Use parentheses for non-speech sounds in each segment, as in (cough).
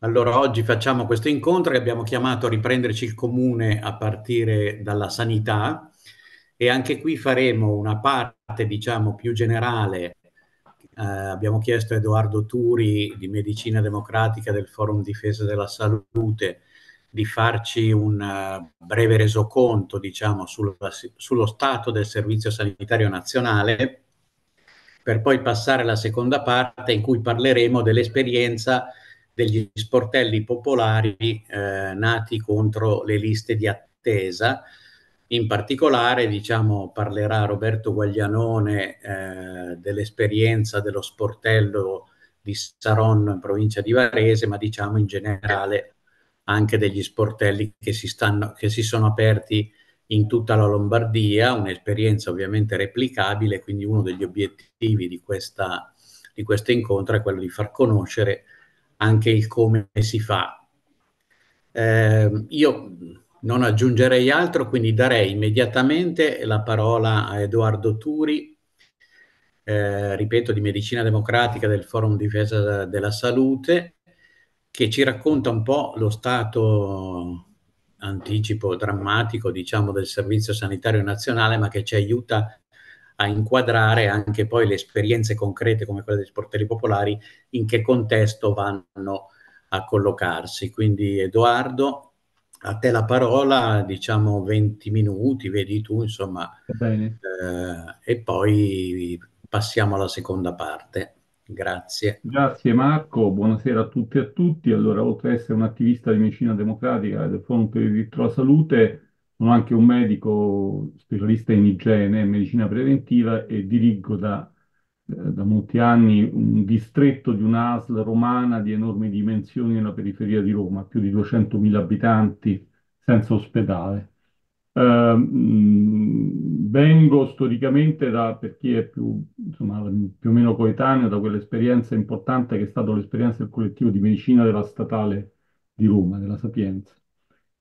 Allora, oggi facciamo questo incontro che abbiamo chiamato a riprenderci il comune a partire dalla sanità e anche qui faremo una parte, diciamo, più generale. Eh, abbiamo chiesto a Edoardo Turi di Medicina Democratica del Forum Difesa della Salute di farci un uh, breve resoconto, diciamo, sul, sullo stato del Servizio Sanitario Nazionale, per poi passare alla seconda parte in cui parleremo dell'esperienza degli sportelli popolari eh, nati contro le liste di attesa. In particolare, diciamo, parlerà Roberto Guaglianone eh, dell'esperienza dello sportello di Saronno in provincia di Varese, ma diciamo in generale anche degli sportelli che si, stanno, che si sono aperti in tutta la Lombardia, un'esperienza ovviamente replicabile, quindi uno degli obiettivi di, questa, di questo incontro è quello di far conoscere anche il come si fa. Eh, io non aggiungerei altro, quindi darei immediatamente la parola a Edoardo Turi, eh, ripeto, di Medicina Democratica del Forum Difesa della Salute, che ci racconta un po' lo stato anticipo drammatico, diciamo, del Servizio Sanitario Nazionale, ma che ci aiuta a inquadrare anche poi le esperienze concrete come quelle dei sportelli popolari, in che contesto vanno a collocarsi. Quindi Edoardo, a te la parola, diciamo 20 minuti, vedi tu, insomma, eh, e poi passiamo alla seconda parte. Grazie. Grazie Marco, buonasera a tutti e a tutti. Allora, oltre ad essere un attivista di medicina democratica del Forum per il diritto alla salute, sono anche un medico specialista in igiene e medicina preventiva e dirigo da, eh, da molti anni un distretto di un'ASL romana di enormi dimensioni nella periferia di Roma, più di 200.000 abitanti senza ospedale. Mh, vengo storicamente da, per chi è più, insomma, più o meno coetaneo, da quell'esperienza importante che è stata l'esperienza del collettivo di medicina della statale di Roma, della Sapienza.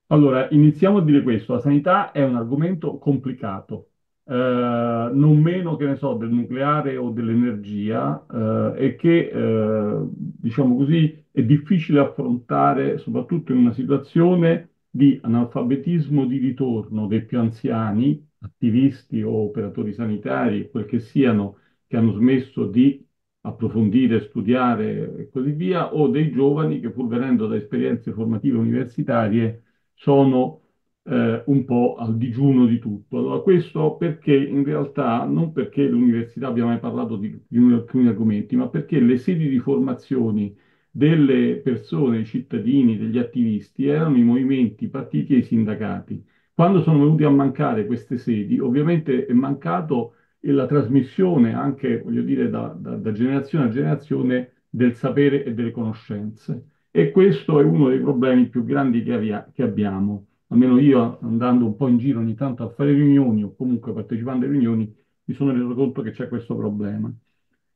Allora, iniziamo a dire questo, la sanità è un argomento complicato, eh, non meno che ne so del nucleare o dell'energia eh, e che, eh, diciamo così, è difficile affrontare soprattutto in una situazione di analfabetismo di ritorno dei più anziani, attivisti o operatori sanitari, quel che siano, che hanno smesso di approfondire, studiare e così via, o dei giovani che pur venendo da esperienze formative universitarie sono eh, un po' al digiuno di tutto. Allora, questo perché in realtà, non perché l'università abbia mai parlato di, di alcuni argomenti, ma perché le sedi di formazione delle persone, i cittadini, degli attivisti erano i movimenti, i partiti e i sindacati. Quando sono venuti a mancare queste sedi, ovviamente è mancato la trasmissione anche, voglio dire, da, da, da generazione a generazione del sapere e delle conoscenze. E questo è uno dei problemi più grandi che, avia, che abbiamo. Almeno io, andando un po' in giro ogni tanto a fare riunioni o comunque partecipando alle riunioni, mi sono reso conto che c'è questo problema.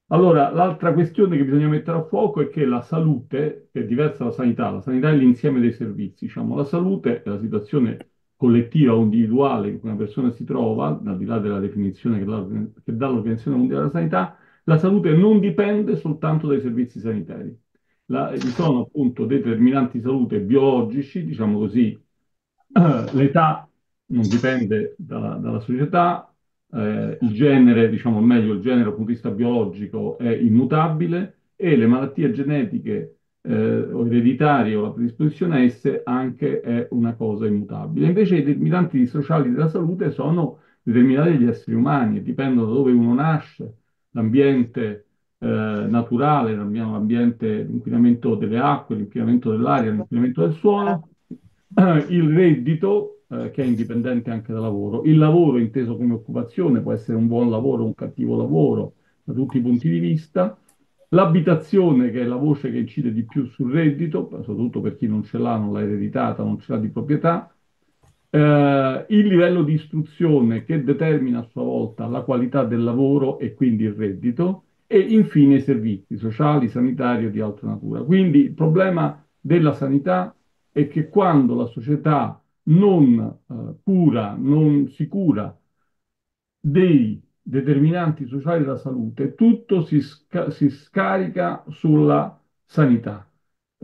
Allora, l'altra questione che bisogna mettere a fuoco è che la salute, è diversa dalla sanità, la sanità è l'insieme dei servizi, diciamo, la salute è la situazione collettiva o individuale in cui una persona si trova, al di là della definizione che dà l'Organizzazione Mondiale della Sanità, la salute non dipende soltanto dai servizi sanitari la, vi sono appunto determinanti salute biologici, diciamo così, (clears throat) l'età non dipende dalla, dalla società, eh, il genere, diciamo meglio, il genere dal punto di vista biologico è immutabile e le malattie genetiche eh, o ereditarie o la predisposizione a esse anche è una cosa immutabile. Invece i determinanti sociali della salute sono determinati dagli esseri umani dipendono da dove uno nasce, l'ambiente eh, naturale, abbiamo l'ambiente, l'inquinamento delle acque, l'inquinamento dell'aria, l'inquinamento del suolo, (clears throat) il reddito eh, che è indipendente anche dal lavoro, il lavoro inteso come occupazione può essere un buon lavoro o un cattivo lavoro da tutti i punti di vista, l'abitazione che è la voce che incide di più sul reddito, soprattutto per chi non ce l'ha, non l'ha ereditata, non ce l'ha di proprietà, eh, il livello di istruzione che determina a sua volta la qualità del lavoro e quindi il reddito, e infine i servizi sociali, sanitari o di altra natura. Quindi il problema della sanità è che quando la società non eh, cura, non si cura dei determinanti sociali della salute, tutto si, sca si scarica sulla sanità.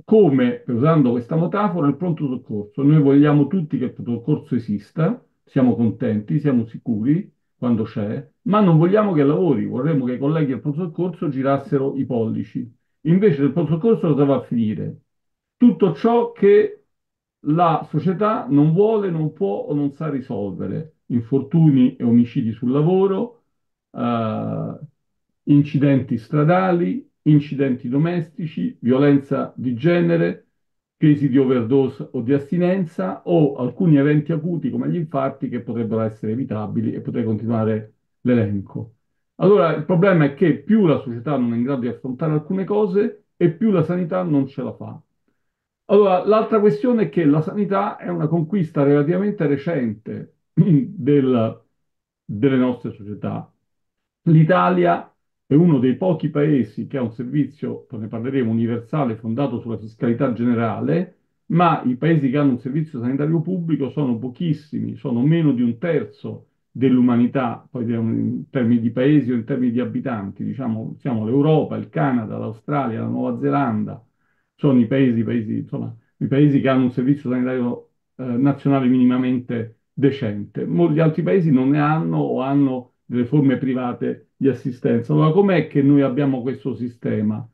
come, usando questa metafora, il pronto soccorso. Noi vogliamo tutti che il pronto soccorso esista, siamo contenti, siamo sicuri quando c'è, ma non vogliamo che lavori, vorremmo che i colleghi del pronto soccorso girassero i pollici. Invece del pronto soccorso cosa va a finire? Tutto ciò che la società non vuole, non può o non sa risolvere. Infortuni e omicidi sul lavoro, eh, incidenti stradali, incidenti domestici, violenza di genere, crisi di overdose o di astinenza o alcuni eventi acuti come gli infarti che potrebbero essere evitabili e potrei continuare l'elenco. Allora il problema è che più la società non è in grado di affrontare alcune cose e più la sanità non ce la fa. Allora, l'altra questione è che la sanità è una conquista relativamente recente (clears throat) del, delle nostre società. L'Italia è uno dei pochi paesi che ha un servizio, ne parleremo, universale fondato sulla fiscalità generale, ma i paesi che hanno un servizio sanitario pubblico sono pochissimi, sono meno di un terzo dell'umanità, poi in termini di paesi o in termini di abitanti, diciamo, siamo l'Europa, il Canada, l'Australia, la Nuova Zelanda, sono i paesi, paesi, insomma, i paesi che hanno un servizio sanitario eh, nazionale minimamente decente. Molti altri paesi non ne hanno o hanno delle forme private di assistenza. Allora, com'è che noi abbiamo questo sistema?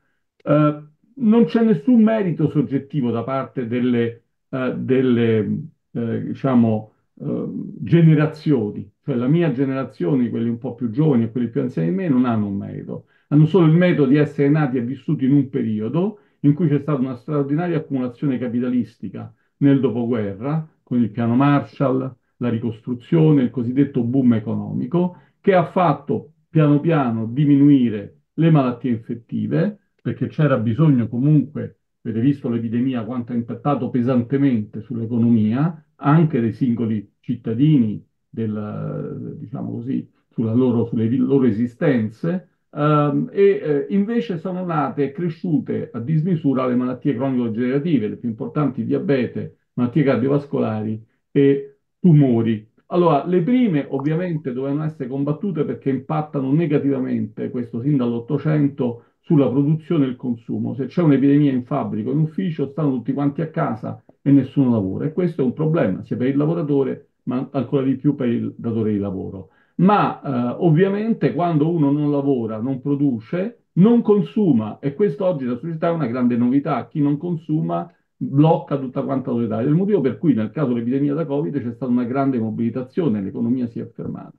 Eh, non c'è nessun merito soggettivo da parte delle, eh, delle eh, diciamo, eh, generazioni, cioè la mia generazione, quelli un po' più giovani e quelli più anziani di me, non hanno un merito. Hanno solo il merito di essere nati e vissuti in un periodo in cui c'è stata una straordinaria accumulazione capitalistica nel dopoguerra, con il piano Marshall, la ricostruzione, il cosiddetto boom economico, che ha fatto piano piano diminuire le malattie infettive, perché c'era bisogno comunque, avete visto l'epidemia quanto ha impattato pesantemente sull'economia, anche dei singoli cittadini, del, diciamo così, loro, sulle loro esistenze, Um, e eh, invece sono nate e cresciute a dismisura le malattie cronico-degenerative, le più importanti diabete, malattie cardiovascolari e tumori. Allora, le prime ovviamente dovevano essere combattute perché impattano negativamente, questo sin dall'Ottocento, sulla produzione e il consumo. Se c'è un'epidemia in fabbrica in ufficio, stanno tutti quanti a casa e nessuno lavora. E questo è un problema sia per il lavoratore, ma ancora di più per il datore di lavoro ma eh, ovviamente quando uno non lavora, non produce, non consuma e questo oggi la società è una grande novità, chi non consuma blocca tutta quanta la società. È il motivo per cui nel caso dell'epidemia da Covid c'è stata una grande mobilitazione, l'economia si è fermata.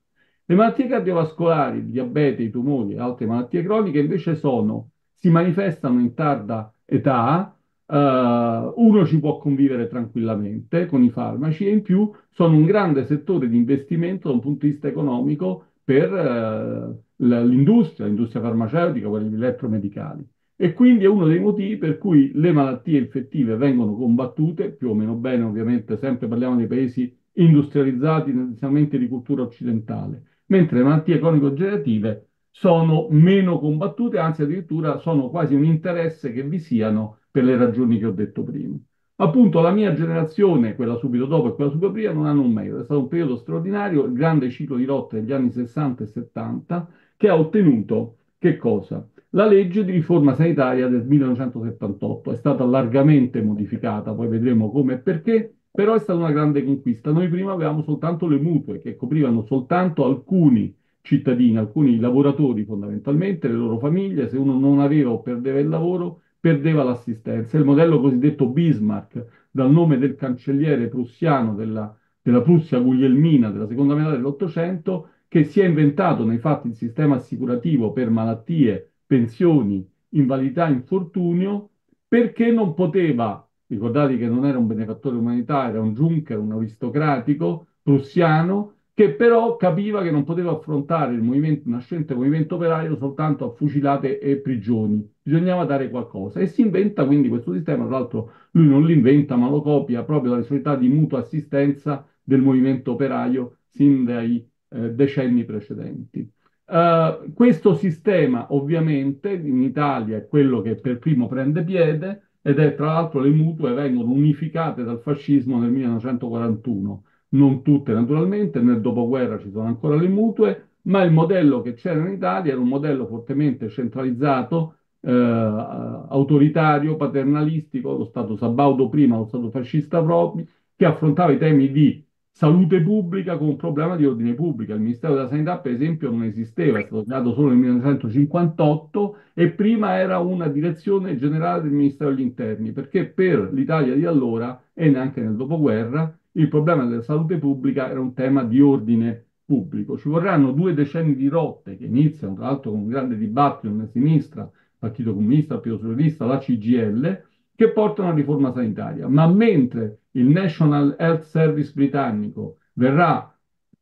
Le malattie cardiovascolari, il diabete, i tumori e altre malattie croniche invece sono, si manifestano in tarda età, Uh, uno ci può convivere tranquillamente con i farmaci e in più sono un grande settore di investimento da un punto di vista economico per uh, l'industria, l'industria farmaceutica, quelle elettromedicali. E quindi è uno dei motivi per cui le malattie infettive vengono combattute, più o meno bene ovviamente, sempre parliamo dei paesi industrializzati, tendenzialmente di cultura occidentale, mentre le malattie cronico-generative sono meno combattute, anzi addirittura sono quasi un interesse che vi siano per le ragioni che ho detto prima. Appunto, la mia generazione, quella subito dopo e quella subito prima, non hanno un merito. È stato un periodo straordinario, il grande ciclo di lotta degli anni 60 e 70, che ha ottenuto che cosa? La legge di riforma sanitaria del 1978 è stata largamente modificata, poi vedremo come e perché, però è stata una grande conquista. Noi prima avevamo soltanto le mutue che coprivano soltanto alcuni cittadini, alcuni lavoratori fondamentalmente, le loro famiglie, se uno non aveva o perdeva il lavoro perdeva l'assistenza. Il modello cosiddetto Bismarck, dal nome del cancelliere prussiano della, della Prussia Guglielmina della seconda metà dell'Ottocento, che si è inventato nei fatti il sistema assicurativo per malattie, pensioni, invalidità, infortunio, perché non poteva, ricordate che non era un benefattore umanitario, era un Junker, un aristocratico prussiano, che però capiva che non poteva affrontare il movimento, nascente movimento operaio soltanto a fucilate e prigioni, bisognava dare qualcosa e si inventa quindi questo sistema, tra l'altro lui non l'inventa ma lo copia proprio dalle società di mutua assistenza del movimento operaio sin dai eh, decenni precedenti. Uh, questo sistema ovviamente in Italia è quello che per primo prende piede ed è tra l'altro le mutue vengono unificate dal fascismo nel 1941 non tutte naturalmente, nel dopoguerra ci sono ancora le mutue, ma il modello che c'era in Italia era un modello fortemente centralizzato, eh, autoritario, paternalistico, lo Stato sabaudo prima, lo Stato fascista proprio, che affrontava i temi di salute pubblica con un problema di ordine pubblico. Il Ministero della Sanità, per esempio, non esisteva, è stato creato solo nel 1958 e prima era una direzione generale del Ministero degli Interni, perché per l'Italia di allora e neanche nel dopoguerra il problema della salute pubblica era un tema di ordine pubblico. Ci vorranno due decenni di rotte che iniziano, tra l'altro, con un grande dibattito nella sinistra, Partito Comunista, Partito Socialista, la CGL, che portano alla riforma sanitaria. Ma mentre il National Health Service britannico verrà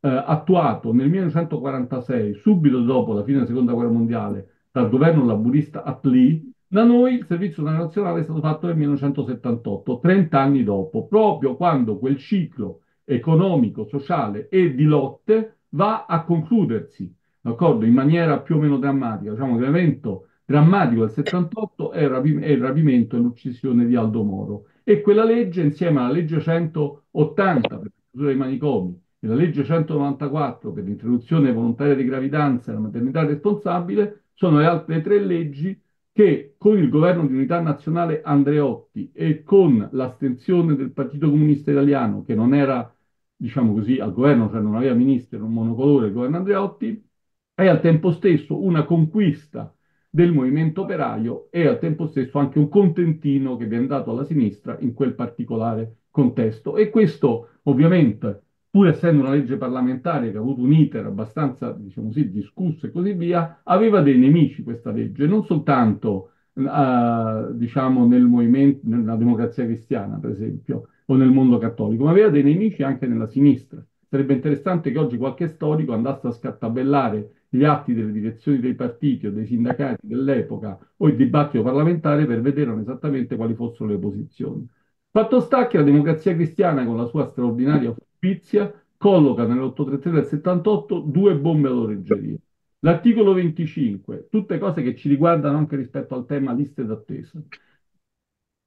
eh, attuato nel 1946, subito dopo la fine della Seconda Guerra Mondiale, dal governo laburista Attlee, da noi il Servizio Nazionale è stato fatto nel 1978, 30 anni dopo, proprio quando quel ciclo economico, sociale e di lotte va a concludersi, d'accordo? In maniera più o meno drammatica. Diciamo che l'evento drammatico del 78 è il, rapi- è il rapimento e l'uccisione di Aldo Moro. E quella legge, insieme alla legge 180 per chiusura dei manicomi e la legge 194 per l'introduzione volontaria di gravidanza e la maternità responsabile, sono le altre tre leggi che con il governo di unità nazionale Andreotti e con l'astensione del Partito Comunista Italiano, che non era, diciamo così, al governo, cioè non aveva ministro, era un monocolore il governo Andreotti, è al tempo stesso una conquista del movimento operaio e al tempo stesso anche un contentino che viene dato alla sinistra in quel particolare contesto. E questo ovviamente, pur essendo una legge parlamentare che ha avuto un iter abbastanza, diciamo così, discusso e così via, aveva dei nemici questa legge, non soltanto eh, diciamo nel movimento, nella democrazia cristiana, per esempio, o nel mondo cattolico, ma aveva dei nemici anche nella sinistra. Sarebbe interessante che oggi qualche storico andasse a scartabellare gli atti delle direzioni dei partiti o dei sindacati dell'epoca o il dibattito parlamentare per vedere esattamente quali fossero le posizioni. Fatto sta che la democrazia cristiana, con la sua straordinaria furbizia, colloca nell'833 del 78 due bombe all'oreggeria. L'articolo 25, tutte cose che ci riguardano anche rispetto al tema liste d'attesa.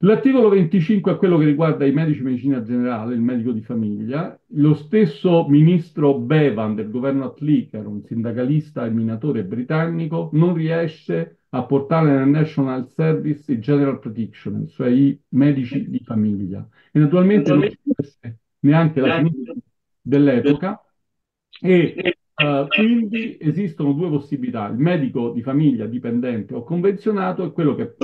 L'articolo 25 è quello che riguarda i medici di medicina generale, il medico di famiglia. Lo stesso ministro Bevan del governo Attlee, che era un sindacalista e minatore britannico, non riesce a portare nel National Service i General Practitioner, cioè i medici di famiglia. E naturalmente non riesce neanche la sinistra dell'epoca e uh, quindi esistono due possibilità, il medico di famiglia dipendente o convenzionato è quello che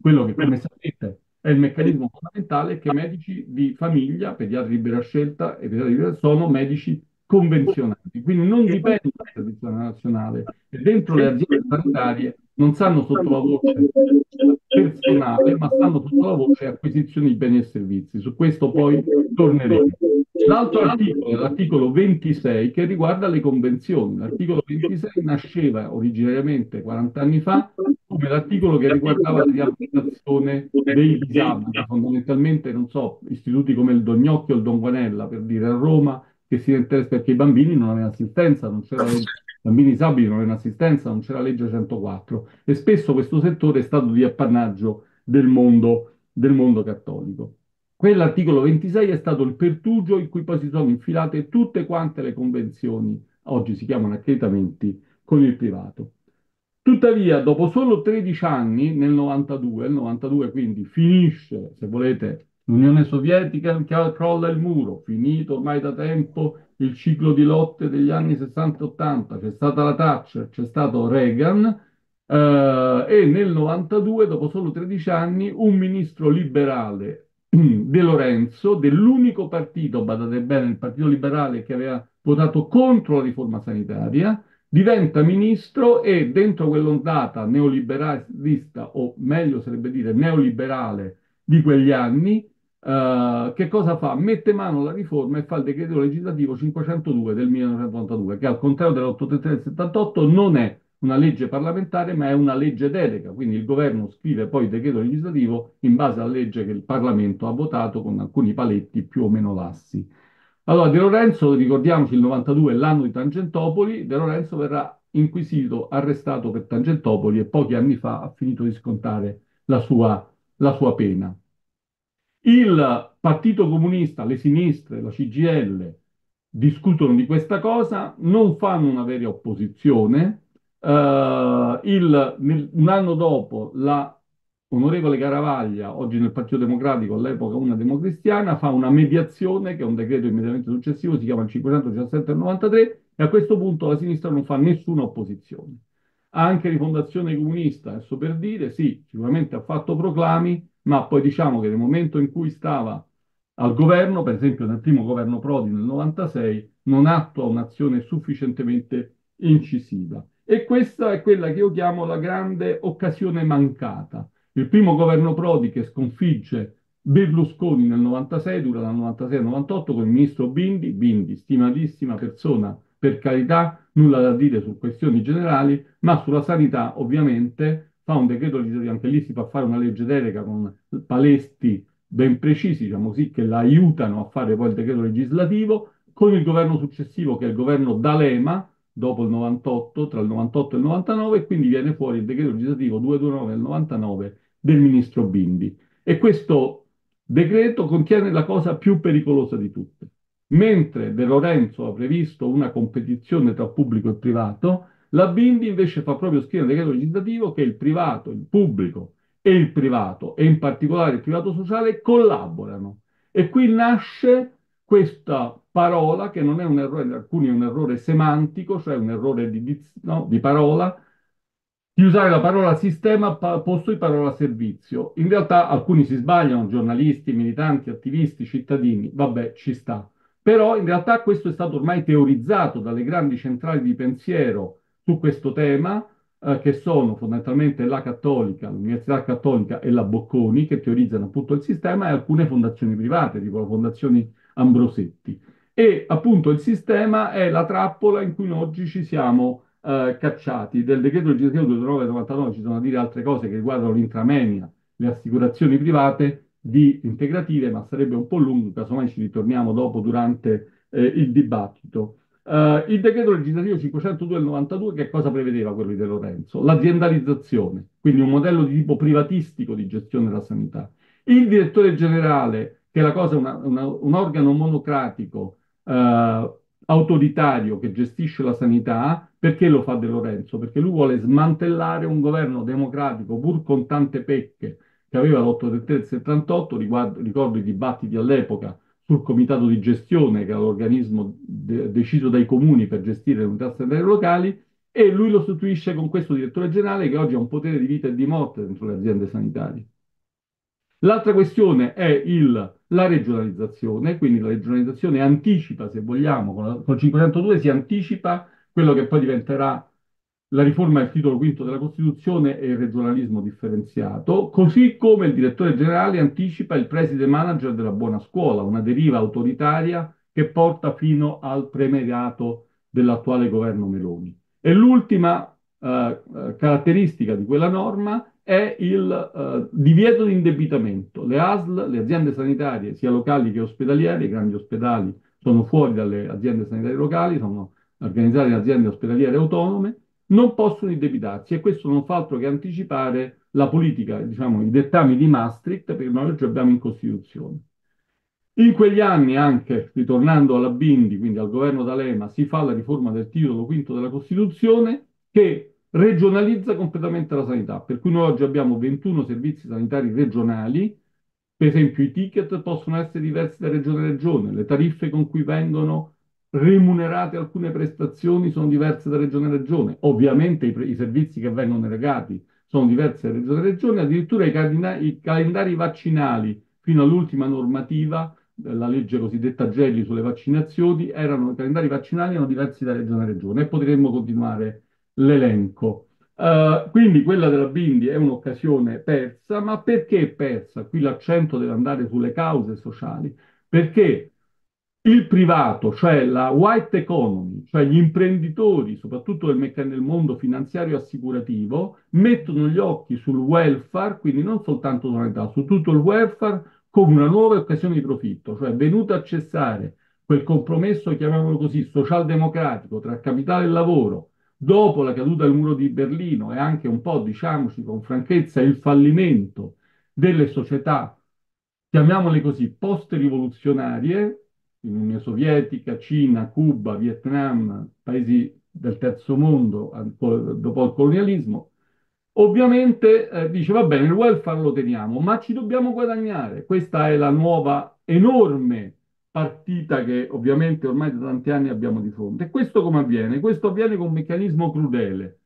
quello che, come sapete, è il meccanismo fondamentale che medici di famiglia, pediatri di libera scelta e pediatri libera sono medici convenzionati, quindi non dipendono dal servizio nazionale e dentro le aziende sanitarie non stanno sotto la voce personale, ma stanno sotto la voce acquisizioni di beni e servizi. Su questo poi torneremo. L'altro articolo è l'articolo 26 che riguarda le convenzioni. L'articolo 26 nasceva originariamente 40 anni fa come l'articolo che riguardava la riabilitazione dei disabili, fondamentalmente, non so, istituti come il Dognocchio o il Don Guanella, per dire a Roma, che si interessa perché i bambini non avevano assistenza, non c'era (laughs) legge, i bambini disabili non avevano assistenza, non c'era legge 104 e spesso questo settore è stato di appannaggio del mondo, del mondo cattolico. Quell'articolo 26 è stato il pertugio in cui poi si sono infilate tutte quante le convenzioni, oggi si chiamano accreditamenti, con il privato. Tuttavia, dopo solo 13 anni, nel 92, il 92 quindi finisce, se volete, l'Unione Sovietica crolla il muro, finito ormai da tempo il ciclo di lotte degli anni 60-80, c'è stata la Thatcher, c'è stato Reagan, eh, e nel 92, dopo solo 13 anni, un ministro liberale (clears throat) De Lorenzo, dell'unico partito, badate bene, il Partito Liberale che aveva votato contro la riforma sanitaria, diventa ministro e dentro quell'ondata neoliberalista, o meglio sarebbe dire neoliberale di quegli anni, eh, che cosa fa? Mette mano alla riforma e fa il decreto legislativo 502 del 1992, che al contrario dell'833 del 78 non è una legge parlamentare, ma è una legge delega. Quindi il governo scrive poi il decreto legislativo in base alla legge che il Parlamento ha votato con alcuni paletti più o meno lassi. Allora, De Lorenzo, ricordiamoci, il 92 è l'anno di Tangentopoli, De Lorenzo verrà inquisito, arrestato per Tangentopoli e pochi anni fa ha finito di scontare la sua, la sua pena. Il Partito Comunista, le sinistre, la CGL discutono di questa cosa, non fanno una vera opposizione, eh, il- nel- un anno dopo la onorevole Garavaglia, oggi nel Partito Democratico, all'epoca una democristiana, fa una mediazione, che è un decreto immediatamente successivo, si chiama il 517 del 93, e a questo punto la sinistra non fa nessuna opposizione. Anche Rifondazione Comunista, adesso per dire, sì, sicuramente ha fatto proclami, ma poi diciamo che nel momento in cui stava al governo, per esempio nel primo governo Prodi nel 96, non attua un'azione sufficientemente incisiva. E questa è quella che io chiamo la grande occasione mancata. Il primo governo Prodi che sconfigge Berlusconi nel 96, dura dal 96 al 98 con il ministro Bindi, Bindi, stimatissima persona, per carità, nulla da dire su questioni generali, ma sulla sanità ovviamente fa un decreto legislativo, anche lì si fa fare una legge delega con palesti ben precisi, diciamo così, che la aiutano a fare poi il decreto legislativo, con il governo successivo che è il governo D'Alema, dopo il 98, tra il 98 e il 99, e quindi viene fuori il decreto legislativo 229 del 99 del ministro Bindi. E questo decreto contiene la cosa più pericolosa di tutte. Mentre De Lorenzo ha previsto una competizione tra pubblico e privato, la Bindi invece fa proprio scrivere nel decreto legislativo che il privato, il pubblico e il privato, e in particolare il privato sociale, collaborano. E qui nasce questa parola, che non è un errore, in alcuni è un errore semantico, cioè un errore di, no, di parola, di usare la parola sistema al posto di parola servizio. In realtà alcuni si sbagliano, giornalisti, militanti, attivisti, cittadini, vabbè, ci sta. Però in realtà questo è stato ormai teorizzato dalle grandi centrali di pensiero su questo tema, eh, che sono fondamentalmente la Cattolica, l'Università Cattolica e la Bocconi, che teorizzano appunto il sistema, e alcune fondazioni private, tipo la Fondazione Ambrosetti. E appunto il sistema è la trappola in cui oggi ci siamo eh, cacciati. Del decreto legislativo 2999 ci sono da dire altre cose che riguardano l'intramenia, le assicurazioni private di integrative, ma sarebbe un po' lungo, casomai ci ritorniamo dopo durante eh, il dibattito. Uh, il decreto legislativo 502 del 92 che cosa prevedeva quello di De Lorenzo? L'aziendalizzazione, quindi un modello di tipo privatistico di gestione della sanità. Il direttore generale, che è la cosa, una, una, un organo monocratico uh, autoritario che gestisce la sanità, perché lo fa De Lorenzo? Perché lui vuole smantellare un governo democratico, pur con tante pecche, che aveva l'8 del 78, riguardo, ricordo i dibattiti all'epoca sul comitato di gestione, che era l'organismo de- deciso dai comuni per gestire le unità sanitarie locali, e lui lo sostituisce con questo direttore generale che oggi ha un potere di vita e di morte dentro le aziende sanitarie. L'altra questione è il, la regionalizzazione, quindi la regionalizzazione anticipa, se vogliamo, con, la, con 502 si anticipa quello che poi diventerà la riforma del titolo quinto della Costituzione e il regionalismo differenziato, così come il direttore generale anticipa il preside manager della buona scuola, una deriva autoritaria che porta fino al premierato dell'attuale governo Meloni. E l'ultima eh, eh caratteristica di quella norma è il eh, divieto di indebitamento. Le ASL, le aziende sanitarie, sia locali che ospedaliere, i grandi ospedali sono fuori dalle aziende sanitarie locali, sono organizzate in aziende ospedaliere autonome, non possono indebitarsi e questo non fa altro che anticipare la politica, diciamo, i dettami di Maastricht che noi oggi abbiamo in Costituzione. In quegli anni anche, ritornando alla Bindi, quindi al governo D'Alema, si fa la riforma del titolo quinto della Costituzione che regionalizza completamente la sanità, per cui noi oggi abbiamo 21 servizi sanitari regionali, per esempio i ticket possono essere diversi da regione a regione, le tariffe con cui vengono remunerate alcune prestazioni sono diverse da regione a regione. Ovviamente i, i servizi che vengono erogati sono diversi da regione a regione, addirittura i, calendari, i calendari vaccinali fino all'ultima normativa, la legge cosiddetta Gelli sulle vaccinazioni, erano, i calendari vaccinali erano diversi da regione a regione e potremmo continuare l'elenco. Uh, quindi quella della Bindi è un'occasione persa, ma perché persa? Qui l'accento deve andare sulle cause sociali, perché il privato, cioè la white economy, cioè gli imprenditori, soprattutto del, mondo finanziario e assicurativo, mettono gli occhi sul welfare, quindi non soltanto sanità, su tutto il welfare come una nuova occasione di profitto, cioè venuto a cessare quel compromesso, chiamiamolo così, socialdemocratico tra capitale e lavoro, dopo la caduta del muro di Berlino e anche un po', diciamoci con franchezza, il fallimento delle società, chiamiamole così, post-rivoluzionarie, in Unione Sovietica, Cina, Cuba, Vietnam, paesi del terzo mondo dopo il colonialismo, ovviamente eh, dice va bene, il welfare lo teniamo, ma ci dobbiamo guadagnare. Questa è la nuova enorme partita che ovviamente ormai da tanti anni abbiamo di fronte. Questo come avviene? Questo avviene con un meccanismo crudele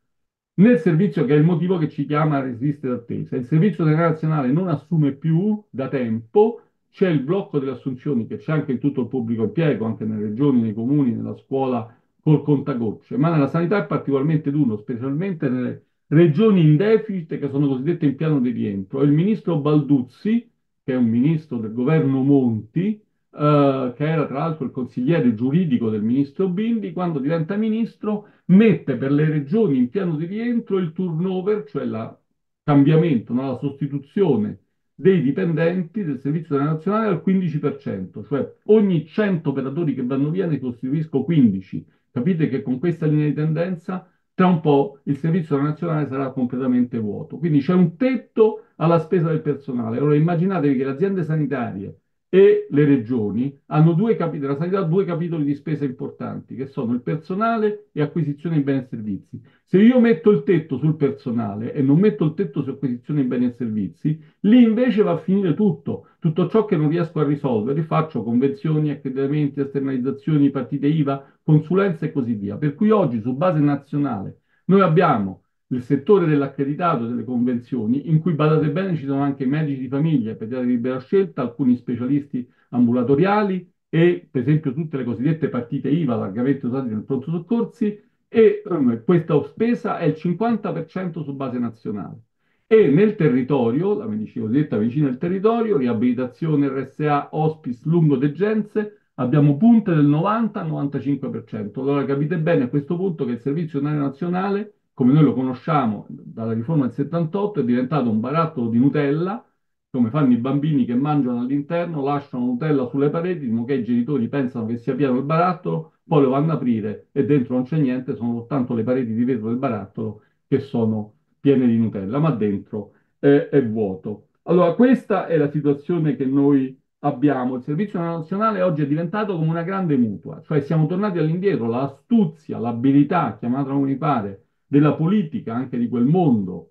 nel servizio che è il motivo che ci chiama a resistere attesa. Il servizio nazionale non assume più da tempo, c'è il blocco delle assunzioni che c'è anche in tutto il pubblico impiego, anche nelle regioni, nei comuni, nella scuola col contagocce, ma nella sanità è particolarmente duro, specialmente nelle regioni in deficit che sono cosiddette in piano di rientro. Il ministro Balduzzi, che è un ministro del governo Monti, eh, che era tra l'altro il consigliere giuridico del ministro Bindi, quando diventa ministro mette per le regioni in piano di rientro il turnover, cioè il cambiamento, no? la sostituzione dei dipendenti del Servizio Nazionale al 15%, cioè ogni 100 operatori che vanno via ne costituisco 15. Capite che con questa linea di tendenza tra un po' il Servizio Nazionale sarà completamente vuoto. Quindi c'è un tetto alla spesa del personale. Allora immaginatevi che le aziende sanitarie e le regioni hanno due capitoli, la sanità due capitoli di spesa importanti, che sono il personale e acquisizione di beni e servizi. Se io metto il tetto sul personale e non metto il tetto su acquisizione di beni e servizi, lì invece va a finire tutto. Tutto ciò che non riesco a risolvere, faccio convenzioni, accreditamenti, esternalizzazioni, partite IVA, consulenze e così via. Per cui oggi su base nazionale noi abbiamo il settore dell'accreditato delle convenzioni, in cui, badate bene, ci sono anche medici di famiglia, pediatri di libera scelta, alcuni specialisti ambulatoriali e, per esempio, tutte le cosiddette partite IVA largamente usate nel pronto soccorsi, e um, questa spesa è il 50% su base nazionale. E nel territorio, la medicina cosiddetta vicina al territorio, riabilitazione RSA, hospice, lungodegenze, abbiamo punte del 90-95%. Allora capite bene a questo punto che il Servizio Nazionale come noi lo conosciamo dalla riforma del 78, è diventato un barattolo di Nutella, come fanno i bambini che mangiano all'interno, lasciano Nutella sulle pareti, che i genitori pensano che sia pieno il barattolo, poi lo vanno ad aprire e dentro non c'è niente, sono soltanto le pareti di vetro del barattolo che sono piene di Nutella, ma dentro è, è vuoto. Allora, questa è la situazione che noi abbiamo. Il Servizio Nazionale oggi è diventato come una grande mutua, cioè siamo tornati all'indietro, l'astuzia, l'abilità, chiamatela come mi pare, della politica, anche di quel mondo,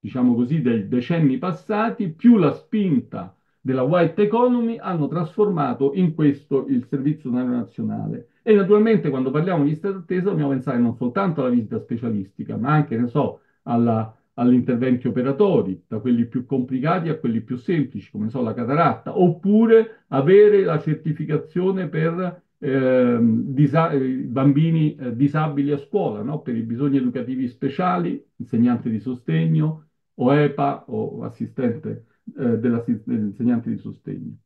diciamo così, dei decenni passati, più la spinta della white economy hanno trasformato in questo il servizio sanitario nazionale. E naturalmente quando parliamo di lista d'attesa dobbiamo pensare non soltanto alla visita specialistica, ma anche, ne so, alla, agli interventi operatori, da quelli più complicati a quelli più semplici, come so la cataratta, oppure avere la certificazione per Ehm, eh, bambini eh, disabili a scuola, no? per i bisogni educativi speciali, insegnante di sostegno o EPA o assistente eh, dell'insegnante di sostegno.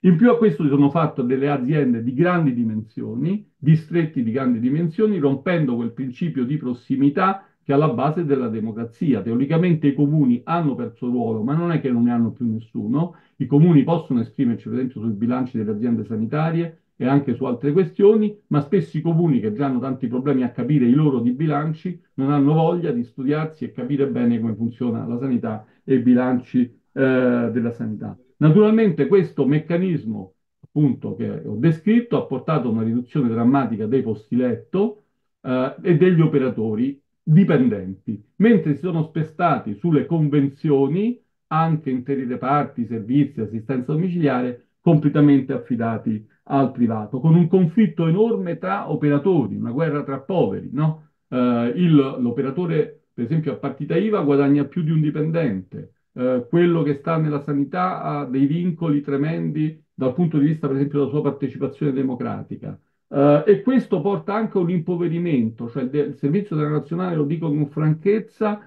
In più a questo si sono fatte delle aziende di grandi dimensioni, distretti di grandi dimensioni, rompendo quel principio di prossimità che è alla base della democrazia. Teoricamente i comuni hanno perso ruolo, ma non è che non ne hanno più nessuno. I comuni possono esprimerci, per esempio, sui bilanci delle aziende sanitarie, e anche su altre questioni, ma spesso i comuni che già hanno tanti problemi a capire i loro di bilanci non hanno voglia di studiarsi e capire bene come funziona la sanità e i bilanci eh, della sanità. Naturalmente questo meccanismo appunto che ho descritto ha portato a una riduzione drammatica dei posti letto eh, e degli operatori dipendenti, mentre si sono spestati sulle convenzioni anche interi reparti, servizi, assistenza domiciliare completamente affidati al privato, con un conflitto enorme tra operatori, una guerra tra poveri. No? Eh, il, l'operatore, per esempio, a partita IVA guadagna più di un dipendente, eh, quello che sta nella sanità ha dei vincoli tremendi dal punto di vista, per esempio, della sua partecipazione democratica. Uh, e questo porta anche a un impoverimento, cioè il, il servizio della nazionale, lo dico con franchezza,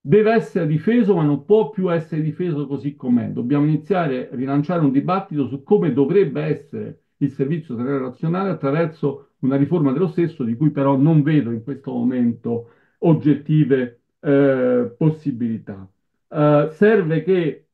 deve essere difeso, ma non può più essere difeso così com'è. Dobbiamo iniziare a rilanciare un dibattito su come dovrebbe essere il servizio sanitario nazionale attraverso una riforma dello stesso, di cui però non vedo in questo momento oggettive eh, possibilità. Uh, serve che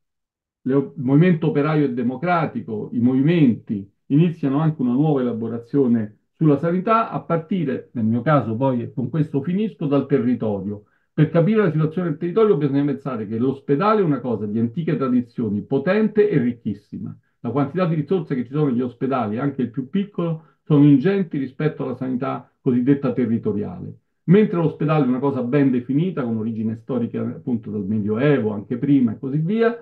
il movimento operaio e democratico, i movimenti, iniziano anche una nuova elaborazione sulla sanità a partire, nel mio caso poi con questo finisco, dal territorio per capire la situazione del territorio bisogna pensare che l'ospedale è una cosa di antiche tradizioni, potente e ricchissima. La quantità di risorse che ci sono negli ospedali, anche il più piccolo, sono ingenti rispetto alla sanità cosiddetta territoriale. Mentre l'ospedale è una cosa ben definita, con origine storica appunto dal Medioevo, anche prima e così via,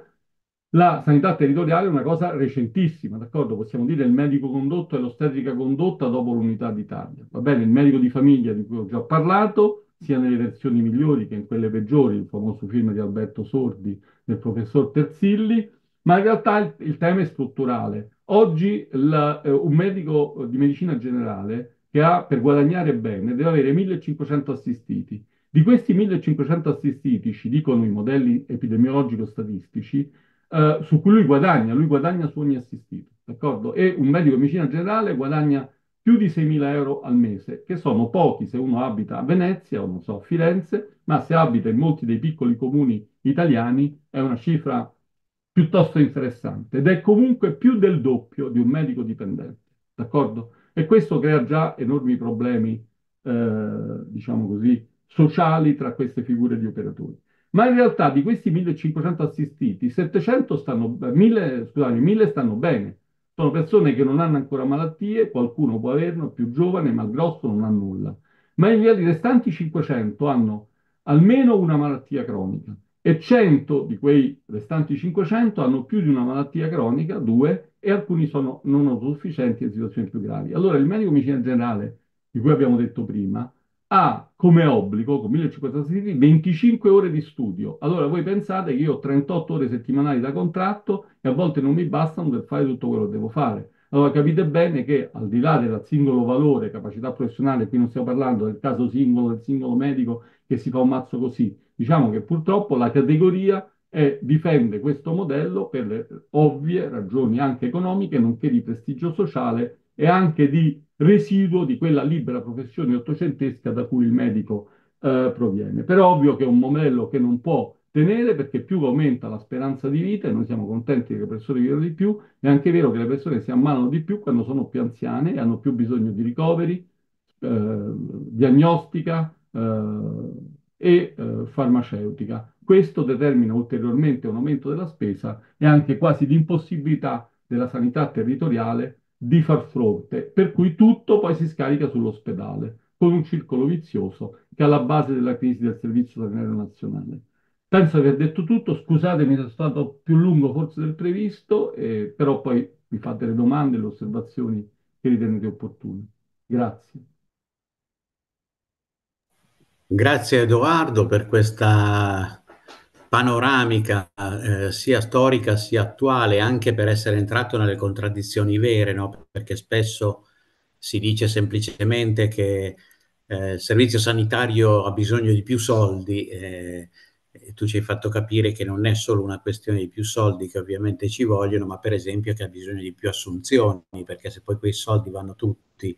la sanità territoriale è una cosa recentissima, d'accordo? Possiamo dire il medico condotto e l'ostetrica condotta dopo l'unità d'Italia. Va bene, il medico di famiglia di cui ho già parlato, sia nelle versioni migliori che in quelle peggiori, il famoso film di Alberto Sordi del professor Terzilli, ma in realtà il, il tema è strutturale. Oggi la, eh, un medico di medicina generale che ha per guadagnare bene deve avere 1500 assistiti. Di questi 1500 assistiti, ci dicono i modelli epidemiologico-statistici, eh, su cui lui guadagna, lui guadagna su ogni assistito, d'accordo? E un medico di medicina generale guadagna più di 6.000 euro al mese, che sono pochi se uno abita a Venezia o non so, a Firenze, ma se abita in molti dei piccoli comuni italiani è una cifra piuttosto interessante ed è comunque più del doppio di un medico dipendente, d'accordo? E questo crea già enormi problemi, eh, diciamo così, sociali tra queste figure di operatori. Ma in realtà di questi 1500 assistiti, 700 stanno, 1000, scusate, 1000 stanno bene, sono persone che non hanno ancora malattie, qualcuno può averne, più giovane, ma il grosso non ha nulla. Ma i restanti 500 hanno almeno una malattia cronica e 100 di quei restanti 500 hanno più di una malattia cronica, due, e alcuni sono non autosufficienti in situazioni più gravi. Allora il medico medicina generale, di cui abbiamo detto prima, ha come obbligo, con 1500 assistiti, 25 ore di studio. Allora voi pensate che io ho 38 ore settimanali da contratto e a volte non mi bastano per fare tutto quello che devo fare. Allora capite bene che al di là del singolo valore, capacità professionale, qui non stiamo parlando del caso singolo, del singolo medico che si fa un mazzo così, diciamo che purtroppo la categoria è, difende questo modello per le ovvie ragioni anche economiche, nonché di prestigio sociale e anche di residuo di quella libera professione ottocentesca da cui il medico eh, proviene. Però ovvio che è un modello che non può tenere perché più aumenta la speranza di vita e noi siamo contenti che le persone vivano di più, è anche vero che le persone si ammalano di più quando sono più anziane e hanno più bisogno di ricoveri, eh, diagnostica eh, e eh, farmaceutica. Questo determina ulteriormente un aumento della spesa e anche quasi di impossibilità della sanità territoriale di far fronte, per cui tutto poi si scarica sull'ospedale, con un circolo vizioso che è alla base della crisi del Servizio Sanitario Nazionale. Penso di aver detto tutto, scusatemi se è stato più lungo forse del previsto, eh, però poi mi fate le domande e le osservazioni che ritenete opportune. Grazie. Grazie Edoardo per questa panoramica eh, sia storica sia attuale, anche per essere entrato nelle contraddizioni vere, no? perché spesso si dice semplicemente che eh, il servizio sanitario ha bisogno di più soldi eh, e tu ci hai fatto capire che non è solo una questione di più soldi che ovviamente ci vogliono, ma per esempio che ha bisogno di più assunzioni, perché se poi quei soldi vanno tutti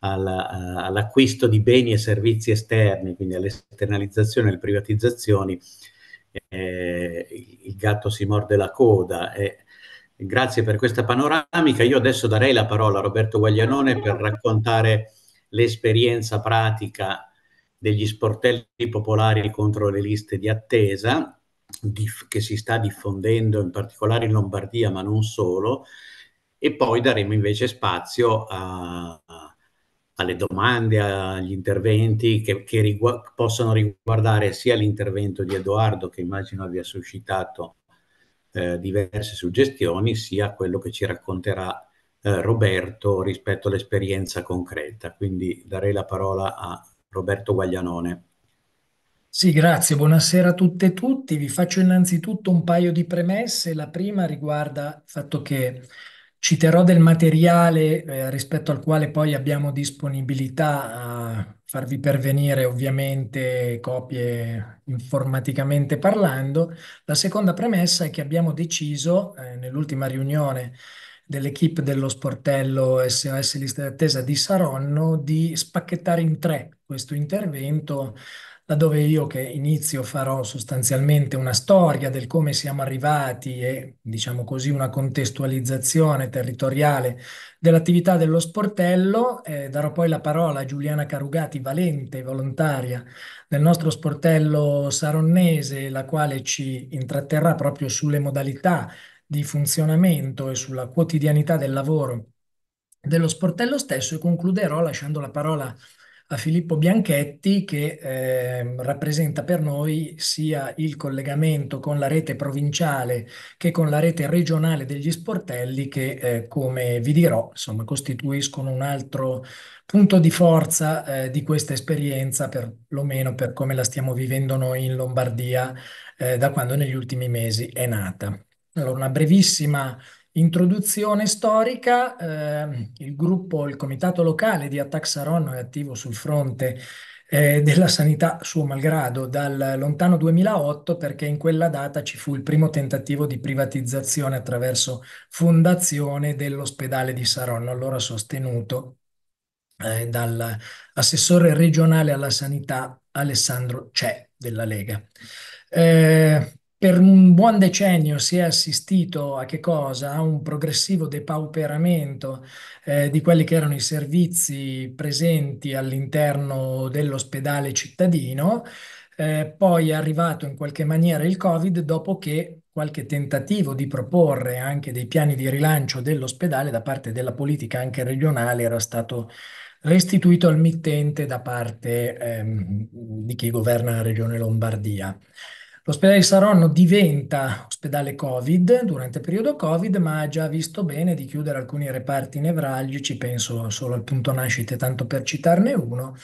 all'acquisto di beni e servizi esterni, quindi all'esternalizzazione e alle privatizzazioni, eh, il gatto si morde la coda. Eh, grazie per questa panoramica. Io adesso darei la parola a Roberto Guaglianone per raccontare l'esperienza pratica degli sportelli popolari contro le liste di attesa che si sta diffondendo in particolare in Lombardia, ma non solo, e poi daremo invece spazio a alle domande, agli interventi che, che rigu- possono riguardare sia l'intervento di Edoardo, che immagino abbia suscitato eh, diverse suggestioni, sia quello che ci racconterà eh, Roberto rispetto all'esperienza concreta. Quindi darei la parola a Roberto Guaglianone. Sì, grazie, buonasera a tutte e tutti. Vi faccio innanzitutto un paio di premesse. La prima riguarda il fatto che Citerò del materiale eh, rispetto al quale poi abbiamo disponibilità a farvi pervenire ovviamente copie informaticamente parlando. La seconda premessa è che abbiamo deciso eh, nell'ultima riunione dell'equipe dello sportello SOS Lista d'attesa di Saronno di spacchettare in tre questo intervento laddove io che inizio farò sostanzialmente una storia del come siamo arrivati e, diciamo così, una contestualizzazione territoriale dell'attività dello sportello, eh, darò poi la parola a Giuliana Carugati, valente, volontaria del nostro sportello saronnese, la quale ci intratterrà proprio sulle modalità di funzionamento e sulla quotidianità del lavoro dello sportello stesso e concluderò lasciando la parola a Filippo Bianchetti che eh, rappresenta per noi sia il collegamento con la rete provinciale che con la rete regionale degli sportelli che eh, come vi dirò insomma costituiscono un altro punto di forza eh, di questa esperienza perlomeno per come la stiamo vivendo noi in Lombardia eh, da quando negli ultimi mesi è nata. Allora una brevissima Introduzione storica, eh, il gruppo, il comitato locale di Attac Saronno è attivo sul fronte eh, della sanità suo malgrado dal lontano 2008 perché in quella data ci fu il primo tentativo di privatizzazione attraverso fondazione dell'ospedale di Saronno, allora sostenuto eh, dall'assessore regionale alla sanità Alessandro C'è della Lega. Eh, per un buon decennio si è assistito a che cosa? A un progressivo depauperamento eh, di quelli che erano i servizi presenti all'interno dell'ospedale cittadino. Eh, poi è arrivato in qualche maniera il Covid dopo che qualche tentativo di proporre anche dei piani di rilancio dell'ospedale da parte della politica anche regionale era stato restituito al mittente da parte ehm, di chi governa la regione Lombardia. L'ospedale di Saronno diventa ospedale Covid durante il periodo Covid, ma ha già visto bene di chiudere alcuni reparti nevralgici, penso solo al punto nascite, tanto per citarne uno.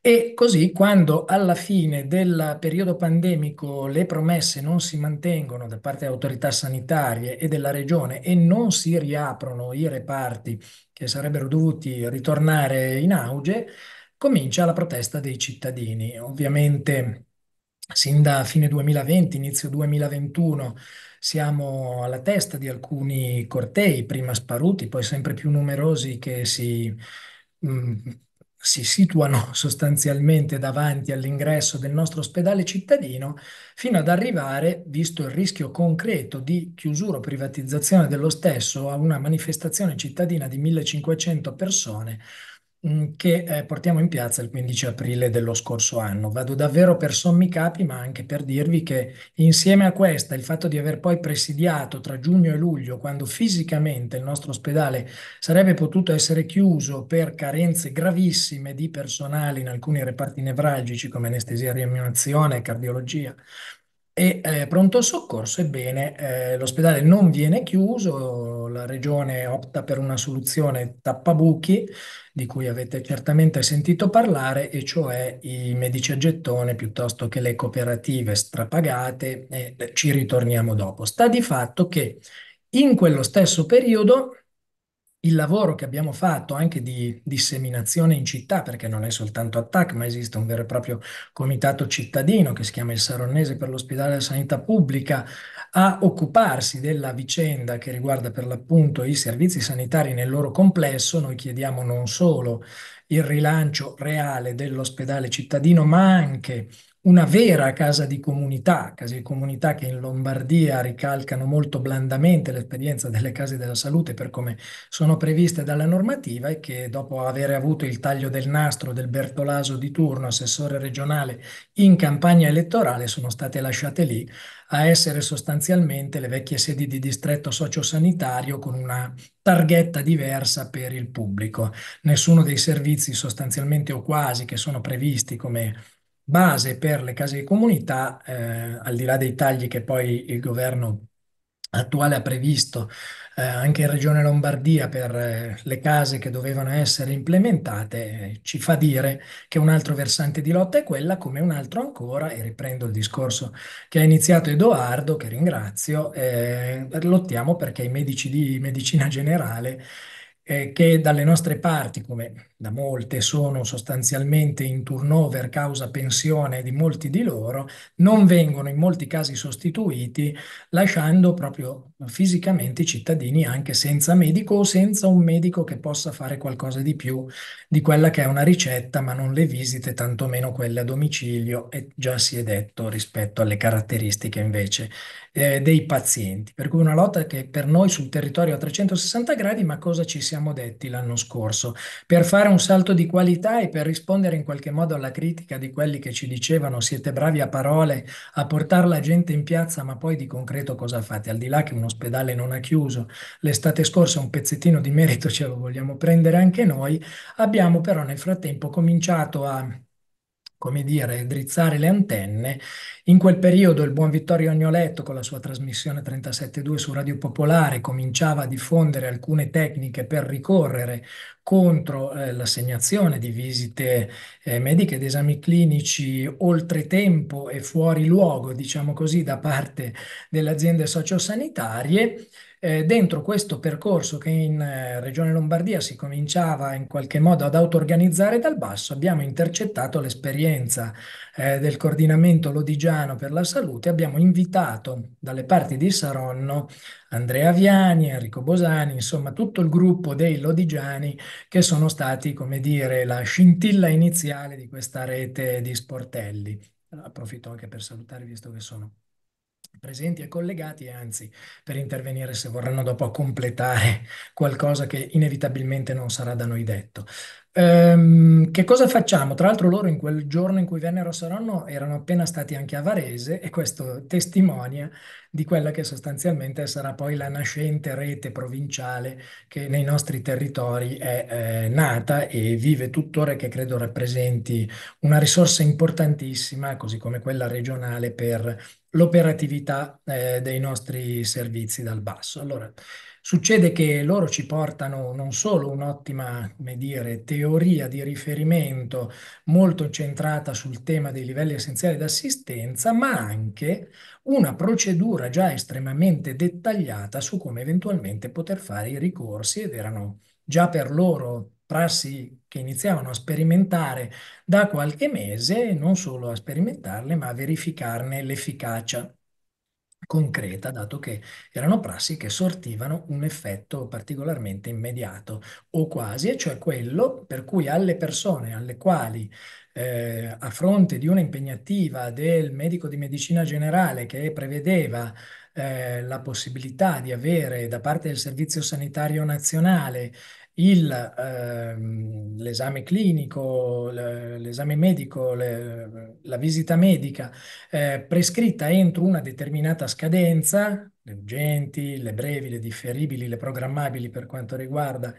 E così, quando alla fine del periodo pandemico le promesse non si mantengono da parte delle autorità sanitarie e della regione e non si riaprono i reparti che sarebbero dovuti ritornare in auge, comincia la protesta dei cittadini. Ovviamente sin da fine 2020, inizio 2021, siamo alla testa di alcuni cortei, prima sparuti, poi sempre più numerosi che si, mh, mm, si situano (laughs) sostanzialmente davanti all'ingresso del nostro ospedale cittadino, fino ad arrivare, visto il rischio concreto di chiusura o privatizzazione dello stesso, a una manifestazione cittadina di 1500 persone che eh, portiamo in piazza il 15 aprile dello scorso anno. Vado davvero per sommi capi, ma anche per dirvi che insieme a questa, il fatto di aver poi presidiato tra giugno e luglio, quando fisicamente il nostro ospedale sarebbe potuto essere chiuso per carenze gravissime di personale in alcuni reparti nevralgici come anestesia, rianimazione, cardiologia, e eh, pronto soccorso, ebbene, eh, l'ospedale non viene chiuso, la regione opta per una soluzione tappabuchi di cui avete certamente sentito parlare, e cioè i medici a gettone piuttosto che le cooperative strapagate, e ci ritorniamo dopo. Sta di fatto che in quello stesso periodo il lavoro che abbiamo fatto anche di disseminazione in città, perché non è soltanto ATTAC, ma esiste un vero e proprio comitato cittadino che si chiama il Saronnese per l'ospedale della sanità pubblica, a occuparsi della vicenda che riguarda per l'appunto i servizi sanitari nel loro complesso. Noi chiediamo non solo il rilancio reale dell'ospedale cittadino, ma anche una vera casa di comunità, case di comunità che in Lombardia ricalcano molto blandamente l'esperienza delle case della salute per come sono previste dalla normativa e che dopo aver avuto il taglio del nastro del Bertolaso di turno, assessore regionale in campagna elettorale, sono state lasciate lì a essere sostanzialmente le vecchie sedi di distretto sociosanitario con una targhetta diversa per il pubblico. Nessuno dei servizi sostanzialmente o quasi che sono previsti come base per le case di comunità, eh, al di là dei tagli che poi il governo attuale ha previsto eh, anche in Regione Lombardia per eh, le case che dovevano essere implementate, eh, ci fa dire che un altro versante di lotta è quella, come un altro ancora, e riprendo il discorso che ha iniziato Edoardo, che ringrazio, eh, lottiamo perché i medici di medicina generale eh, che dalle nostre parti, come da molte sono sostanzialmente in turnover causa pensione di molti di loro, non vengono in molti casi sostituiti, lasciando proprio fisicamente i cittadini anche senza medico o senza un medico che possa fare qualcosa di più di quella che è una ricetta, ma non le visite, tantomeno quelle a domicilio, e già si è detto rispetto alle caratteristiche invece eh, dei pazienti. Per cui una lotta che per noi sul territorio a 360 gradi, ma cosa ci siamo detti l'anno scorso, per fare un salto di qualità e per rispondere in qualche modo alla critica di quelli che ci dicevano siete bravi a parole a portare la gente in piazza, ma poi di concreto cosa fate? Al di là che un ospedale non ha chiuso, l'estate scorsa un pezzettino di merito ce lo vogliamo prendere anche noi, abbiamo però nel frattempo cominciato a come dire, drizzare le antenne. In quel periodo il buon Vittorio Agnoletto con la sua trasmissione 37.2 su Radio Popolare cominciava a diffondere alcune tecniche per ricorrere contro eh, l'assegnazione di visite eh, mediche ed esami clinici oltre tempo e fuori luogo, diciamo così, da parte delle aziende sociosanitarie eh, dentro questo percorso che in eh, Regione Lombardia si cominciava in qualche modo ad auto-organizzare dal basso, abbiamo intercettato l'esperienza eh, del coordinamento lodigiano per la salute, abbiamo invitato dalle parti di Saronno Andrea Viani, Enrico Bosani, insomma tutto il gruppo dei lodigiani che sono stati, come dire, la scintilla iniziale di questa rete di sportelli. Approfitto anche per salutare, visto che sono presenti e collegati anzi per intervenire se vorranno dopo completare (laughs) qualcosa che inevitabilmente non sarà da noi detto. Ehm, che cosa facciamo? Tra l'altro loro in quel giorno in cui vennero a Saronno erano appena stati anche a Varese e questo testimonia di quella che sostanzialmente sarà poi la nascente rete provinciale che nei nostri territori è eh, nata e vive tuttora e che credo rappresenti una risorsa importantissima, così come quella regionale per l'operatività eh, dei nostri servizi dal basso. Allora, Succede che loro ci portano non solo un'ottima, teoria di riferimento molto centrata sul tema dei livelli essenziali d'assistenza, ma anche una procedura già estremamente dettagliata su come eventualmente poter fare i ricorsi ed erano già per loro prassi che iniziavano a sperimentare da qualche mese, non solo a sperimentarle, ma a verificarne l'efficacia concreta, dato che erano prassi che sortivano un effetto particolarmente immediato o quasi, e cioè quello per cui alle persone alle quali eh, a fronte di una impegnativa del medico di medicina generale che prevedeva eh, la possibilità di avere da parte del Servizio Sanitario Nazionale ehm, l'esame clinico, l'esame medico, le, la visita medica eh, prescritta entro una determinata scadenza, le urgenti, le brevi, le differibili, le programmabili per quanto riguarda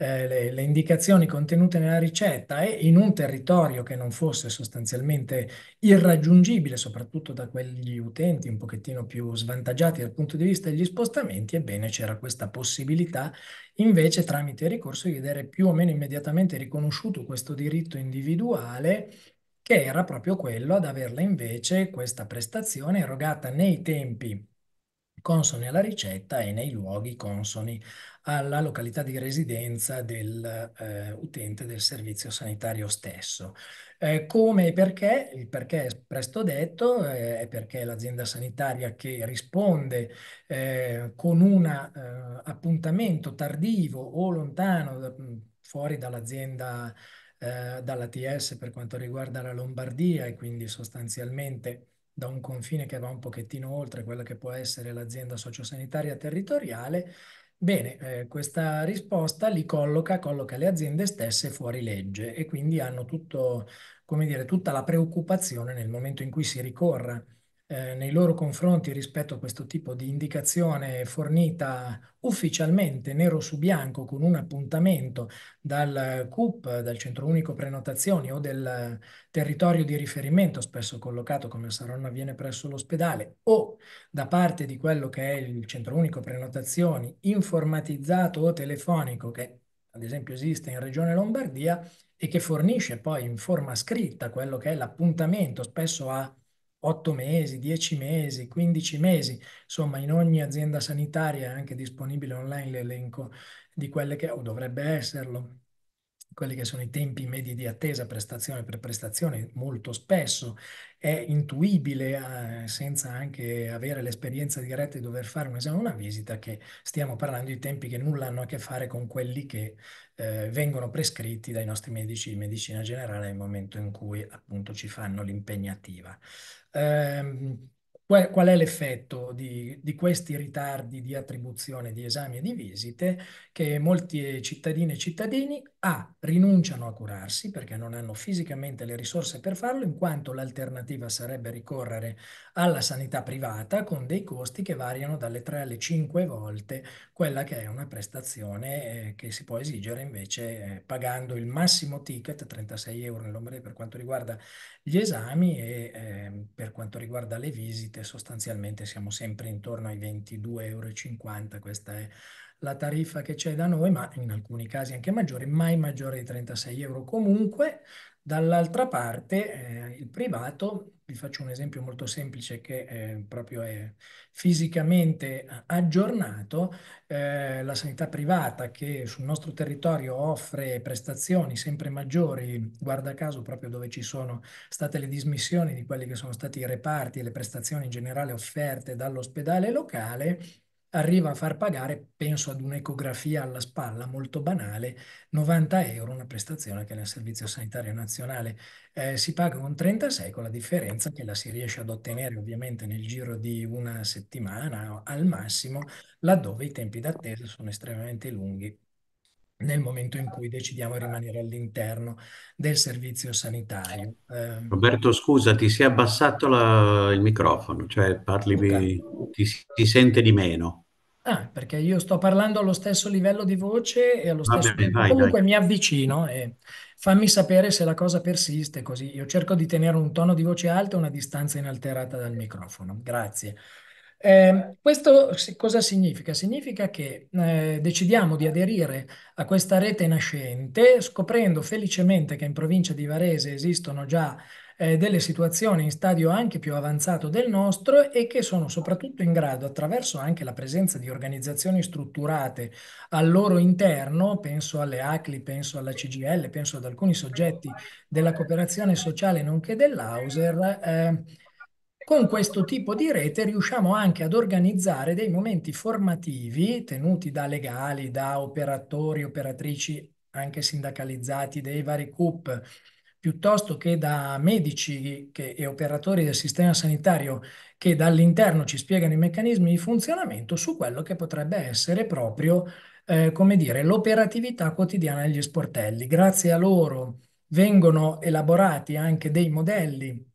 eh, le, le, indicazioni contenute nella ricetta e in un territorio che non fosse sostanzialmente irraggiungibile, soprattutto da quegli utenti un pochettino più svantaggiati dal punto di vista degli spostamenti, ebbene c'era questa possibilità invece tramite ricorso di vedere più o meno immediatamente riconosciuto questo diritto individuale che era proprio quello ad averla invece questa prestazione erogata nei tempi consoni alla ricetta e nei luoghi consoni alla località di residenza dell'utente eh, del servizio sanitario stesso. Eh, come e perché? Il perché è presto detto, eh, è perché l'azienda sanitaria che risponde eh, con un eh, appuntamento tardivo o lontano da, fuori dall'azienda, eh, dalla TS per quanto riguarda la Lombardia e quindi sostanzialmente da un confine che va un pochettino oltre quella che può essere l'azienda sociosanitaria territoriale, bene, eh, questa risposta li colloca, colloca le aziende stesse fuori legge e quindi hanno tutto, come dire, tutta la preoccupazione nel momento in cui si ricorra eh, nei loro confronti rispetto a questo tipo di indicazione fornita ufficialmente nero su bianco con un appuntamento dal CUP, dal Centro Unico Prenotazioni o del territorio di riferimento, spesso collocato come Saronno avviene presso l'ospedale, o da parte di quello che è il Centro Unico Prenotazioni informatizzato o telefonico che ad esempio esiste in Regione Lombardia e che fornisce poi in forma scritta quello che è l'appuntamento, spesso a 8 mesi, 10 mesi, 15 mesi, insomma in ogni azienda sanitaria è anche disponibile online l'elenco di quelle che, o dovrebbe esserlo, quelli che sono i tempi medi di attesa prestazione per prestazione, molto spesso è intuibile, eh, senza anche avere l'esperienza diretta di dover fare un esame o una visita, che stiamo parlando di tempi che nulla hanno a che fare con quelli che eh, vengono prescritti dai nostri medici di medicina generale nel momento in cui appunto ci fanno l'impegnativa. Eh, Qual, qual è l'effetto di, di, questi ritardi di attribuzione di esami e di visite? Che molti cittadini e cittadini A rinunciano a curarsi perché non hanno fisicamente le risorse per farlo, in quanto l'alternativa sarebbe ricorrere alla sanità privata con dei costi che variano dalle 3 alle 5 volte quella che è una prestazione eh, che si può esigere invece eh, pagando il massimo ticket, 36 euro nell'ombre per quanto riguarda gli esami e eh, per quanto riguarda le visite sostanzialmente siamo sempre intorno ai 22,50 euro, questa è la tariffa che c'è da noi, ma in alcuni casi anche maggiore, mai maggiore di 36 euro. Comunque, dall'altra parte, eh, il privato, vi faccio un esempio molto semplice che eh, proprio è fisicamente aggiornato, eh, la sanità privata che sul nostro territorio offre prestazioni sempre maggiori, guarda caso proprio dove ci sono state le dismissioni di quelli che sono stati i reparti e le prestazioni in generale offerte dall'ospedale locale, arriva a far pagare, penso ad un'ecografia alla spalla molto banale, 90 euro, una prestazione che nel Servizio Sanitario Nazionale. Eh, si paga con 36, con la differenza che la si riesce ad ottenere ovviamente nel giro di una settimana al massimo, laddove i tempi d'attesa sono estremamente lunghi nel momento in cui decidiamo di rimanere all'interno del servizio sanitario. Eh, Roberto, scusa, ti si è abbassato la, il microfono, cioè parli, okay. ti, ti sente di meno. Ah, perché io sto parlando allo stesso livello di voce e allo stesso bene, vai, Comunque dai. mi avvicino e fammi sapere se la cosa persiste, così io cerco di tenere un tono di voce alto e una distanza inalterata dal microfono. Grazie. Eh, questo cosa significa? Significa che eh, decidiamo di aderire a questa rete nascente scoprendo felicemente che in provincia di Varese esistono già eh, delle situazioni in stadio anche più avanzato del nostro e che sono soprattutto in grado, attraverso anche la presenza di organizzazioni strutturate al loro interno, penso alle ACLI, penso alla CGL, penso ad alcuni soggetti della cooperazione sociale nonché dell'Auser, eh, con questo tipo di rete riusciamo anche ad organizzare dei momenti formativi tenuti da legali, da operatori, operatrici anche sindacalizzati dei vari CUP, piuttosto che da medici che, e operatori del sistema sanitario che dall'interno ci spiegano i meccanismi di funzionamento su quello che potrebbe essere proprio, eh, come dire, l'operatività quotidiana degli sportelli. Grazie a loro vengono elaborati anche dei modelli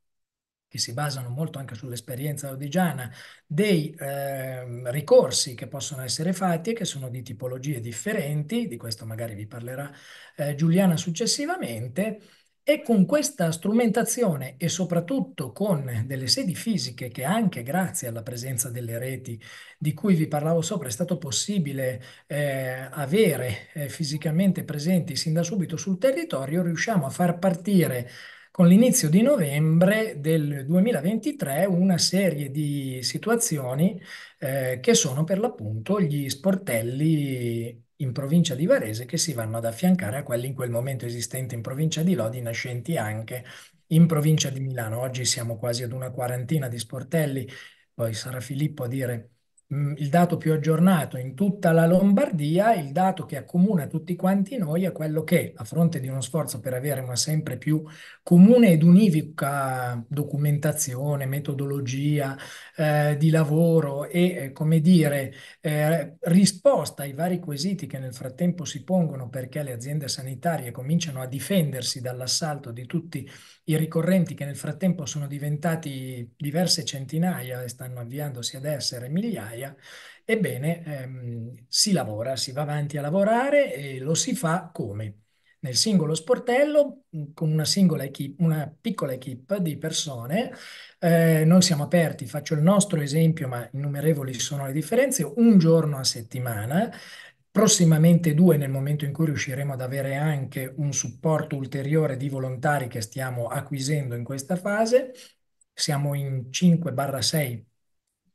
che si basano molto anche sull'esperienza odigiana, dei eh, ricorsi che possono essere fatti e che sono di tipologie differenti, di questo magari vi parlerà eh, Giuliana successivamente, e con questa strumentazione e soprattutto con delle sedi fisiche che anche grazie alla presenza delle reti di cui vi parlavo sopra è stato possibile eh, avere eh, fisicamente presenti sin da subito sul territorio, riusciamo a far partire con l'inizio di novembre del 2023 una serie di situazioni eh, che sono per l'appunto gli sportelli in provincia di Varese che si vanno ad affiancare a quelli in quel momento esistenti in provincia di Lodi, nascenti anche in provincia di Milano. Oggi siamo quasi ad una quarantina di sportelli, poi sarà Filippo a dire Mm, il dato più aggiornato in tutta la Lombardia, il dato che accomuna tutti quanti noi è quello che, a fronte di uno sforzo per avere una sempre più comune ed univoca documentazione, metodologia eh, di lavoro e, eh, come dire, eh, risposta ai vari quesiti che nel frattempo si pongono perché le aziende sanitarie cominciano a difendersi dall'assalto di tutti i ricorrenti che nel frattempo sono diventati diverse centinaia e stanno avviandosi ad essere migliaia, ebbene ehm, si lavora, si va avanti a lavorare e lo si fa come? Nel singolo sportello, con una singola equipe, una piccola equipe di persone, eh, noi siamo aperti, faccio il nostro esempio, ma innumerevoli sono le differenze, un giorno a settimana, prossimamente due nel momento in cui riusciremo ad avere anche un supporto ulteriore di volontari che stiamo acquisendo in questa fase. Siamo in 5-6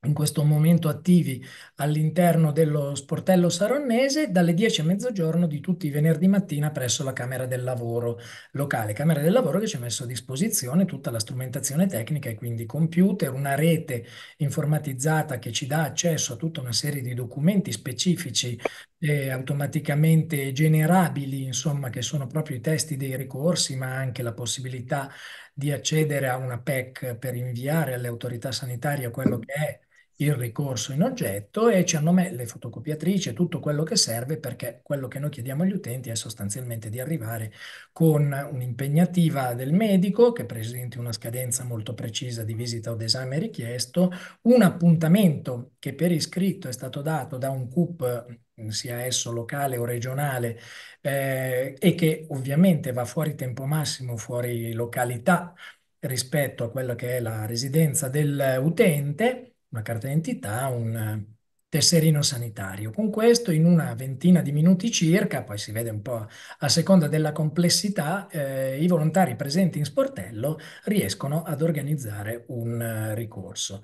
in questo momento attivi all'interno dello sportello saronnese dalle 10 a mezzogiorno di tutti i venerdì mattina presso la Camera del Lavoro locale. Camera del Lavoro che ci ha messo a disposizione tutta la strumentazione tecnica e quindi computer, una rete informatizzata che ci dà accesso a tutta una serie di documenti specifici eh, automaticamente generabili, insomma, che sono proprio i testi dei ricorsi, ma anche la possibilità di accedere a una PEC per inviare alle autorità sanitarie quello che è il ricorso in oggetto e ci hanno messo le fotocopiatrici e tutto quello che serve perché quello che noi chiediamo agli utenti è sostanzialmente di arrivare con un'impegnativa del medico che presenti una scadenza molto precisa di visita o d'esame richiesto, un appuntamento che per iscritto è stato dato da un CUP sia esso locale o regionale, eh, e che ovviamente va fuori tempo massimo, fuori località rispetto a quella che è la residenza dell'utente, una carta d'identità, un tesserino sanitario. Con questo in una ventina di minuti circa, poi si vede un po' a seconda della complessità, eh, i volontari presenti in sportello riescono ad organizzare un uh, ricorso.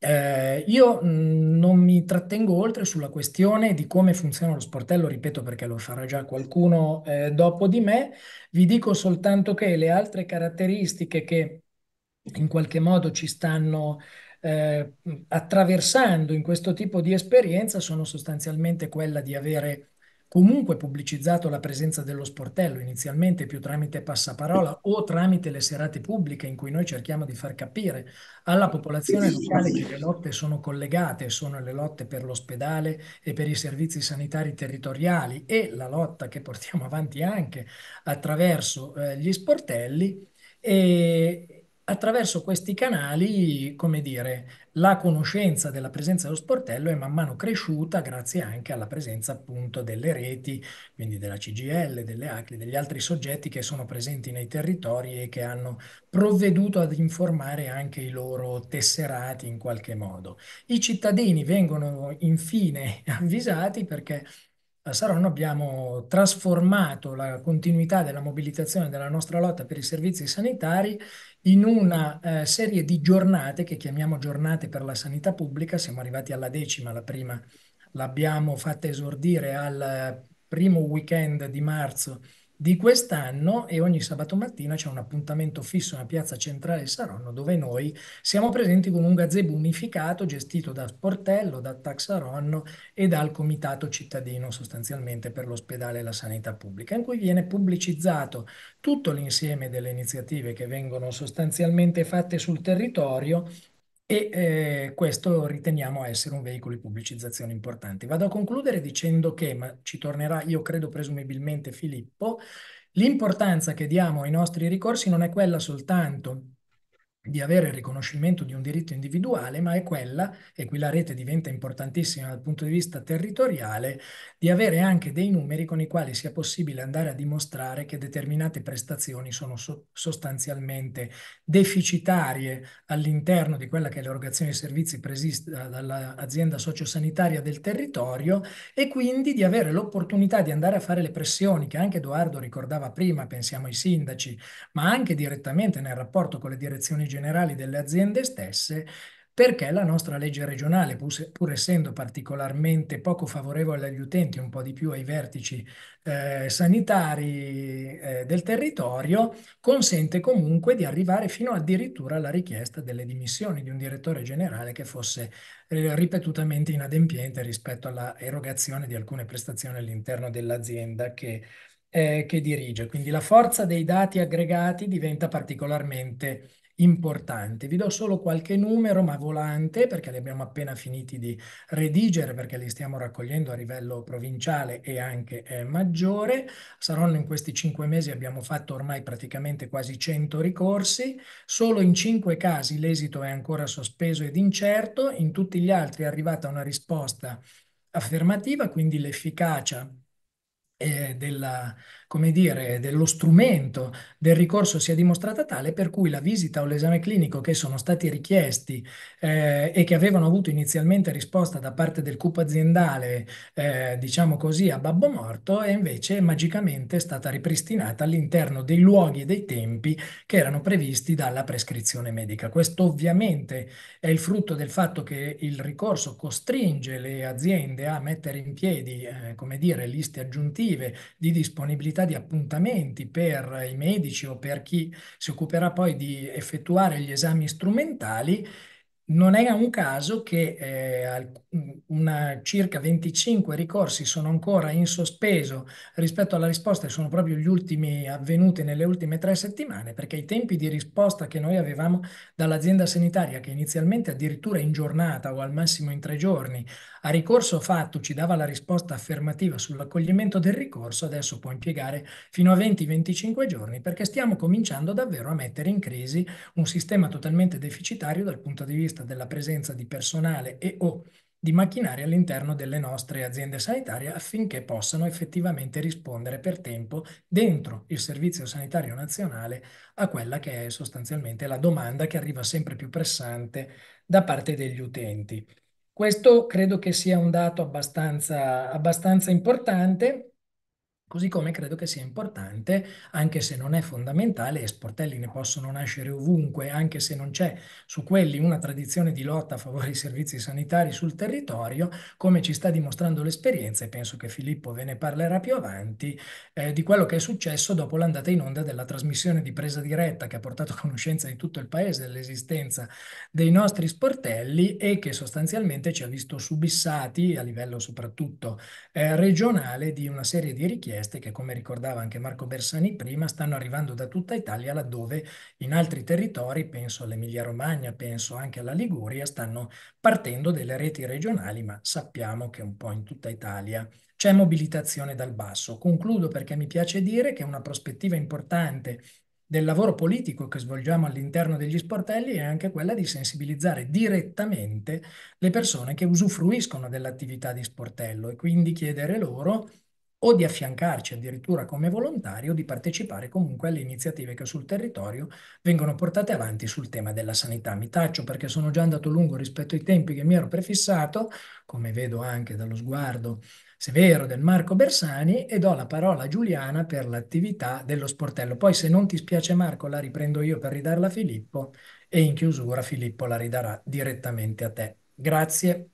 Eh, io mh, non mi trattengo oltre sulla questione di come funziona lo sportello, ripeto perché lo farà già qualcuno eh, dopo di me, vi dico soltanto che le altre caratteristiche che in qualche modo ci stanno eh, attraversando in questo tipo di esperienza sono sostanzialmente quella di avere comunque pubblicizzato la presenza dello sportello, inizialmente più tramite passaparola o tramite le serate pubbliche in cui noi cerchiamo di far capire alla popolazione locale che le lotte sono collegate, sono le lotte per l'ospedale e per i servizi sanitari territoriali e la lotta che portiamo avanti anche attraverso eh, gli sportelli. E, attraverso questi canali, come dire, la conoscenza della presenza dello sportello è man mano cresciuta grazie anche alla presenza appunto delle reti, quindi della CGL, delle ACLI, degli altri soggetti che sono presenti nei territori e che hanno provveduto ad informare anche i loro tesserati in qualche modo. I cittadini vengono infine (laughs) avvisati perché a Saronno abbiamo trasformato la continuità della mobilitazione della nostra lotta per i servizi sanitari in una eh, serie di giornate che chiamiamo giornate per la sanità pubblica. Siamo arrivati alla decima, la prima l'abbiamo fatta esordire al primo weekend di marzo di quest'anno e ogni sabato mattina c'è un appuntamento fisso nella piazza centrale di Saronno dove noi siamo presenti con un gazebo unificato gestito da Sportello, da Tax Saronno e dal Comitato Cittadino sostanzialmente per l'ospedale e la sanità pubblica in cui viene pubblicizzato tutto l'insieme delle iniziative che vengono sostanzialmente fatte sul territorio e eh, questo riteniamo essere un veicolo di pubblicizzazione importante. Vado a concludere dicendo che, ma ci tornerà, io credo presumibilmente Filippo, l'importanza che diamo ai nostri ricorsi non è quella soltanto di avere il riconoscimento di un diritto individuale, ma è quella, e qui la rete diventa importantissima dal punto di vista territoriale, di avere anche dei numeri con i quali sia possibile andare a dimostrare che determinate prestazioni sono so sostanzialmente deficitarie all'interno di quella che è l'erogazione di servizi prevista dall'azienda sociosanitaria del territorio e quindi di avere l'opportunità di andare a fare le pressioni che anche Edoardo ricordava prima, pensiamo ai sindaci, ma anche direttamente nel rapporto con le direzioni generali generali delle aziende stesse perché la nostra legge regionale, pur, pur, essendo particolarmente poco favorevole agli utenti, un po' di più ai vertici eh, sanitari eh, del territorio, consente comunque di arrivare fino addirittura alla richiesta delle dimissioni di un direttore generale che fosse eh, ripetutamente inadempiente rispetto alla erogazione di alcune prestazioni all'interno dell'azienda che, eh, che dirige. Quindi la forza dei dati aggregati diventa particolarmente importante. Vi do solo qualche numero, ma volante, perché li abbiamo appena finiti di redigere, perché li stiamo raccogliendo a livello provinciale e anche eh, maggiore. Saranno in questi cinque mesi abbiamo fatto ormai praticamente quasi 100 ricorsi. Solo in cinque casi l'esito è ancora sospeso ed incerto, in tutti gli altri è arrivata una risposta affermativa, quindi l'efficacia eh, della, come dire, dello strumento del ricorso sia dimostrata tale per cui la visita o l'esame clinico che sono stati richiesti eh, e che avevano avuto inizialmente risposta da parte del CUP aziendale, eh, diciamo così, a babbo morto, è invece magicamente stata ripristinata all'interno dei luoghi e dei tempi che erano previsti dalla prescrizione medica. Questo ovviamente è il frutto del fatto che il ricorso costringe le aziende a mettere in piedi, eh, come dire, liste aggiuntive di disponibilità di appuntamenti per i medici o per chi si occuperà poi di effettuare gli esami strumentali non è un caso che eh, una, circa 25 ricorsi sono ancora in sospeso rispetto alla risposta e sono proprio gli ultimi avvenuti nelle ultime tre settimane, perché i tempi di risposta che noi avevamo dall'azienda sanitaria, che inizialmente addirittura in giornata o al massimo in tre giorni, a ricorso fatto ci dava la risposta affermativa sull'accoglimento del ricorso, adesso può impiegare fino a 20-25 giorni, perché stiamo cominciando davvero a mettere in crisi un sistema totalmente deficitario dal punto di vista della presenza di personale e o di macchinari all'interno delle nostre aziende sanitarie affinché possano effettivamente rispondere per tempo dentro il Servizio Sanitario Nazionale a quella che è sostanzialmente la domanda che arriva sempre più pressante da parte degli utenti. Questo credo che sia un dato abbastanza, abbastanza importante Così come credo che sia importante, anche se non è fondamentale, e sportelli ne possono nascere ovunque, anche se non c'è su quelli una tradizione di lotta a favore dei servizi sanitari sul territorio, come ci sta dimostrando l'esperienza, e penso che Filippo ve ne parlerà più avanti, eh, di quello che è successo dopo l'andata in onda della trasmissione di presa diretta che ha portato a conoscenza di tutto il paese dell'esistenza dei nostri sportelli e che sostanzialmente ci ha visto subissati a livello soprattutto eh, regionale di una serie di richieste richieste che, come ricordava anche Marco Bersani prima, stanno arrivando da tutta Italia, laddove in altri territori, penso all'Emilia Romagna, penso anche alla Liguria, stanno partendo delle reti regionali, ma sappiamo che un po' in tutta Italia c'è mobilitazione dal basso. Concludo perché mi piace dire che una prospettiva importante del lavoro politico che svolgiamo all'interno degli sportelli è anche quella di sensibilizzare direttamente le persone che usufruiscono dell'attività di sportello e quindi chiedere loro o di affiancarci addirittura come volontari o di partecipare comunque alle iniziative che sul territorio vengono portate avanti sul tema della sanità. Mi taccio perché sono già andato lungo rispetto ai tempi che mi ero prefissato, come vedo anche dallo sguardo severo del Marco Bersani, e do la parola a Giuliana per l'attività dello sportello. Poi se non ti spiace Marco la riprendo io per ridarla a Filippo e in chiusura Filippo la ridarà direttamente a te. Grazie.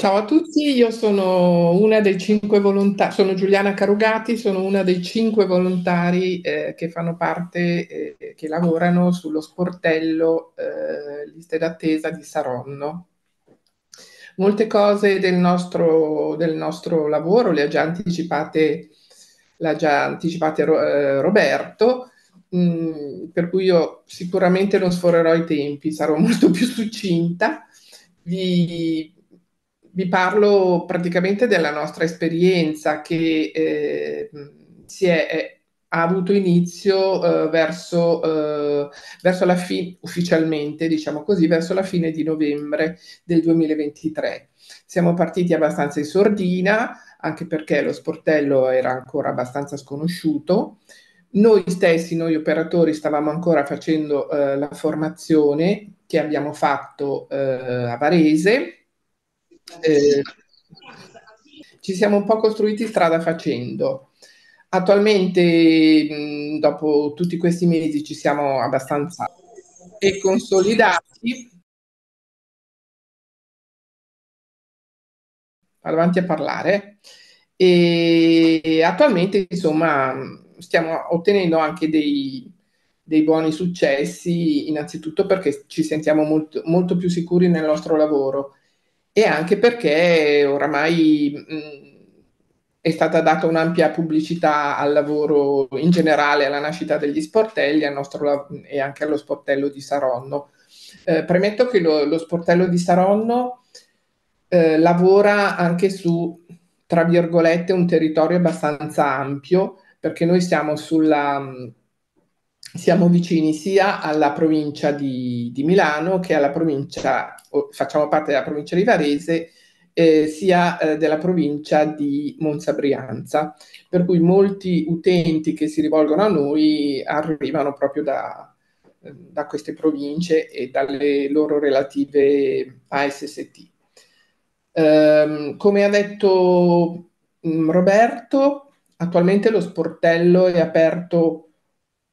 Ciao a tutti, io sono una dei cinque volontari, sono Giuliana Carugati, sono una dei cinque volontari eh, che fanno parte, eh, che lavorano sullo sportello eh, liste d'attesa di Saronno. Molte cose del nostro, del nostro lavoro le ha già anticipate, l'ha già anticipate eh, Roberto, mh, mm, per cui io sicuramente non sforerò i tempi, sarò (laughs) molto più succinta. Vi, vi parlo praticamente della nostra esperienza che eh, si è, è, ha avuto inizio eh, verso, eh, verso, la fine, ufficialmente, diciamo così, verso la fine di novembre del 2023. Siamo partiti abbastanza in sordina, anche perché lo sportello era ancora abbastanza sconosciuto. Noi stessi, noi operatori, stavamo ancora facendo eh, la formazione che abbiamo fatto eh, a Varese, eh, ci siamo un po' costruiti strada facendo. Attualmente, dopo tutti questi mesi, ci siamo abbastanza e consolidati. avanti a parlare e attualmente insomma stiamo ottenendo anche dei, dei buoni successi innanzitutto perché ci sentiamo molto, molto più sicuri nel nostro lavoro e anche perché oramai mh, è stata data un'ampia pubblicità al lavoro in generale, alla nascita degli sportelli nostro, e anche allo sportello di Saronno. Eh, premetto che lo, lo, sportello di Saronno eh, lavora anche su, tra virgolette, un territorio abbastanza ampio, perché noi siamo sulla siamo vicini sia alla provincia di, di Milano che alla provincia, facciamo parte della provincia di Varese, eh, sia eh, della provincia di Monza Brianza, per cui molti utenti che si rivolgono a noi arrivano proprio da, da queste province e dalle loro relative ASST. Um, come ha detto um, Roberto, attualmente lo sportello è aperto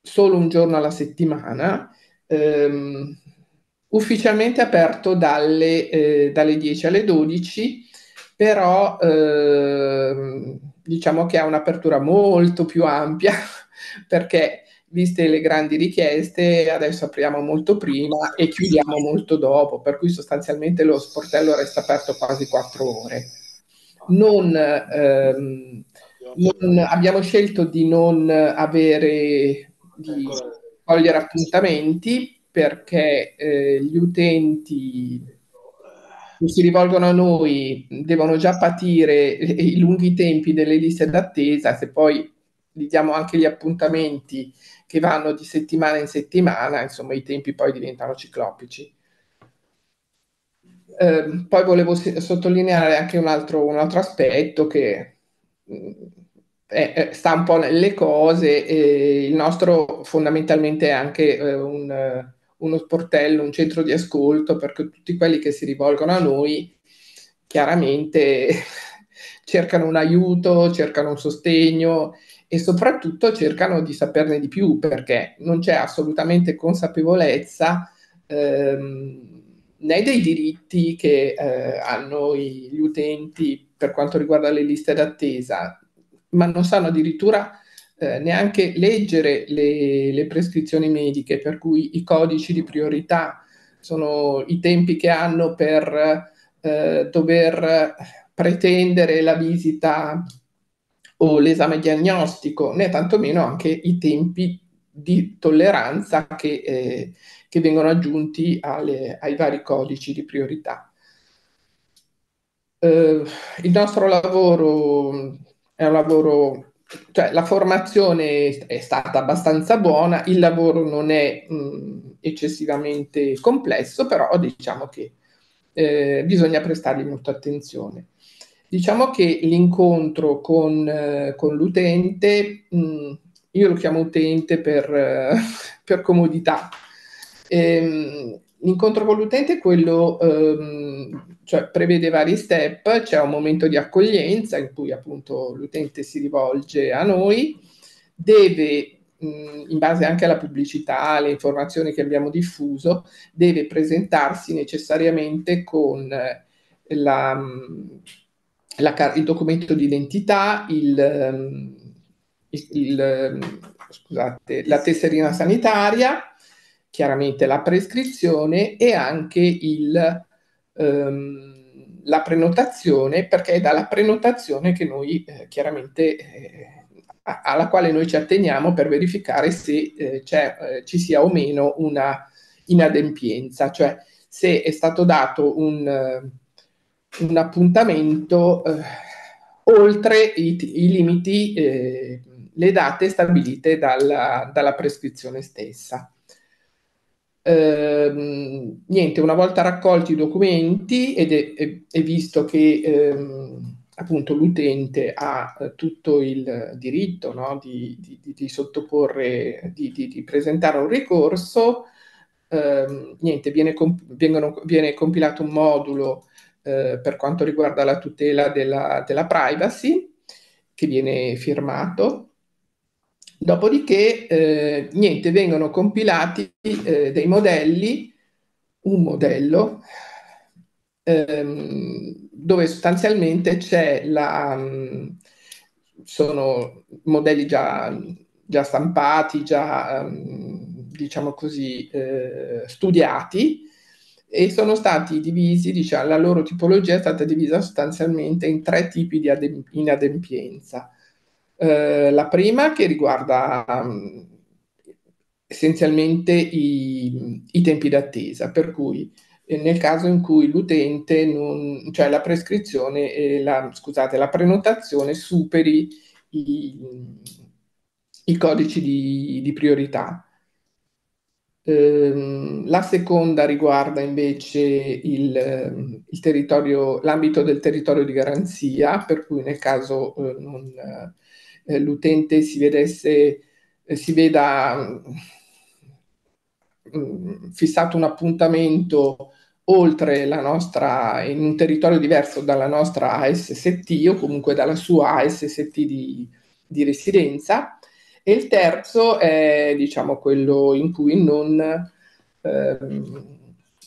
solo un giorno alla settimana, ehm, ufficialmente aperto dalle, eh, dalle 10 alle 12, però ehm, diciamo che ha un'apertura molto più ampia (laughs) perché viste le grandi richieste, adesso apriamo molto prima e chiudiamo molto dopo, per cui sostanzialmente lo sportello resta aperto quasi quattro ore. Non, ehm, non, abbiamo scelto di non avere, di cogliere appuntamenti perché eh, gli utenti che si rivolgono a noi devono già patire i lunghi tempi delle liste d'attesa, se poi gli diamo anche gli appuntamenti che vanno di settimana in settimana, insomma i tempi poi diventano ciclopici. Eh, poi volevo sottolineare anche un altro, un altro aspetto che mh, è, è, sta un po' nelle cose, eh, il nostro fondamentalmente è anche eh, un, uno sportello, un centro di ascolto, perché tutti quelli che si rivolgono a noi chiaramente (laughs) cercano un aiuto, cercano un sostegno e soprattutto cercano di saperne di più perché non c'è assolutamente consapevolezza ehm, né dei diritti che eh, hanno gli utenti per quanto riguarda le liste d'attesa, ma non sanno addirittura eh, neanche leggere le, le, prescrizioni mediche, per cui i codici di priorità sono i tempi che hanno per eh, dover pretendere la visita o l'esame diagnostico, né tantomeno anche i tempi di tolleranza che, eh, che vengono aggiunti alle, ai vari codici di priorità. Eh, il nostro lavoro è un lavoro, cioè la formazione è stata abbastanza buona, il lavoro non è mh, eccessivamente complesso, però diciamo che eh, bisogna prestargli molta attenzione. Diciamo che l'incontro con, eh, con l'utente, mh, io lo chiamo utente per, (laughs) per comodità. Ehm, l'incontro con l'utente è quello, ehm, cioè prevede vari step, c'è un momento di accoglienza in cui appunto l'utente si rivolge a noi, deve in base anche alla pubblicità, alle informazioni che abbiamo diffuso, deve presentarsi necessariamente con la, la, il documento di identità, il, il, il, scusate, la tesserina sanitaria, chiaramente la prescrizione e anche il, um, la prenotazione, perché è dalla prenotazione che noi eh, chiaramente eh, alla quale noi ci atteniamo per verificare se eh, eh, ci sia o meno una inadempienza, cioè se è stato dato un un appuntamento eh, oltre i, i limiti, eh, le date stabilite dalla, dalla prescrizione stessa. Eh, niente, una volta raccolti i documenti ed è, è, è visto che ehm, appunto l'utente ha eh, tutto il diritto no, di, di, di, sottoporre, di, di, presentare un ricorso, ehm, niente, viene, comp- vengono, viene compilato un modulo eh, per quanto riguarda la tutela della, della privacy, che viene firmato. Dopodiché, eh, niente, vengono compilati eh, dei modelli, un modello, ehm, dove sostanzialmente c'è la... sono modelli già, già stampati, già, diciamo così, eh, studiati, e sono stati divisi, diciamo, la loro tipologia è stata divisa sostanzialmente in tre tipi di adem- inadempienza. Eh, la prima che riguarda um, essenzialmente i, i, tempi d'attesa, per cui eh, nel caso in cui l'utente, non, cioè la prescrizione, eh, la, scusate, la prenotazione superi i, i codici di, di priorità. Ehm, la seconda riguarda invece il, il l'ambito del territorio di garanzia, per cui nel caso eh, eh, l'utente si, vedesse, eh, si veda mm, fissato un appuntamento oltre la nostra, in un territorio diverso dalla nostra ASST o comunque dalla sua ASST di, di residenza, e il terzo è, diciamo, quello in cui non, ehm,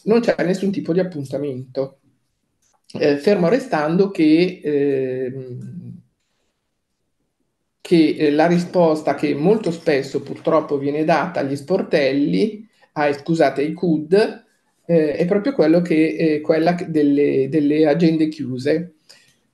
non c'è nessun tipo di appuntamento. Eh, fermo restando che, eh, che eh, la risposta che molto spesso purtroppo viene data agli sportelli, ai, scusate, ai CUD, eh, è proprio quello che, eh, quella delle, delle, agende chiuse,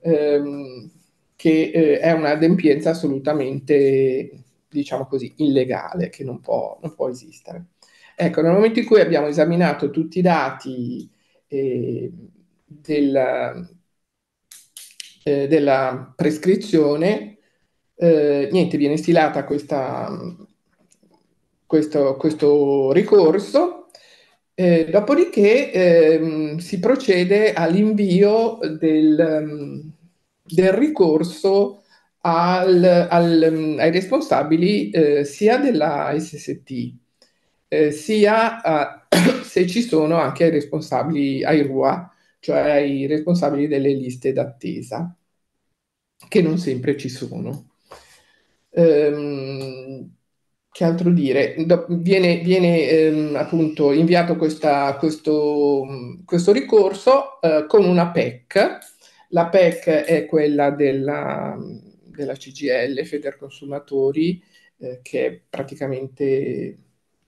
ehm, che eh, è un'adempienza assolutamente, diciamo così, illegale, che non può, non può esistere. Ecco, nel momento in cui abbiamo esaminato tutti i dati eh, del, eh, della prescrizione, eh, niente, viene stilata questa, questo, questo ricorso, eh, dopodiché ehm, si procede all'invio del, del ricorso al, al, ai responsabili eh, sia della SST eh, sia uh, (coughs) se ci sono anche ai responsabili, ai RUA, cioè ai responsabili delle liste d'attesa, che non sempre ci sono. Um, che altro dire? Viene, viene um, appunto inviato questa, questo, questo, ricorso uh, con una PEC. La PEC è quella della, della CGL, Federconsumatori, eh, che è praticamente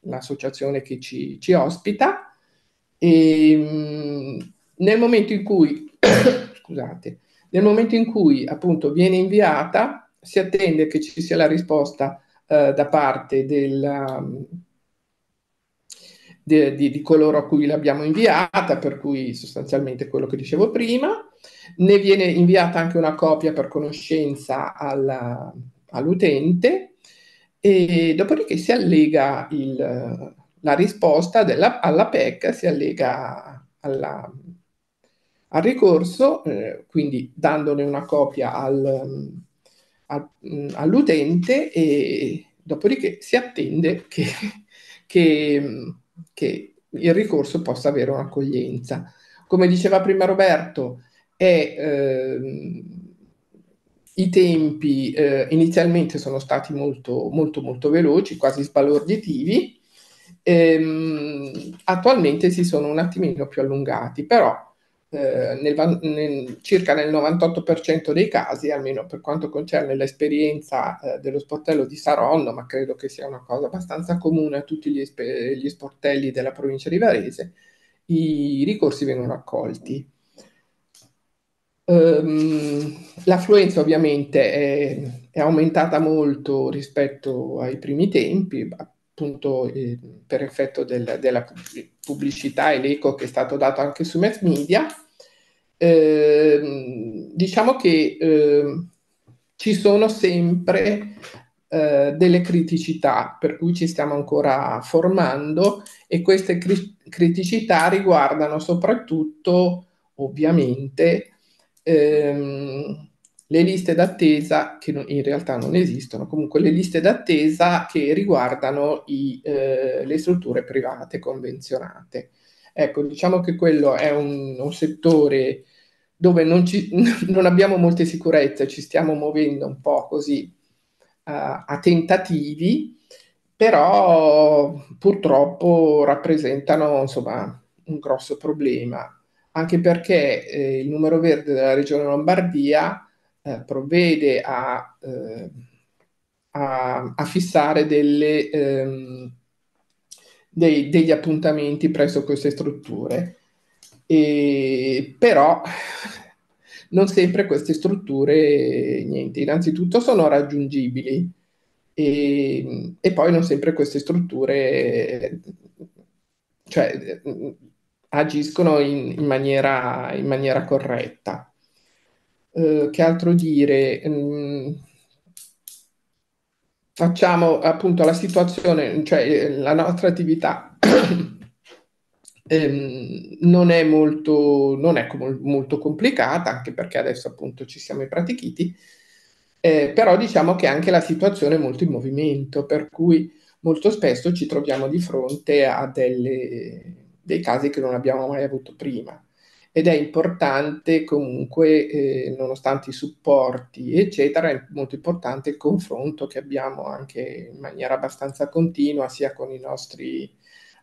l'associazione che ci, ci ospita. E, mh, nel momento in cui, (coughs) scusate, nel momento in cui appunto viene inviata, si attende che ci sia la risposta eh, da parte della, de, di, di, coloro a cui l'abbiamo inviata, per cui sostanzialmente quello che dicevo prima. Ne viene inviata anche una copia per conoscenza alla, all'utente e dopodiché si allega il, la risposta della, alla PEC, si allega alla, al ricorso, eh, quindi dandone una copia al, al, all'utente e dopodiché si attende che, che, che, il ricorso possa avere un'accoglienza. Come diceva prima Roberto, è... Eh, i tempi eh, inizialmente sono stati molto, molto, molto veloci, quasi sbalorditivi, ehm, attualmente si sono un attimino più allungati, però eh, nel, nel, circa nel 98% dei casi, almeno per quanto concerne l'esperienza eh, dello sportello di Saronno, ma credo che sia una cosa abbastanza comune a tutti gli, gli sportelli della provincia di Varese, i ricorsi vengono accolti. Um, l'affluenza ovviamente è, è, aumentata molto rispetto ai primi tempi, appunto eh, per effetto del, della pubblicità e l'eco che è stato dato anche su mass media. Eh, diciamo che eh, ci sono sempre eh, delle criticità per cui ci stiamo ancora formando e queste cri- criticità riguardano soprattutto ovviamente ehm, le liste d'attesa, che in realtà non esistono, comunque le liste d'attesa che riguardano i, eh, le strutture private convenzionate. Ecco, diciamo che quello è un, un settore dove non, ci, (laughs) non, abbiamo molte sicurezze, ci stiamo muovendo un po' così uh, a tentativi, però purtroppo rappresentano insomma un grosso problema anche perché eh, il numero verde della regione Lombardia eh, provvede a, eh, a, a, fissare delle, ehm, dei, degli appuntamenti presso queste strutture. E, però non sempre queste strutture, niente, innanzitutto sono raggiungibili e, e poi non sempre queste strutture, cioè agiscono in, in, maniera, in maniera, corretta. Eh, che altro dire? Mm, facciamo appunto la situazione, cioè eh, la nostra attività (coughs) ehm, non è molto, non è com- molto complicata, anche perché adesso appunto ci siamo impratichiti, eh, però diciamo che anche la situazione è molto in movimento, per cui molto spesso ci troviamo di fronte a delle dei casi che non abbiamo mai avuto prima. Ed è importante comunque, eh, nonostante i supporti, eccetera, è molto importante il confronto che abbiamo anche in maniera abbastanza continua, sia con i nostri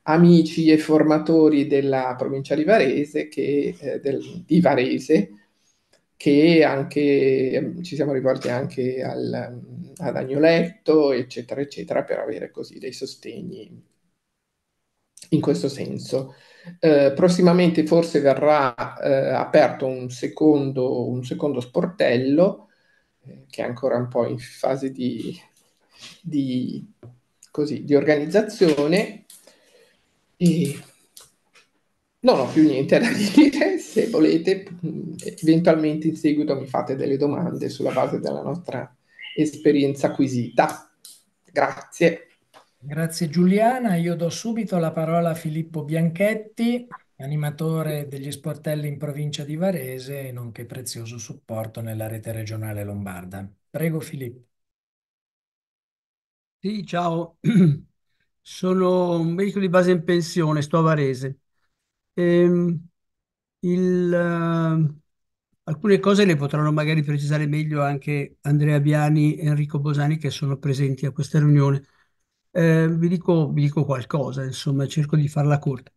amici e formatori della provincia di Varese che eh, del, di Varese, che anche, ci siamo rivolti anche al, ad Agnoletto, eccetera, eccetera, per avere così dei sostegni in questo senso. Eh, prossimamente forse verrà eh, aperto un secondo, un secondo sportello eh, che è ancora un po' in fase di, di, così, di organizzazione e non ho più niente da (laughs) dire, se volete eventualmente in seguito mi fate delle domande sulla base della nostra esperienza acquisita. Grazie. Grazie Giuliana, io do subito la parola a Filippo Bianchetti, animatore degli sportelli in provincia di Varese, nonché prezioso supporto nella rete regionale lombarda. Prego Filippo. Sì, ciao, (clears throat) sono un medico di base in pensione, sto a Varese. Ehm, il, uh, alcune cose le potranno magari precisare meglio anche Andrea Biani e Enrico Bosani che sono presenti a questa riunione. Eh, vi dico, vi dico qualcosa, insomma, cerco di farla corta.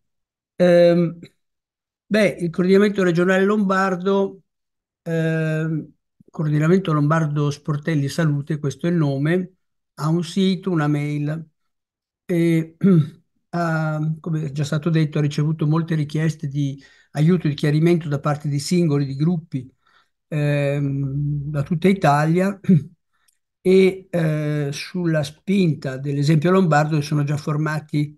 Eh, beh, il coordinamento regionale lombardo, eh, coordinamento lombardo sportelli salute, questo è il nome, ha un sito, una mail e (clears throat) ha, come è già stato detto, ha ricevuto molte richieste di aiuto e di chiarimento da parte di singoli, di gruppi ehm, da tutta Italia (clears throat) e eh, sulla spinta dell'esempio lombardo sono già formati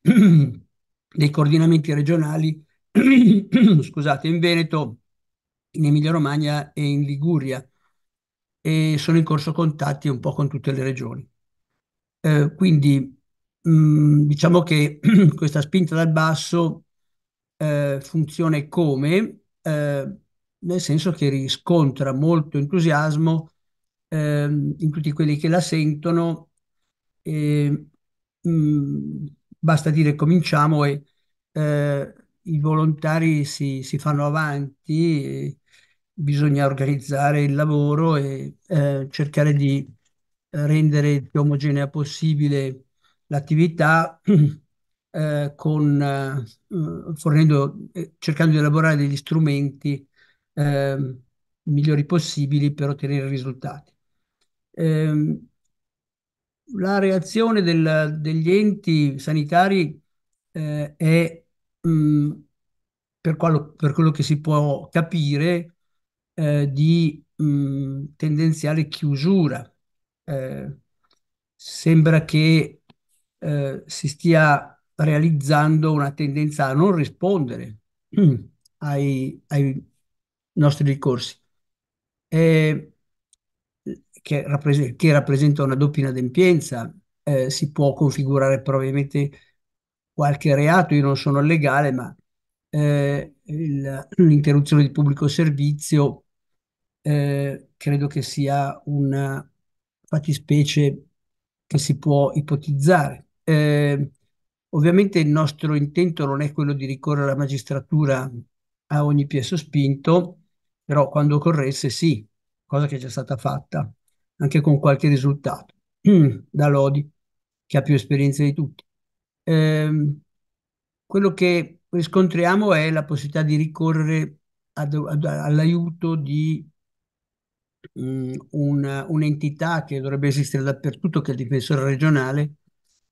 (clears throat) dei coordinamenti regionali (clears throat) scusate, in Veneto, in Emilia-Romagna e in Liguria e sono in corso contatti un po' con tutte le regioni. Eh, quindi mh, mm, diciamo che (clears throat) questa spinta dal basso eh, funziona come? Eh, nel senso che riscontra molto entusiasmo ehm, in tutti quelli che la sentono. E, mh, mm, basta dire cominciamo e eh, i volontari si, si fanno avanti, bisogna organizzare il lavoro e eh, cercare di rendere più omogenea possibile l'attività (clears throat) eh, con, eh, fornendo, eh, cercando di elaborare degli strumenti ehm, migliori possibili per ottenere risultati. Ehm, la reazione del, degli enti sanitari eh, è, mh, mm, per, quello, per, quello, che si può capire, eh, di mh, mm, tendenziale chiusura. Eh, sembra che eh, si stia realizzando una tendenza a non rispondere (clears throat) ai, ai nostri ricorsi, eh, che, rappres- che, rappresenta una doppia inadempienza. Eh, si può configurare probabilmente qualche reato, io non sono legale, ma eh, il, l'interruzione di pubblico servizio eh, credo che sia una fattispecie che si può ipotizzare. Eh, ovviamente il nostro intento non è quello di ricorrere alla magistratura a ogni piè sospinto, però quando occorresse sì, cosa che è già stata fatta, anche con qualche risultato, (clears throat) da Lodi, che ha più esperienza di tutti. Eh, quello che riscontriamo è la possibilità di ricorrere all'aiuto di mh, un, un'entità che dovrebbe esistere dappertutto, che è il difensore regionale,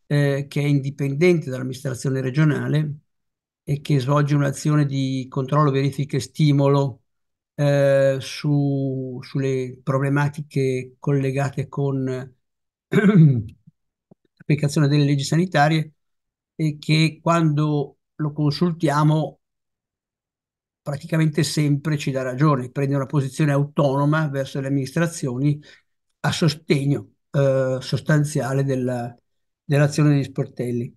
eh, che è indipendente dall'amministrazione regionale e che svolge un'azione di controllo, verifica e stimolo eh, su, sulle problematiche collegate con (clears throat) l'applicazione delle leggi sanitarie e che quando lo consultiamo praticamente sempre ci dà ragione, prende una posizione autonoma verso le amministrazioni a sostegno eh, sostanziale della, dell'azione degli sportelli.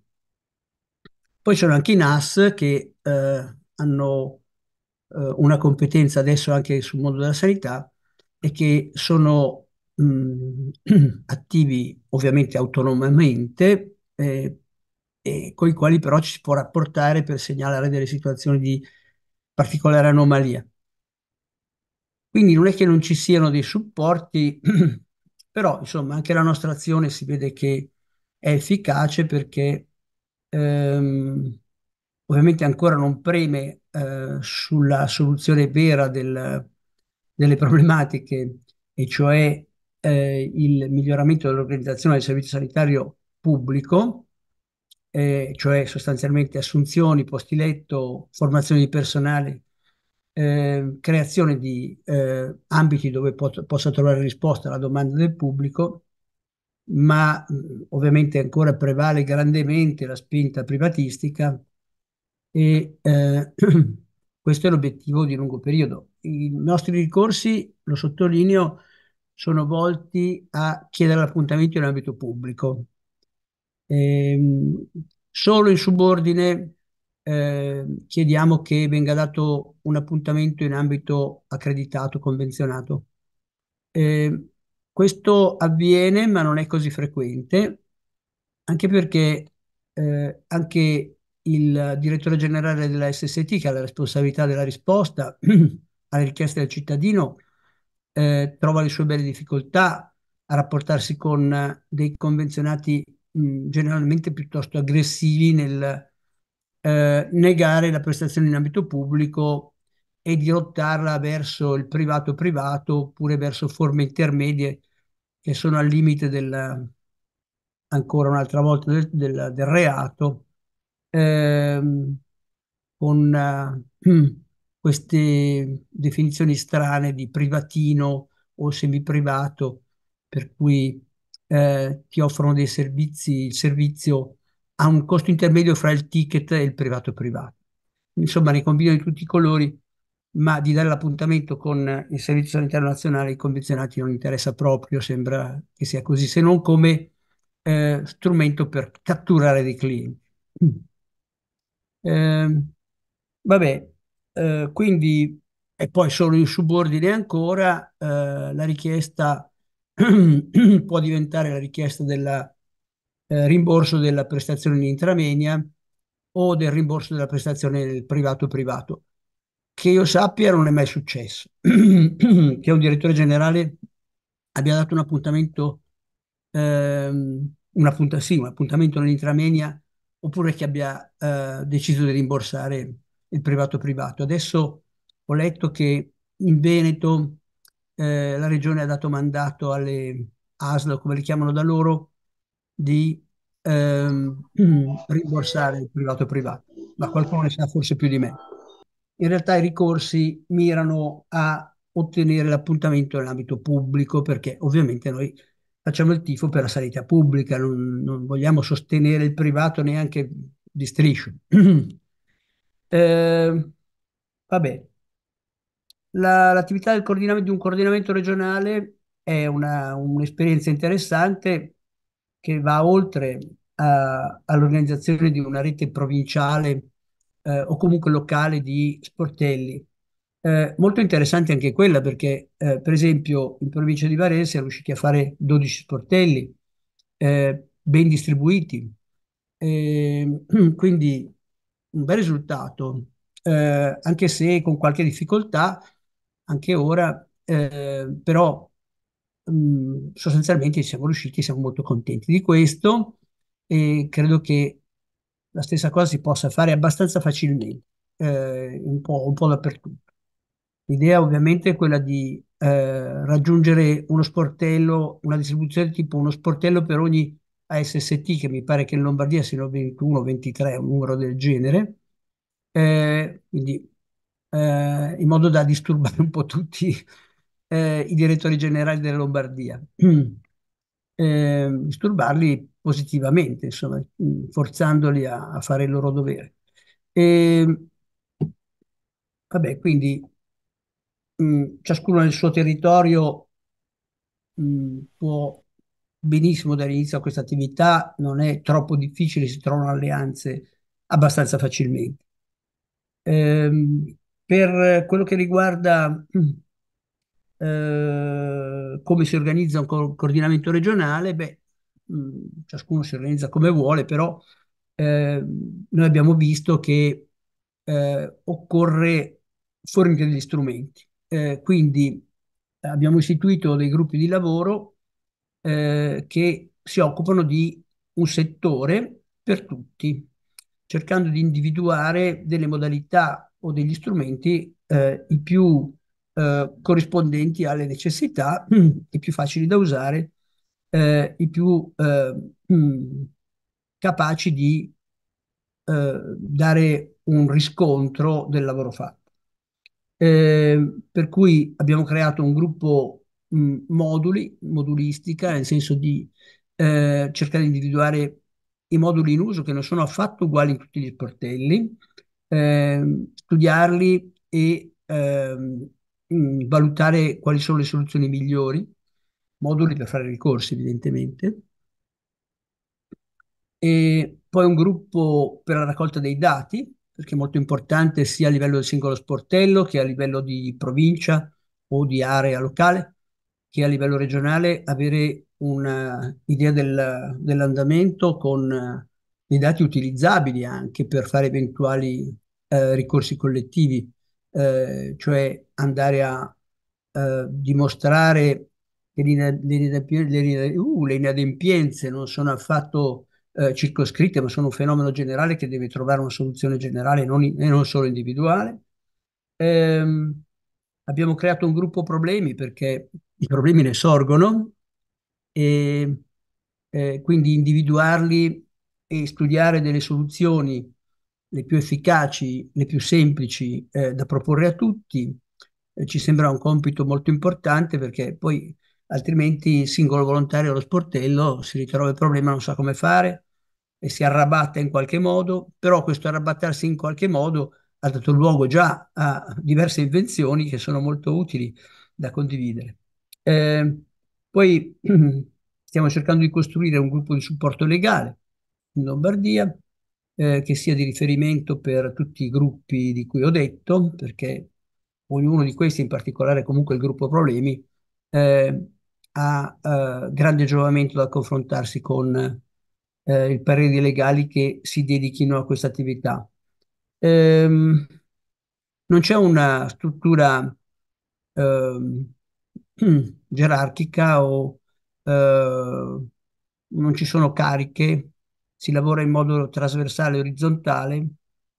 Poi ci sono anche i NAS che eh, hanno eh, una competenza adesso anche sul mondo della sanità e che sono mh, (clears throat) attivi ovviamente autonomamente eh, e con i quali però ci si può rapportare per segnalare delle situazioni di particolare anomalia. Quindi non è che non ci siano dei supporti, (clears throat) però insomma anche la nostra azione si vede che è efficace perché ehm, ovviamente ancora non preme eh, sulla soluzione vera del, delle problematiche, e cioè eh, il miglioramento dell'organizzazione del servizio sanitario pubblico, eh, cioè sostanzialmente assunzioni, posti letto, formazione di personale, eh, creazione di eh, ambiti dove pot- possa trovare risposta alla domanda del pubblico, ma ovviamente ancora prevale grandemente la spinta privatistica e eh, (clears throat) questo è l'obiettivo di lungo periodo. I nostri ricorsi, lo sottolineo, sono volti a chiedere l'appuntamento in ambito pubblico. Ehm, solo in subordine eh, chiediamo che venga dato un appuntamento in ambito accreditato, convenzionato. Eh, questo avviene, ma non è così frequente, anche perché eh, anche il direttore generale della SST, che ha la responsabilità della risposta (clears throat) alle richieste del cittadino, eh, trova le sue belle difficoltà a rapportarsi con dei convenzionati mh, generalmente piuttosto aggressivi nel eh, negare la prestazione in ambito pubblico e dirottarla verso il privato privato oppure verso forme intermedie che sono al limite del, ancora un'altra volta del, del, del reato, ehm, con uh, (clears throat) queste definizioni strane di privatino o semiprivato, per cui eh, ti offrono dei servizi, il servizio ha un costo intermedio fra il ticket e il privato privato. Insomma, ne combino di tutti i colori, ma di dare l'appuntamento con il Servizio Sanitario Nazionale ai convenzionati non interessa proprio, sembra che sia così, se non come eh, strumento per catturare dei clienti. (clears throat) Eh, vabbè, eh, quindi, e poi solo in subordine ancora, eh, la richiesta (clears throat) può diventare la richiesta del eh, rimborso della prestazione in intramenia o del rimborso della prestazione del privato-privato. Che io sappia non è mai successo (clears throat) che un direttore generale abbia dato un appuntamento, ehm, un, appunt- sì, un appuntamento nell'intramenia oppure che abbia eh, deciso di rimborsare il privato-privato. Adesso ho letto che in Veneto eh, la regione ha dato mandato alle ASL, come le chiamano da loro, di ehm, (clears throat) rimborsare il privato-privato, ma qualcuno ne sa forse più di me. In realtà i ricorsi mirano a ottenere l'appuntamento nell'ambito pubblico perché ovviamente noi facciamo il tifo per la sanità pubblica, non, non vogliamo sostenere il privato neanche di striscio. (clears throat) eh, vabbè, la, l'attività del coordinamento, di un coordinamento regionale è una, un'esperienza interessante che va oltre uh, all'organizzazione di una rete provinciale uh, o comunque locale di sportelli. Uh, molto interessante anche quella perché, per esempio, in provincia di Varese riusciti a fare 12 sportelli ben distribuiti, e, (clears throat) quindi un bel risultato, anche se con qualche difficoltà anche ora, però mh, sostanzialmente siamo riusciti, siamo molto contenti di questo e credo che la stessa cosa si possa fare abbastanza facilmente, eh, un po', un po' dappertutto. L'idea ovviamente è quella di eh, raggiungere uno sportello, una distribuzione tipo uno sportello per ogni ASST, che mi pare che in Lombardia siano 21, 23, un numero del genere, eh, quindi eh, in modo da disturbare un po' tutti eh, i direttori generali della Lombardia, (clears throat) eh, disturbarli positivamente, insomma, forzandoli a, a fare il loro dovere. E, vabbè, quindi mh, ciascuno nel suo territorio mh, può benissimo dare inizio a questa attività, non è troppo difficile, si trovano alleanze abbastanza facilmente. Ehm, per quello che riguarda (clears throat) eh, come si organizza un co- coordinamento regionale? Beh, mh, mm, ciascuno si organizza come vuole, però eh, noi abbiamo visto che eh, occorre fornire degli strumenti. Eh, quindi abbiamo istituito dei gruppi di lavoro eh, che si occupano di un settore per tutti, cercando di individuare delle modalità o degli strumenti eh, i più eh, corrispondenti alle necessità, (clears throat) i più facili da usare, eh, i più eh, mm, capaci di dare un riscontro del lavoro fatto. Eh, per cui abbiamo creato un gruppo mh, moduli, modulistica, nel senso di eh, cercare di individuare i moduli in uso che non sono affatto uguali in tutti gli sportelli, eh, studiarli e ehm, mh, valutare quali sono le soluzioni migliori, moduli per fare ricorsi evidentemente, e poi un gruppo per la raccolta dei dati, perché è molto importante sia a livello del singolo sportello che a livello di provincia o di area locale, che a livello regionale avere un'idea del, dell'andamento con eh, dei dati utilizzabili anche per fare eventuali eh, ricorsi collettivi, eh, cioè andare a eh, dimostrare che le, le, uh, le inadempienze non sono affatto eh, circoscritte, ma sono un fenomeno generale che deve trovare una soluzione generale non e non solo individuale. Ehm, abbiamo creato un gruppo problemi perché i problemi ne sorgono e eh, quindi individuarli e studiare delle soluzioni le più efficaci, le più semplici eh, da proporre a tutti, eh, ci sembra un compito molto importante perché poi altrimenti il singolo volontario allo sportello si ritrova il problema, non sa come fare e si arrabatta in qualche modo, però questo arrabattarsi in qualche modo ha dato luogo già a diverse invenzioni che sono molto utili da condividere. Eh, poi (clears throat) stiamo cercando di costruire un gruppo di supporto legale in Lombardia eh, che sia di riferimento per tutti i gruppi di cui ho detto, perché ognuno di questi, in particolare comunque il gruppo problemi, eh, ha eh, grande giovamento da confrontarsi con eh, il parere dei legali che si dedichino a questa attività. Ehm, non c'è una struttura ehm, (clears throat) gerarchica o eh, non ci sono cariche, si lavora in modo trasversale e orizzontale,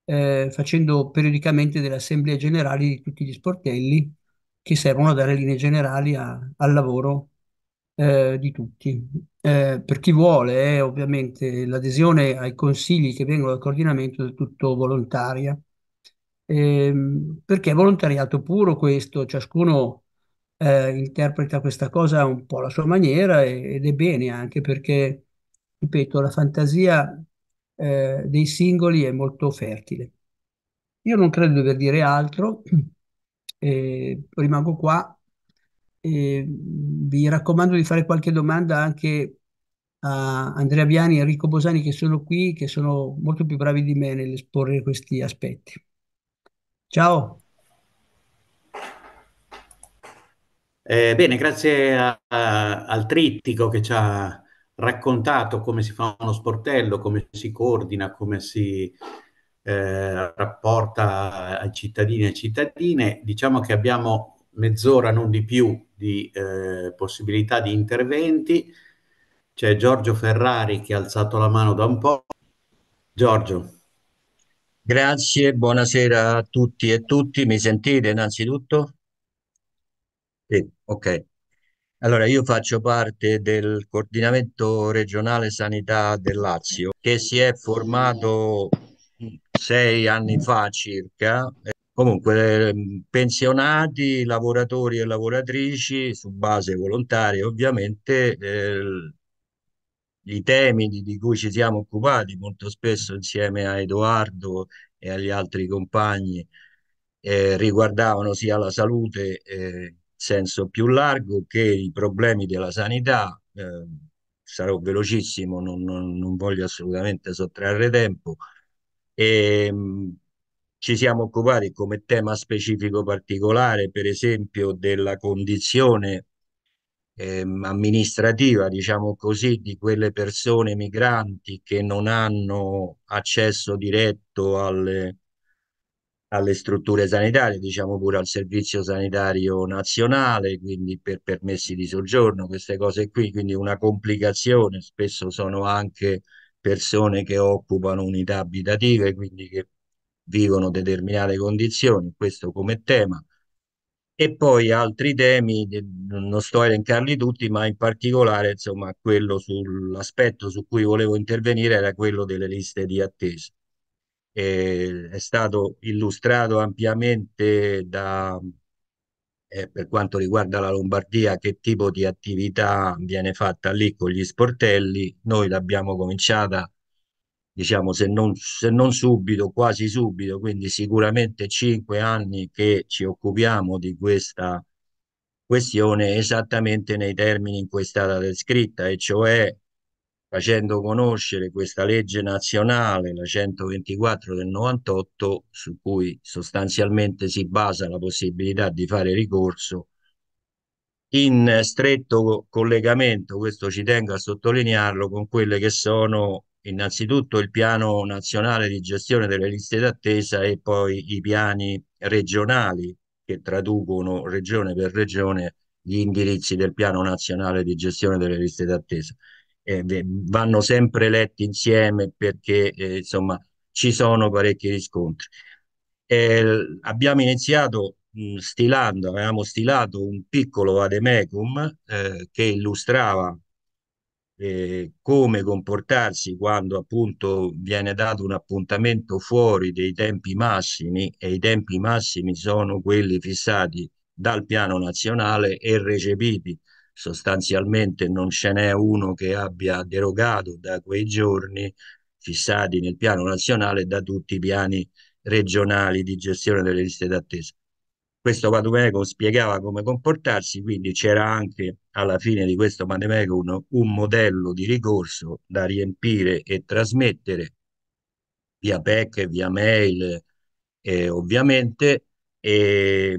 eh, facendo periodicamente delle assemblee generali di tutti gli sportelli che servono a dare linee generali a, al lavoro eh, di tutti. Eh, per chi vuole, eh, ovviamente, l'adesione ai consigli che vengono dal coordinamento è tutto volontaria. Ehm, perché è volontariato puro questo, ciascuno eh, interpreta questa cosa un po' alla sua maniera ed è bene anche perché, ripeto, la fantasia eh, dei singoli è molto fertile. Io non credo di dover dire altro, (clears throat) rimango qua e vi raccomando di fare qualche domanda anche a Andrea Viani e Enrico Bosani che sono qui, che sono molto più bravi di me nell'esporre questi aspetti. Ciao. Eh, bene, grazie a, a, al trittico che ci ha raccontato come si fa uno sportello, come si coordina, come si eh, rapporta ai cittadini e cittadine. Diciamo che abbiamo mezz'ora, non di più, di eh, possibilità di interventi. C'è Giorgio Ferrari che ha alzato la mano da un po'. Giorgio. Grazie, buonasera a tutti e tutti. Mi sentite innanzitutto? Sì, ok. Allora, io faccio parte del coordinamento regionale sanità del Lazio che si è formato sei anni fa circa. Comunque, ehm, pensionati, lavoratori e lavoratrici su base volontaria, ovviamente, eh, i temi di, di, cui ci siamo occupati molto spesso insieme a Edoardo e agli altri compagni eh, riguardavano sia la salute eh, senso più largo che i problemi della sanità. Eh, sarò velocissimo, non, non, non, voglio assolutamente sottrarre tempo. E, ehm, ci siamo occupati come tema specifico particolare, per esempio, della condizione ehm, amministrativa, diciamo così, di quelle persone migranti che non hanno accesso diretto alle, alle strutture sanitarie, diciamo pure al servizio sanitario nazionale, quindi per permessi di soggiorno, queste cose qui, quindi una complicazione, spesso sono anche persone che occupano unità abitative, quindi che vivono determinate condizioni, questo come tema. e poi altri temi, non sto a elencarli tutti, ma in particolare, insomma, quello sull'aspetto su cui volevo intervenire era quello delle liste di attesa. E è stato illustrato ampiamente da, eh, per quanto riguarda la Lombardia, che tipo di attività viene fatta lì con gli sportelli. Noi l'abbiamo cominciata diciamo, se non, se non subito, quasi subito, quindi sicuramente cinque anni che ci occupiamo di questa questione esattamente nei termini in cui è stata descritta, e cioè facendo conoscere questa legge nazionale, la 124 del 98, su cui sostanzialmente si basa la possibilità di fare ricorso in stretto collegamento, questo ci tengo a sottolinearlo, con quelle che sono innanzitutto il piano nazionale di gestione delle liste d'attesa e poi i piani regionali che traducono regione per regione gli indirizzi del piano nazionale di gestione delle liste d'attesa. Eh, vanno sempre letti insieme perché eh, insomma ci sono parecchi riscontri. Eh, abbiamo iniziato mh, stilando, avevamo stilato un piccolo vademecum eh, che illustrava eh, come comportarsi quando appunto viene dato un appuntamento fuori dei tempi massimi e i tempi massimi sono quelli fissati dal piano nazionale e recepiti. Sostanzialmente non ce n'è uno che abbia derogato da quei giorni fissati nel piano nazionale da tutti i piani regionali di gestione delle liste d'attesa questo Vadumecum spiegava come comportarsi, quindi c'era anche alla fine di questo Vadumecum un, un modello di ricorso da riempire e trasmettere via PEC, via mail, eh, ovviamente, e,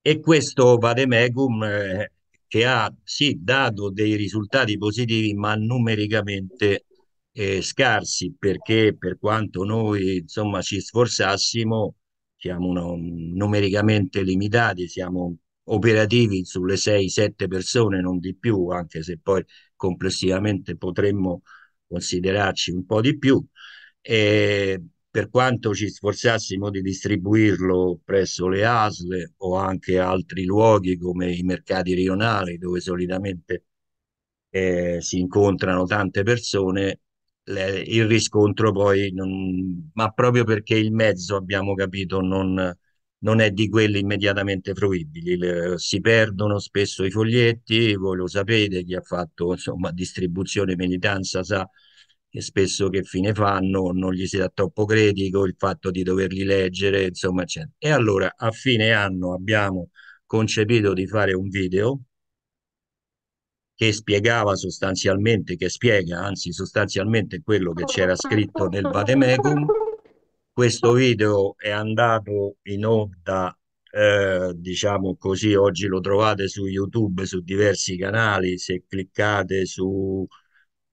e questo Vademecum eh, che ha sì dato dei risultati positivi, ma numericamente eh, scarsi, perché per quanto noi insomma ci sforzassimo, siamo uno, numericamente limitati, siamo operativi sulle 6-7 persone, non di più, anche se poi complessivamente potremmo considerarci un po' di più. E per quanto ci sforzassimo di distribuirlo presso le ASL o anche altri luoghi come i mercati rionali dove solitamente eh, si incontrano tante persone, le, il riscontro poi, non, ma proprio perché il mezzo, abbiamo capito, non, non è di quelli immediatamente fruibili. Le, si perdono spesso i foglietti, voi lo sapete, chi ha fatto insomma, distribuzione militanza sa che spesso che fine fanno, non gli si dà troppo critico il fatto di doverli leggere, insomma, eccetera. E allora a fine anno abbiamo concepito di fare un video che spiegava sostanzialmente, che spiega anzi sostanzialmente quello che c'era scritto nel Vademecum. Questo video è andato in onda, eh, diciamo così, oggi lo trovate su YouTube, su diversi canali, se cliccate su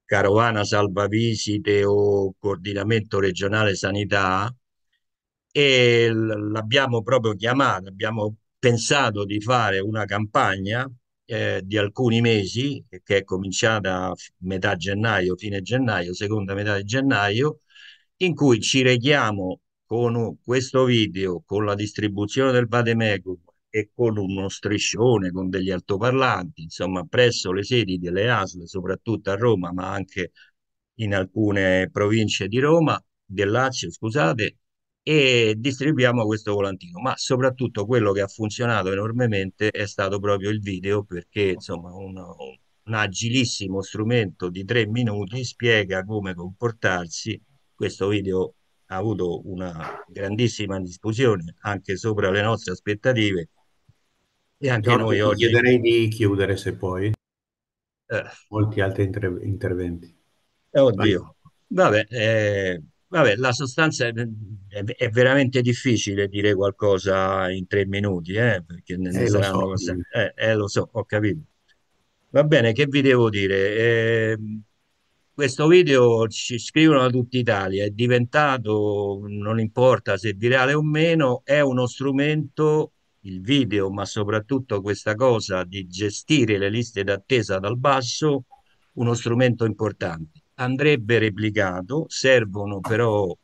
Carovana Salvavisite o Coordinamento Regionale Sanità, e l'abbiamo proprio chiamato, abbiamo pensato di fare una campagna eh, di alcuni mesi, che è cominciata a metà gennaio, fine gennaio, seconda metà di gennaio, in cui ci rechiamo con questo video, con la distribuzione del Vademecum e con uno striscione, con degli altoparlanti, insomma, presso le sedi delle ASL, soprattutto a Roma, ma anche in alcune province di Roma, del Lazio, scusate, e distribuiamo questo volantino. Ma soprattutto quello che ha funzionato enormemente è stato proprio il video perché insomma un, un agilissimo strumento di tre minuti spiega come comportarsi. Questo video ha avuto una grandissima diffusione anche sopra le nostre aspettative e anche Giorgio, noi oggi chiederei di chiudere se poi eh. molti altri inter interventi. Oddio, vabbè, eh, Vabbè, la sostanza è, è, veramente difficile dire qualcosa in tre minuti, eh, perché ne, eh, saranno lo so. cose. Eh, eh, lo so, ho capito. Va bene, che vi devo dire? Eh, questo video ci scrivono da tutta Italia, è diventato, non importa se virale o meno, è uno strumento, il video, ma soprattutto questa cosa di gestire le liste d'attesa dal basso, uno strumento importante andrebbe replicato, servono però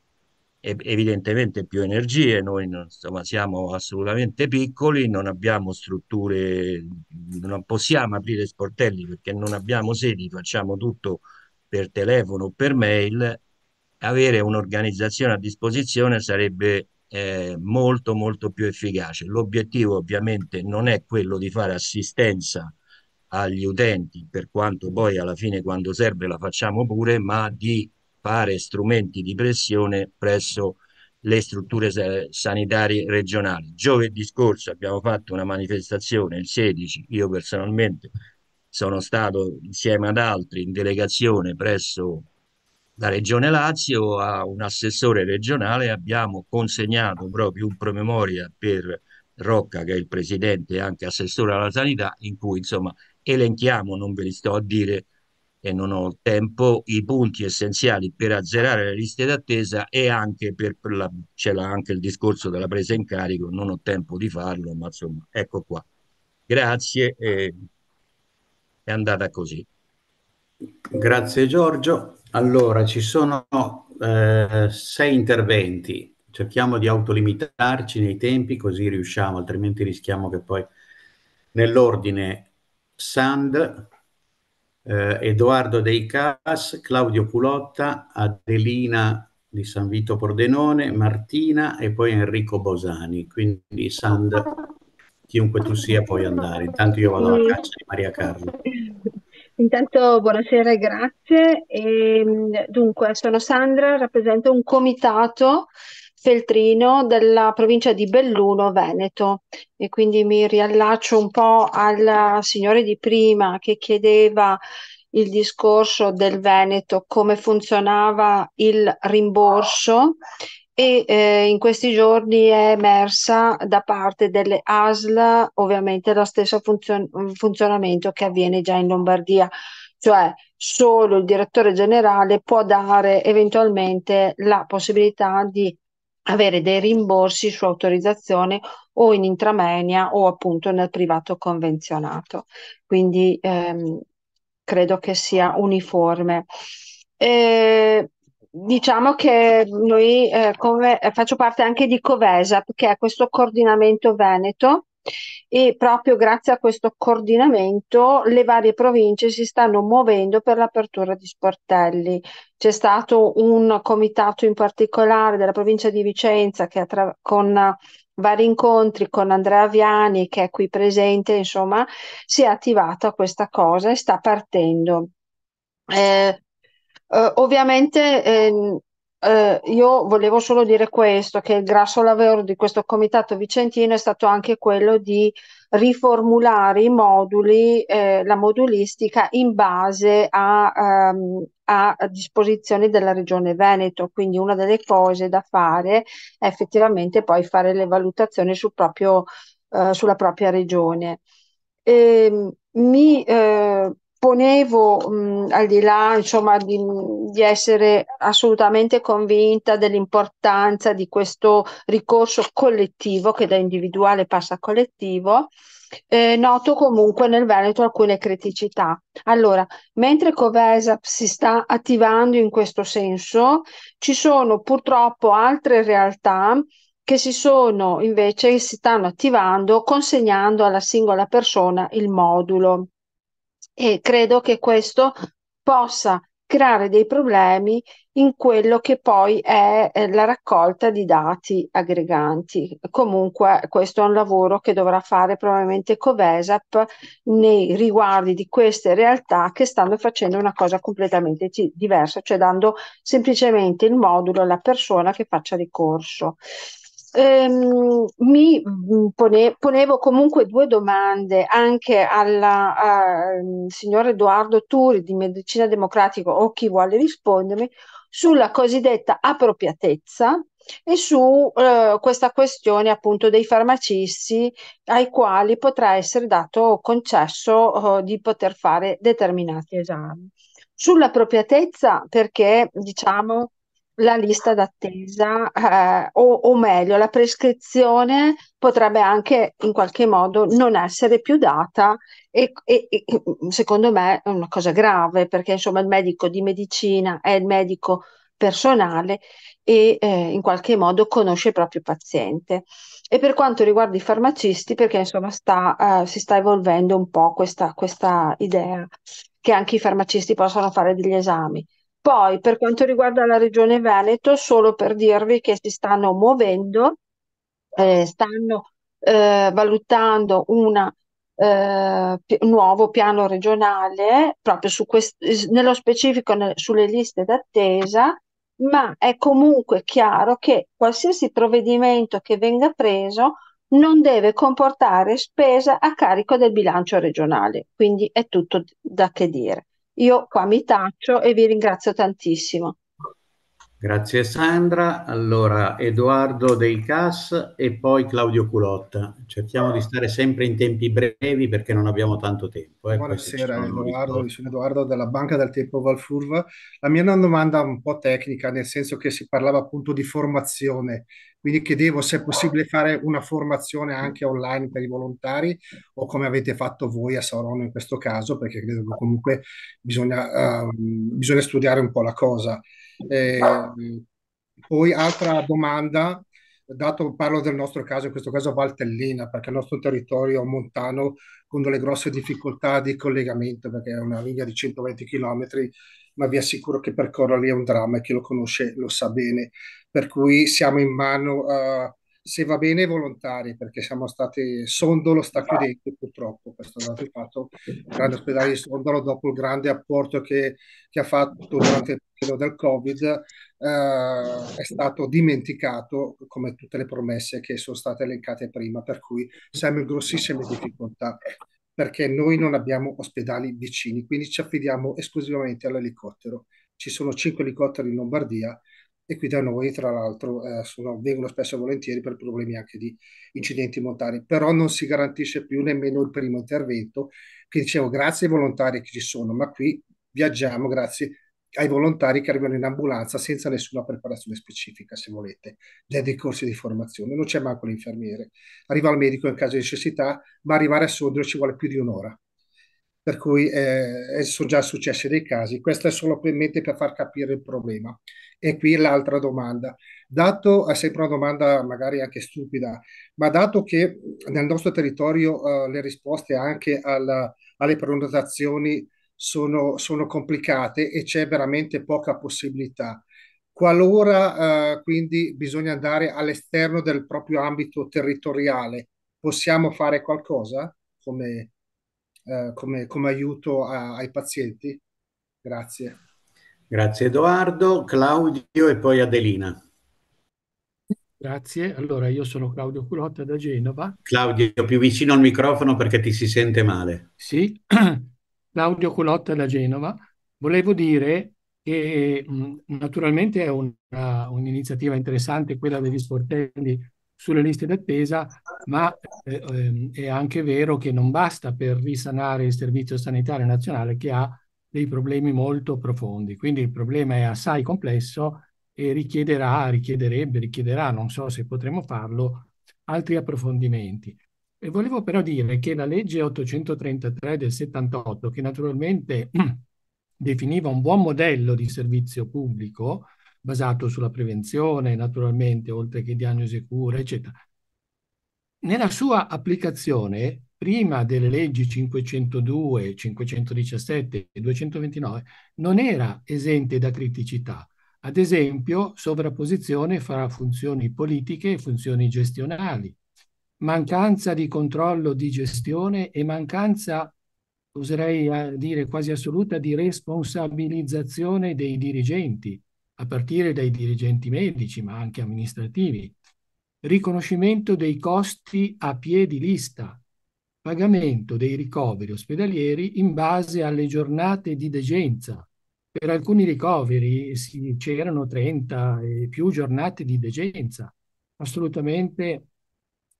evidentemente più energie, noi insomma, siamo assolutamente piccoli, non abbiamo strutture, non possiamo aprire sportelli perché non abbiamo sedi, facciamo tutto per telefono o per mail, avere un'organizzazione a disposizione sarebbe eh, molto molto più efficace. L'obiettivo ovviamente non è quello di fare assistenza agli utenti, per quanto poi alla fine quando serve la facciamo pure, ma di fare strumenti di pressione presso le strutture sanitarie regionali. Giovedì scorso abbiamo fatto una manifestazione, il 16, io personalmente sono stato insieme ad altri in delegazione presso la Regione Lazio a un assessore regionale abbiamo consegnato proprio un promemoria per Rocca, che è il presidente e anche assessore alla sanità, in cui insomma elenchiamo, non ve li sto a dire e non ho tempo, i punti essenziali per azzerare le liste d'attesa e anche per, per la, c'è anche il discorso della presa in carico, non ho tempo di farlo, ma insomma, ecco qua. Grazie, e, è andata così. Grazie Giorgio. Allora, ci sono eh, sei interventi, cerchiamo di autolimitarci nei tempi così riusciamo, altrimenti rischiamo che poi nell'ordine Sand, eh, Edoardo Dei Cas, Claudio Culotta, Adelina di San Vito Pordenone, Martina e poi Enrico Bosani. Quindi Sand, chiunque tu sia puoi andare. Intanto io vado alla caccia di Maria Carla. Intanto buonasera e grazie. E, ehm, dunque, sono Sandra, rappresento un comitato feltrino della provincia di Belluno, Veneto, e quindi mi riallaccio un po' al signore di prima che chiedeva il discorso del Veneto, come funzionava il rimborso. E eh, in questi giorni è emersa da parte delle ASL ovviamente lo stesso funzion- funzionamento che avviene già in Lombardia, cioè solo il direttore generale può dare eventualmente la possibilità di avere dei rimborsi su autorizzazione o in intramenia o appunto nel privato convenzionato. Quindi ehm, credo che sia uniforme. Eh, Diciamo che noi eh, come, eh, faccio parte anche di Covesap, che è questo coordinamento veneto, e proprio grazie a questo coordinamento le varie province si stanno muovendo per l'apertura di sportelli. C'è stato un comitato in particolare della provincia di Vicenza che attra- con vari incontri con Andrea Viani, che è qui presente, insomma, si è attivata questa cosa e sta partendo. Eh, Uh, ovviamente ehm, eh, io volevo solo dire questo, che il grasso lavoro di questo comitato vicentino è stato anche quello di riformulare i moduli, eh, la modulistica in base a, um, a, disposizioni della Regione Veneto. Quindi una delle cose da fare è effettivamente poi fare le valutazioni sul proprio, uh, sulla propria regione. E, ehm, mi eh, ponevo, mh, al di là insomma, di, di, essere assolutamente convinta dell'importanza di questo ricorso collettivo che da individuale passa a collettivo, eh, noto comunque nel Veneto alcune criticità. Allora, mentre Covesap si sta attivando in questo senso, ci sono purtroppo altre realtà che si sono invece si stanno attivando consegnando alla singola persona il modulo e credo che questo possa creare dei problemi in quello che poi è la raccolta di dati aggreganti. Comunque questo è un lavoro che dovrà fare probabilmente Covesap nei riguardi di queste realtà che stanno facendo una cosa completamente diversa, cioè dando semplicemente il modulo alla persona che faccia ricorso ehm, mi mm, pone, ponevo comunque due domande anche al signor Edoardo Turi di Medicina Democratica o chi vuole rispondermi sulla cosiddetta appropriatezza e su eh, questa questione appunto dei farmacisti ai quali potrà essere dato concesso eh, di poter fare determinati esami. Sull'appropriatezza perché diciamo la lista d'attesa, eh, o, o, meglio, la prescrizione potrebbe anche in qualche modo non essere più data e, e, e, secondo me è una cosa grave perché insomma il medico di medicina è il medico personale e eh, in qualche modo conosce il proprio paziente. E per quanto riguarda i farmacisti, perché insomma sta, eh, si sta evolvendo un po' questa, questa idea che anche i farmacisti possano fare degli esami. Poi, per quanto riguarda la regione Veneto, solo per dirvi che si stanno muovendo, eh, stanno eh, valutando un eh, nuovo piano regionale proprio su quest- nello specifico ne- sulle liste d'attesa, ma è comunque chiaro che qualsiasi provvedimento che venga preso non deve comportare spesa a carico del bilancio regionale, quindi è tutto da che dire. Io qua mi taccio e vi ringrazio tantissimo. Grazie Sandra. Allora, Edoardo Del Cas e poi Claudio Culotta. Cerchiamo di stare sempre in tempi brevi perché non abbiamo tanto tempo. Eh, Buonasera Edoardo, sono Edoardo della Banca del Tempo Valfurva. La mia è una domanda un po' tecnica, nel senso che si parlava appunto di formazione, quindi chiedevo se è possibile fare una formazione anche online per i volontari o come avete fatto voi a Saurono in questo caso, perché credo che comunque bisogna, uh, bisogna studiare un po' la cosa. Eh, poi altra domanda, dato parlo del nostro caso, in questo caso Valtellina, perché il nostro territorio montano con delle grosse difficoltà di collegamento, perché è una linea di 120 km, ma vi assicuro che percorrerli è un dramma e chi lo conosce lo sa bene. Per cui siamo in mano a se va bene volontari, perché siamo stati, Sondolo sta chiudendo purtroppo, questo è dato il fatto, il grande ospedale di Sondolo dopo il grande apporto che, che ha fatto durante il periodo del Covid, eh, è stato dimenticato come tutte le promesse che sono state elencate prima, per cui siamo in grossissime difficoltà perché noi non abbiamo ospedali vicini, quindi ci affidiamo esclusivamente all'elicottero. Ci sono cinque elicotteri in Lombardia e qui da noi, tra l'altro, eh, vengono spesso e volentieri per problemi anche di incidenti montani, però non si garantisce più nemmeno il primo intervento, che dicevo grazie ai volontari che ci sono, ma qui viaggiamo grazie ai volontari che arrivano in ambulanza senza nessuna preparazione specifica, se volete, né dei corsi di formazione, non c'è manco l'infermiere. Arriva il medico in caso di necessità, ma arrivare a Sondrio ci vuole più di un'ora per cui eh, sono già successi dei casi. Questo è solamente per far capire il problema. E qui l'altra domanda. Dato, è sempre una domanda magari anche stupida, ma dato che nel nostro territorio eh, le risposte anche alla, alle prenotazioni sono, sono, complicate e c'è veramente poca possibilità, qualora eh, quindi bisogna andare all'esterno del proprio ambito territoriale, possiamo fare qualcosa come, eh, come, come aiuto a, ai pazienti? Grazie. Grazie Edoardo, Claudio e poi Adelina. Grazie, allora io sono Claudio Culotta da Genova. Claudio, più vicino al microfono perché ti si sente male. Sì, (clears throat) Claudio Culotta da Genova. Volevo dire che naturalmente è una, un'iniziativa interessante quella degli sportelli sulle liste d'attesa, ma eh, ehm, è anche vero che non basta per risanare il Servizio Sanitario Nazionale che ha dei problemi molto profondi. Quindi il problema è assai complesso e richiederà, richiederebbe, richiederà, non so se potremo farlo, altri approfondimenti. E volevo però dire che la legge 833 del 78, che naturalmente (clears throat) definiva un buon modello di servizio pubblico, basato sulla prevenzione, naturalmente, oltre che diagnosi e cura, eccetera. Nella sua applicazione, prima delle leggi 502, 517 e 229, non era esente da criticità. Ad esempio, sovrapposizione fra funzioni politiche e funzioni gestionali, mancanza di controllo di gestione e mancanza, oserei dire quasi assoluta, di responsabilizzazione dei dirigenti a partire dai dirigenti medici, ma anche amministrativi, riconoscimento dei costi a piedi lista, pagamento dei ricoveri ospedalieri in base alle giornate di degenza. Per alcuni ricoveri sì, c'erano 30 e più giornate di degenza, assolutamente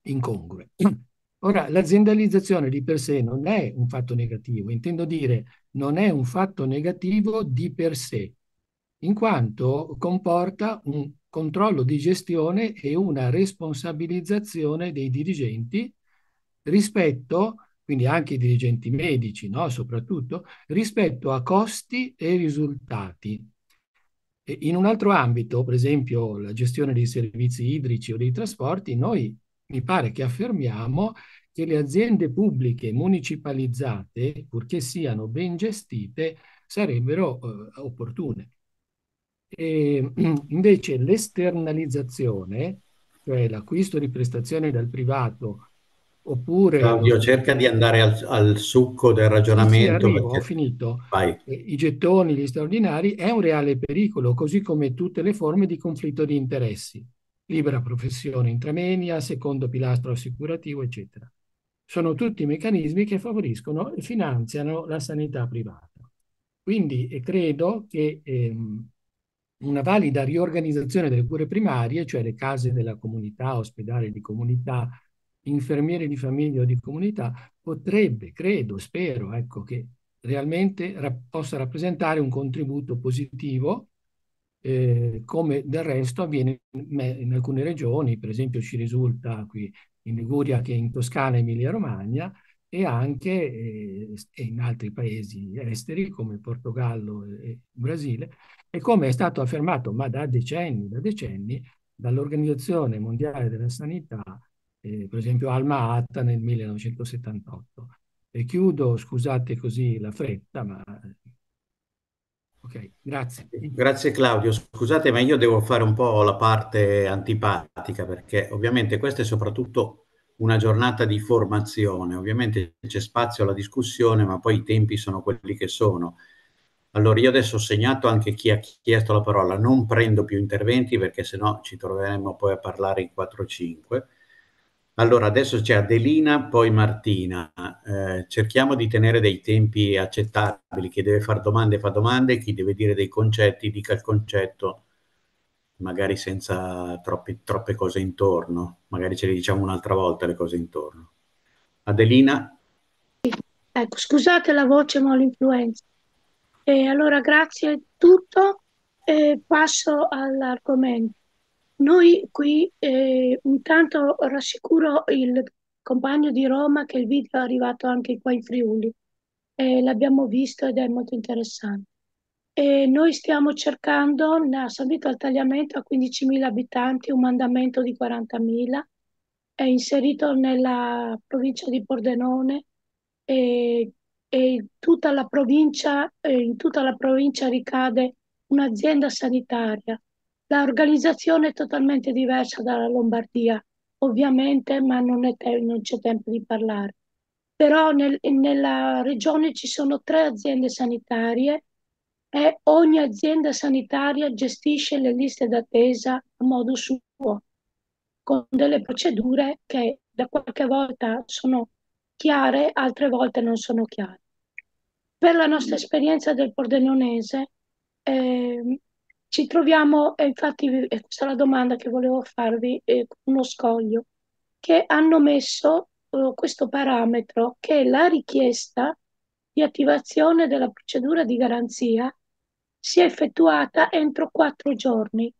incongrue. (clears throat) Ora, l'aziendalizzazione di per sé non è un fatto negativo, intendo dire non è un fatto negativo di per sé, in quanto comporta un controllo di gestione e una responsabilizzazione dei dirigenti rispetto, quindi anche i dirigenti medici, no? soprattutto, rispetto a costi e risultati. In un altro ambito, per esempio la gestione dei servizi idrici o dei trasporti, noi mi pare che affermiamo che le aziende pubbliche municipalizzate, purché siano ben gestite, sarebbero eh, opportune. E, (clears throat) invece l'esternalizzazione, cioè l'acquisto di prestazioni dal privato, oppure... Claudio, cerca di andare al, al succo del ragionamento. Sì, arrivo, perché... ho finito. Vai. I gettoni, gli straordinari, è un reale pericolo, così come tutte le forme di conflitto di interessi, libera professione intramenia, secondo pilastro assicurativo, eccetera. Sono tutti meccanismi che favoriscono e finanziano la sanità privata. Quindi credo che ehm, una valida riorganizzazione delle cure primarie, cioè le case della comunità, ospedali di comunità, infermieri di famiglia o di comunità, potrebbe, credo, spero, ecco, che realmente ra possa rappresentare un contributo positivo, eh, come del resto avviene in, alcune regioni, per esempio ci risulta qui in Liguria che in Toscana Emilia-Romagna, e anche eh, in altri paesi esteri come Portogallo e Brasile, e come è stato affermato, ma da decenni, da decenni, dall'Organizzazione Mondiale della Sanità, eh, per esempio Alma Ata nel 1978. E chiudo, scusate così la fretta, ma... Ok, grazie. Grazie Claudio. Scusate, ma io devo fare un po' la parte antipatica, perché ovviamente questa è soprattutto una giornata di formazione. Ovviamente c'è spazio alla discussione, ma poi i tempi sono quelli che sono. Allora io adesso ho segnato anche chi ha chiesto la parola, non prendo più interventi perché sennò ci troveremo poi a parlare in 4-5. Allora adesso c'è Adelina, poi Martina. Eh, cerchiamo di tenere dei tempi accettabili. Chi deve fare domande fa domande, chi deve dire dei concetti dica il concetto magari senza troppi, troppe cose intorno, magari ce le diciamo un'altra volta le cose intorno. Adelina? Ecco, scusate la voce ma l'influenza. E allora grazie a tutto e passo all'argomento. Noi qui eh, intanto rassicuro il compagno di Roma che il video è arrivato anche qua in Friuli e l'abbiamo visto ed è molto interessante e noi stiamo cercando, a San Vito al Tagliamento a 15.000 abitanti, un mandamento di 40.000, è inserito nella provincia di Pordenone e, e tutta la provincia, in tutta la provincia ricade un'azienda sanitaria. L'organizzazione è totalmente diversa dalla Lombardia, ovviamente, ma non, te- non c'è tempo di parlare. Però nel, nella regione ci sono tre aziende sanitarie e ogni azienda sanitaria gestisce le liste d'attesa a modo suo, con delle procedure che da qualche volta sono chiare, altre volte non sono chiare. Per la nostra esperienza del Pordenonese, eh, ci troviamo, e infatti è questa la domanda che volevo farvi, eh, uno scoglio, che hanno messo eh, questo parametro che è la richiesta di attivazione della procedura di garanzia sia effettuata entro quattro giorni.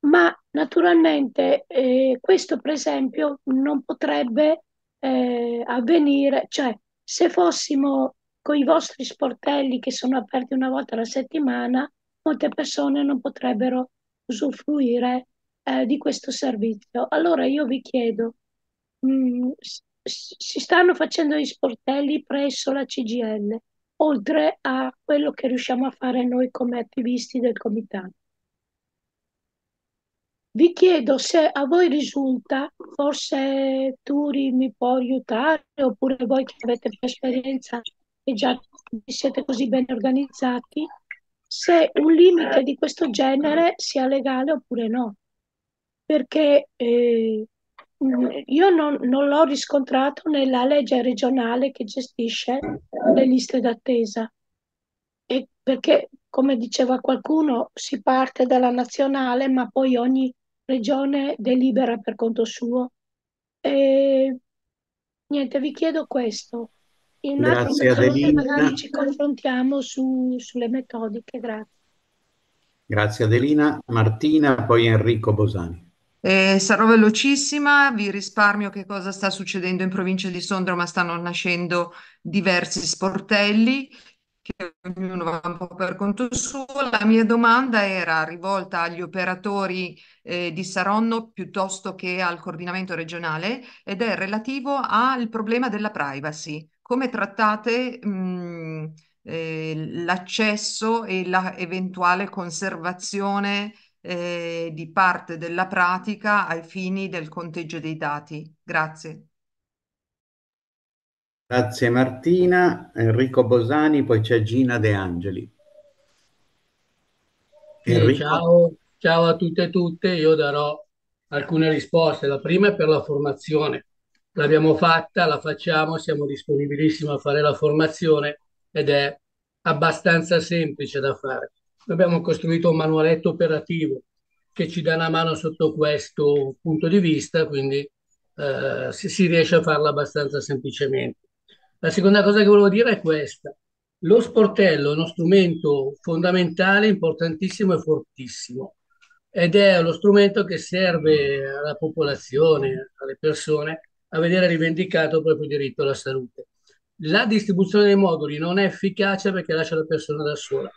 Ma naturalmente eh, questo per esempio non potrebbe eh, avvenire, cioè se fossimo con i vostri sportelli che sono aperti una volta alla settimana, molte persone non potrebbero usufruire eh, di questo servizio. Allora io vi chiedo, mh, mm, si stanno facendo gli sportelli presso la CGL? oltre a quello che riusciamo a fare noi come attivisti del comitato. Vi chiedo se a voi risulta, forse Turi mi può aiutare, oppure voi che avete più esperienza e già siete così ben organizzati, se un limite di questo genere sia legale oppure no. Perché eh, io non, non l'ho riscontrato nella legge regionale che gestisce le liste d'attesa. E perché, come diceva qualcuno, si parte dalla nazionale, ma poi ogni regione delibera per conto suo. E niente, vi chiedo questo. In Grazie Adelina. magari ci confrontiamo su, sulle metodiche. Grazie. Grazie Adelina. Martina, poi Enrico Bosani. Eh, sarò velocissima, vi risparmio che cosa sta succedendo in provincia di Sondrio, ma stanno nascendo diversi sportelli. che ognuno va un po' per conto suo. La mia domanda era rivolta agli operatori eh, di Saronno piuttosto che al coordinamento regionale ed è relativo al problema della privacy. Come trattate mh, eh, l'accesso e l'eventuale conservazione eh, di parte della pratica ai fini del conteggio dei dati? Grazie. Grazie Martina, Enrico Bosani, poi c'è Gina De Angeli. Enrico? ciao, ciao a tutte e tutte, io darò alcune risposte. La prima è per la formazione. L'abbiamo fatta, la facciamo, siamo disponibilissimi a fare la formazione ed è abbastanza semplice da fare. Abbiamo costruito un manualetto operativo che ci dà una mano sotto questo punto di vista, quindi eh, si, si riesce a farla abbastanza semplicemente. La seconda cosa che volevo dire è questa. Lo sportello è uno strumento fondamentale, importantissimo e fortissimo ed è lo strumento che serve alla popolazione, alle persone, a vedere rivendicato il proprio diritto alla salute. La distribuzione dei moduli non è efficace perché lascia la persona da sola.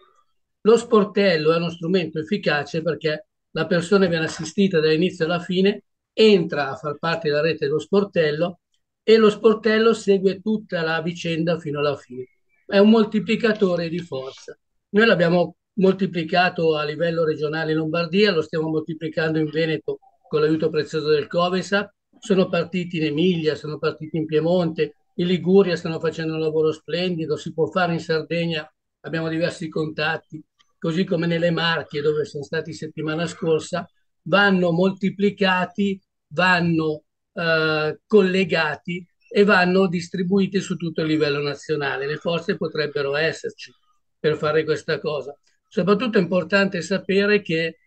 Lo sportello è uno strumento efficace perché la persona viene assistita dall'inizio alla fine, entra a far parte della rete dello sportello e lo sportello segue tutta la vicenda fino alla fine. È un moltiplicatore di forza. Noi l'abbiamo moltiplicato a livello regionale in Lombardia, lo stiamo moltiplicando in Veneto con l'aiuto prezioso del Covesa, sono partiti in Emilia, sono partiti in Piemonte, in Liguria stanno facendo un lavoro splendido, si può fare in Sardegna, abbiamo diversi contatti, così come nelle Marche dove siamo stati settimana scorsa, vanno moltiplicati, vanno eh, collegati e vanno distribuiti su tutto il livello nazionale. Le forze potrebbero esserci per fare questa cosa. Soprattutto è importante sapere che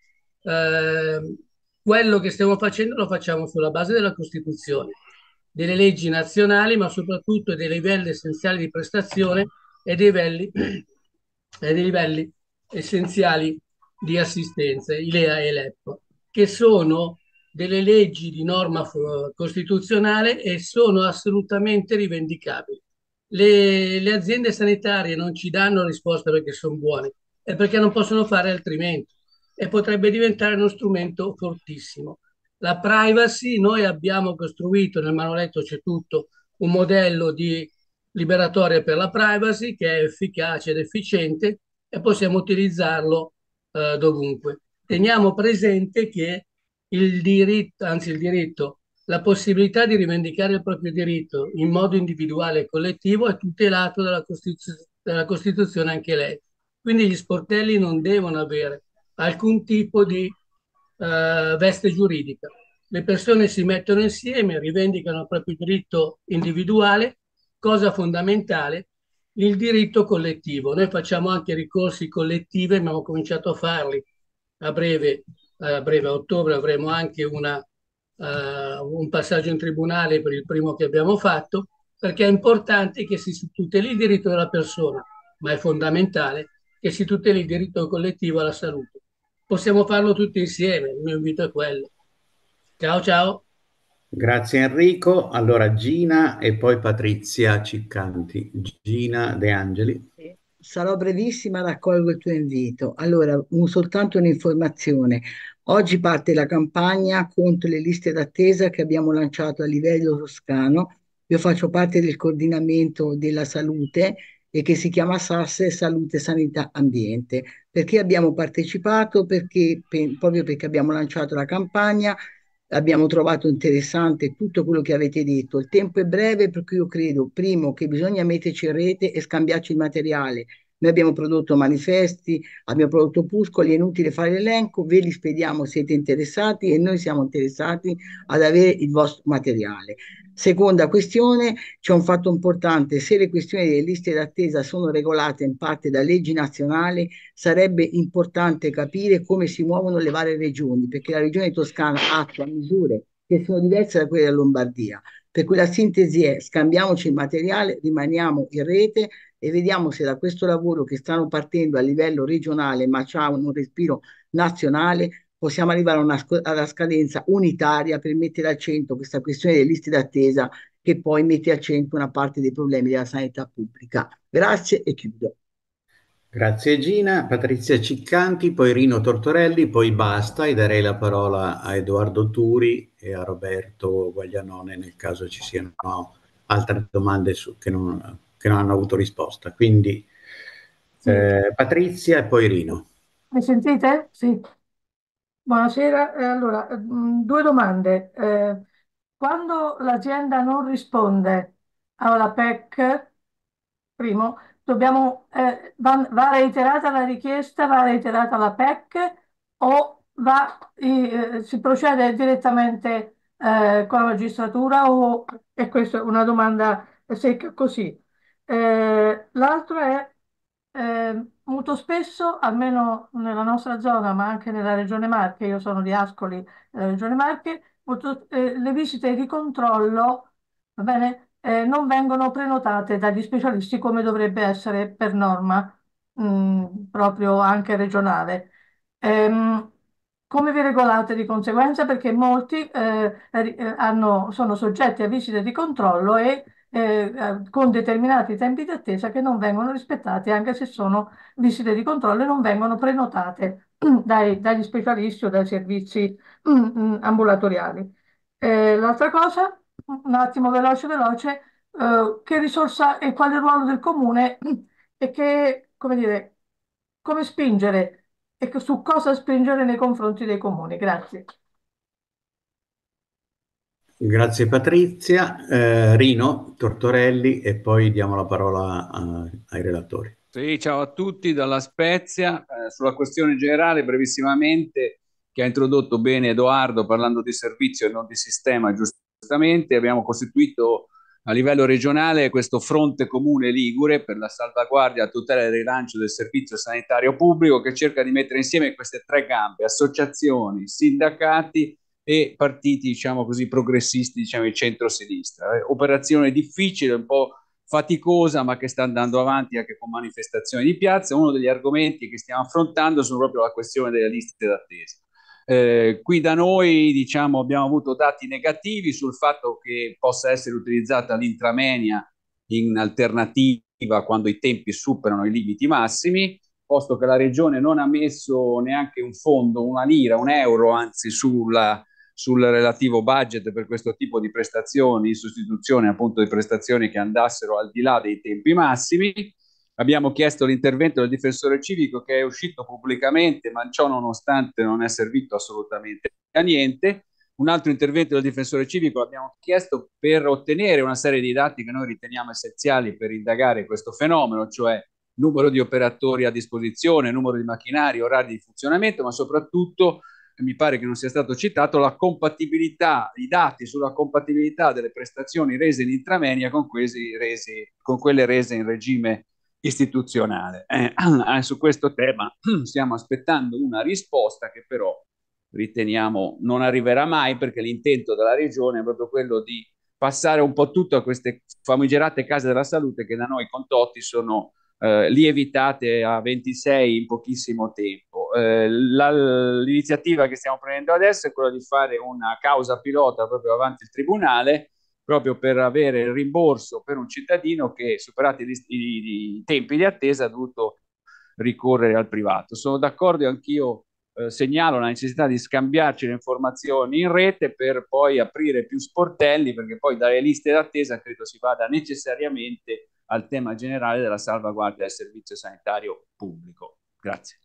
eh, quello che stiamo facendo lo facciamo sulla base della Costituzione, delle leggi nazionali, ma soprattutto dei livelli essenziali di prestazione e dei livelli, (clears throat) e dei livelli essenziali di assistenza, i LEA e l'EP, che sono delle leggi di norma costituzionale e sono assolutamente rivendicabili. Le, le aziende sanitarie non ci danno risposta perché sono buone, è perché non possono fare altrimenti e potrebbe diventare uno strumento fortissimo. La privacy, noi abbiamo costruito, nel manualetto c'è tutto, un modello di liberatoria per la privacy che è efficace ed efficiente e possiamo utilizzarlo eh, dovunque. Teniamo presente che il diritto, anzi il diritto, la possibilità di rivendicare il proprio diritto in modo individuale e collettivo è tutelato dalla, Costituz- dalla Costituzione anche lei. Quindi gli sportelli non devono avere alcun tipo di uh, veste giuridica. Le persone si mettono insieme, rivendicano il proprio diritto individuale, cosa fondamentale, il diritto collettivo. Noi facciamo anche ricorsi collettivi, abbiamo cominciato a farli a breve a breve a ottobre avremo anche una, uh, un passaggio in tribunale per il primo che abbiamo fatto, perché è importante che si tuteli il diritto della persona, ma è fondamentale che si tuteli il diritto collettivo alla salute. Possiamo farlo tutti insieme, il mio invito è quello. Ciao ciao. Grazie Enrico. Allora Gina e poi Patrizia Ciccanti. Gina De Angeli. Sarò brevissima, raccolgo il tuo invito. Allora, un, soltanto un'informazione. Oggi parte la campagna contro le liste d'attesa che abbiamo lanciato a livello toscano. Io faccio parte del coordinamento della salute e che si chiama SASSE Salute, Sanità, Ambiente. Perché abbiamo partecipato? Perché, per, proprio perché abbiamo lanciato la campagna, abbiamo trovato interessante tutto quello che avete detto. Il tempo è breve perché io credo, primo, che bisogna metterci in rete e scambiarci il materiale. Noi abbiamo prodotto manifesti, abbiamo prodotto opuscoli, è inutile fare l'elenco, ve li spediamo, siete interessati e noi siamo interessati ad avere il vostro materiale. Seconda questione, c'è un fatto importante, se le questioni delle liste d'attesa sono regolate in parte da leggi nazionali, sarebbe importante capire come si muovono le varie regioni, perché la regione toscana attua misure che sono diverse da quelle della Lombardia. Per cui la sintesi è scambiamoci il materiale, rimaniamo in rete e vediamo se da questo lavoro che stanno partendo a livello regionale, ma c'ha un respiro nazionale, possiamo arrivare una, alla scadenza unitaria per mettere al centro questa questione delle liste d'attesa che poi mette al centro una parte dei problemi della sanità pubblica. Grazie e chiudo. Grazie Gina, Patrizia Ciccanti, poi Rino Tortorelli, poi basta e darei la parola a Edoardo Turi e a Roberto Guaglianone nel caso ci siano altre domande su, che, non, che, non, hanno avuto risposta. Quindi sì. eh, Patrizia e poi Rino. Mi sentite? Sì. Buonasera. Eh, allora, mm, due domande. Eh, quando l'azienda non risponde alla PEC, primo, dobbiamo, eh, va, reiterata la richiesta, va reiterata la PEC o va, eh, si procede direttamente eh, con la magistratura o e questa è una domanda secca così. Eh, l'altro è eh, molto spesso, almeno nella nostra zona, ma anche nella regione Marche, io sono di Ascoli, nella regione Marche, molto, eh, le visite di controllo, bene, eh, non vengono prenotate dagli specialisti come dovrebbe essere per norma, mh, mm, proprio anche regionale. Ehm, come vi regolate di conseguenza? Perché molti eh, eh, hanno, sono soggetti a visite di controllo e eh, con determinati tempi di attesa che non vengono rispettati, anche se sono visite di controllo e non vengono prenotate (clears throat) dai, dagli specialisti o dai servizi (clears throat) ambulatoriali. Eh, l'altra cosa, un attimo veloce, veloce, eh, che risorsa e quale ruolo del comune (clears throat) e che, come dire, come spingere e su cosa spingere nei confronti dei comuni. Grazie. Grazie Patrizia. Eh, Rino Tortorelli e poi diamo la parola a, ai relatori. Sì, ciao a tutti dalla Spezia. Eh, sulla questione generale, brevissimamente, che ha introdotto bene Edoardo parlando di servizio e non di sistema, giustamente, abbiamo costituito a livello regionale questo fronte comune ligure per la salvaguardia, tutela e rilancio del servizio sanitario pubblico che cerca di mettere insieme queste tre gambe, associazioni, sindacati e partiti, diciamo così, progressisti, diciamo di centro-sinistra. Eh, operazione difficile, un po' faticosa, ma che sta andando avanti anche con manifestazioni di piazza. Uno degli argomenti che stiamo affrontando sono proprio la questione delle liste d'attesa. Eh, qui da noi diciamo, abbiamo avuto dati negativi sul fatto che possa essere utilizzata l'intramenia in alternativa quando i tempi superano i limiti massimi posto che la regione non ha messo neanche un fondo, una lira, un euro, anzi sulla sul relativo budget per questo tipo di prestazioni, in sostituzione appunto di prestazioni che andassero al di là dei tempi massimi. Abbiamo chiesto l'intervento del difensore civico che è uscito pubblicamente, ma ciò nonostante non è servito assolutamente a niente. Un altro intervento del difensore civico l'abbiamo chiesto per ottenere una serie di dati che noi riteniamo essenziali per indagare questo fenomeno, cioè numero di operatori a disposizione, numero di macchinari, orari di funzionamento, ma soprattutto mi pare che non sia stato citato, la compatibilità, i dati sulla compatibilità delle prestazioni rese in intramenia con, resi, con quelle rese in regime istituzionale. Eh, (clears throat) eh, su questo tema (clears throat) stiamo aspettando una risposta che però riteniamo non arriverà mai perché l'intento della regione è proprio quello di passare un po' tutto a queste famigerate case della salute che da noi condotti sono eh, lievitate a 26 in pochissimo tempo. Eh, l'iniziativa che stiamo prendendo adesso è quella di fare una causa pilota proprio avanti il tribunale, proprio per avere il rimborso per un cittadino che, superati i tempi di attesa, ha dovuto ricorrere al privato. Sono d'accordo anch'io eh, segnalo la necessità di scambiarci le informazioni in rete per poi aprire più sportelli, perché poi dalle liste d'attesa credo si vada necessariamente al tema generale della salvaguardia del servizio sanitario pubblico. Grazie.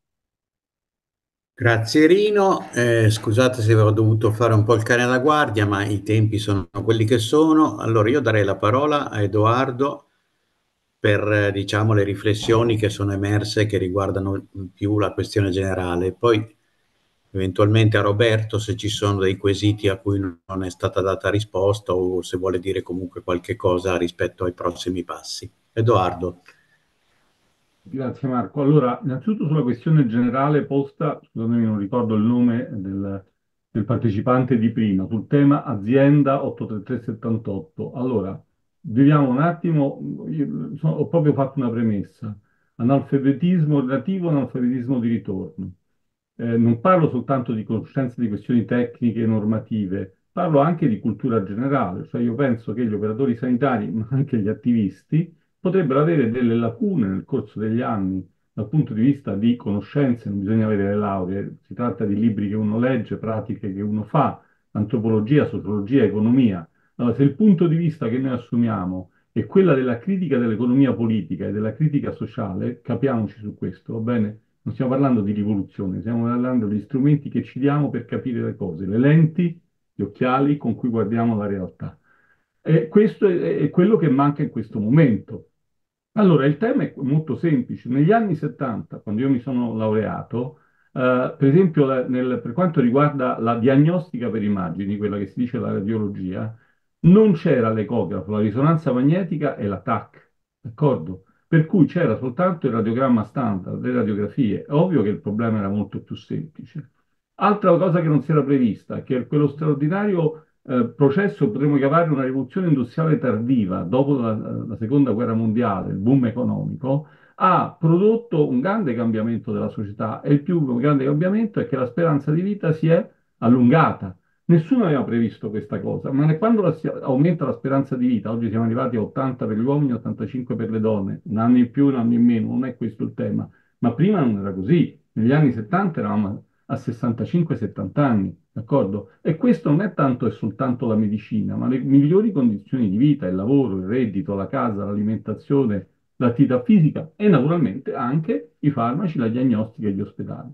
Grazie Rino, eh, scusate se avevo dovuto fare un po' il cane da guardia, ma i tempi sono quelli che sono. Allora io darei la parola a Edoardo per diciamo, le riflessioni che sono emerse che riguardano più la questione generale. Poi eventualmente a Roberto se ci sono dei quesiti a cui non è stata data risposta o se vuole dire comunque qualche cosa rispetto ai prossimi passi. Edoardo. Grazie Marco. Allora, innanzitutto sulla questione generale posta, scusatemi non ricordo il nome del, del partecipante di prima, sul tema azienda 83378. Allora, vediamo un attimo, sono, ho proprio fatto una premessa. Analfabetismo relativo, analfabetismo di ritorno eh, non parlo soltanto di conoscenza di questioni tecniche e normative, parlo anche di cultura generale, cioè io penso che gli operatori sanitari, ma anche gli attivisti, potrebbero avere delle lacune nel corso degli anni dal punto di vista di conoscenze, non bisogna avere le lauree, si tratta di libri che uno legge, pratiche che uno fa, antropologia, sociologia, economia. Allora, se il punto di vista che noi assumiamo è quella della critica dell'economia politica e della critica sociale, capiamoci su questo, va bene? Non stiamo parlando di rivoluzione, stiamo parlando degli strumenti che ci diamo per capire le cose, le lenti, gli occhiali con cui guardiamo la realtà. E questo è, è quello che manca in questo momento. Allora, il tema è molto semplice. Negli anni 70, quando io mi sono laureato, eh, per esempio, la- nel- per quanto riguarda la diagnostica per immagini, quella che si dice la radiologia, non c'era l'ecografo, la risonanza magnetica e la TAC, d'accordo? Per cui c'era soltanto il radiogramma standard, le radiografie. È ovvio che il problema era molto più semplice. Altra cosa che non si era prevista, che quello straordinario eh, processo, potremmo chiamare una rivoluzione industriale tardiva, dopo la, la seconda guerra mondiale, il boom economico, ha prodotto un grande cambiamento della società e il più grande cambiamento è che la speranza di vita si è allungata. Nessuno aveva previsto questa cosa, ma quando la si- aumenta la speranza di vita, oggi siamo arrivati a 80 per gli uomini, 85 per le donne, un anno in più, un anno in meno, non è questo il tema, ma prima non era così. Negli anni 70 eravamo a 65-70 anni, d'accordo? E questo non è tanto e soltanto la medicina, ma le migliori condizioni di vita, il lavoro, il reddito, la casa, l'alimentazione, l'attività fisica e naturalmente anche i farmaci, la diagnostica e gli ospedali.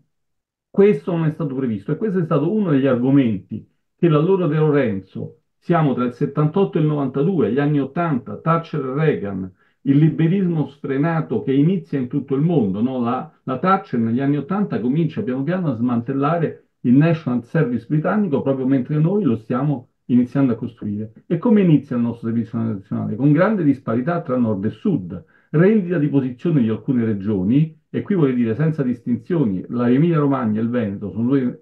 Questo non è stato previsto e questo è stato uno degli argomenti che l'allora De Lorenzo, siamo tra il 78 e il 92, gli anni 80, Thatcher e Reagan, il liberismo sfrenato che inizia in tutto il mondo, no? La, la Thatcher negli anni 80 comincia piano piano a smantellare il National Service britannico proprio mentre noi lo stiamo iniziando a costruire. E come inizia il nostro servizio nazionale? Con grande disparità tra nord e sud, rendita di posizione di alcune regioni, e qui vorrei dire senza distinzioni, la Emilia-Romagna e il Veneto sono due eh,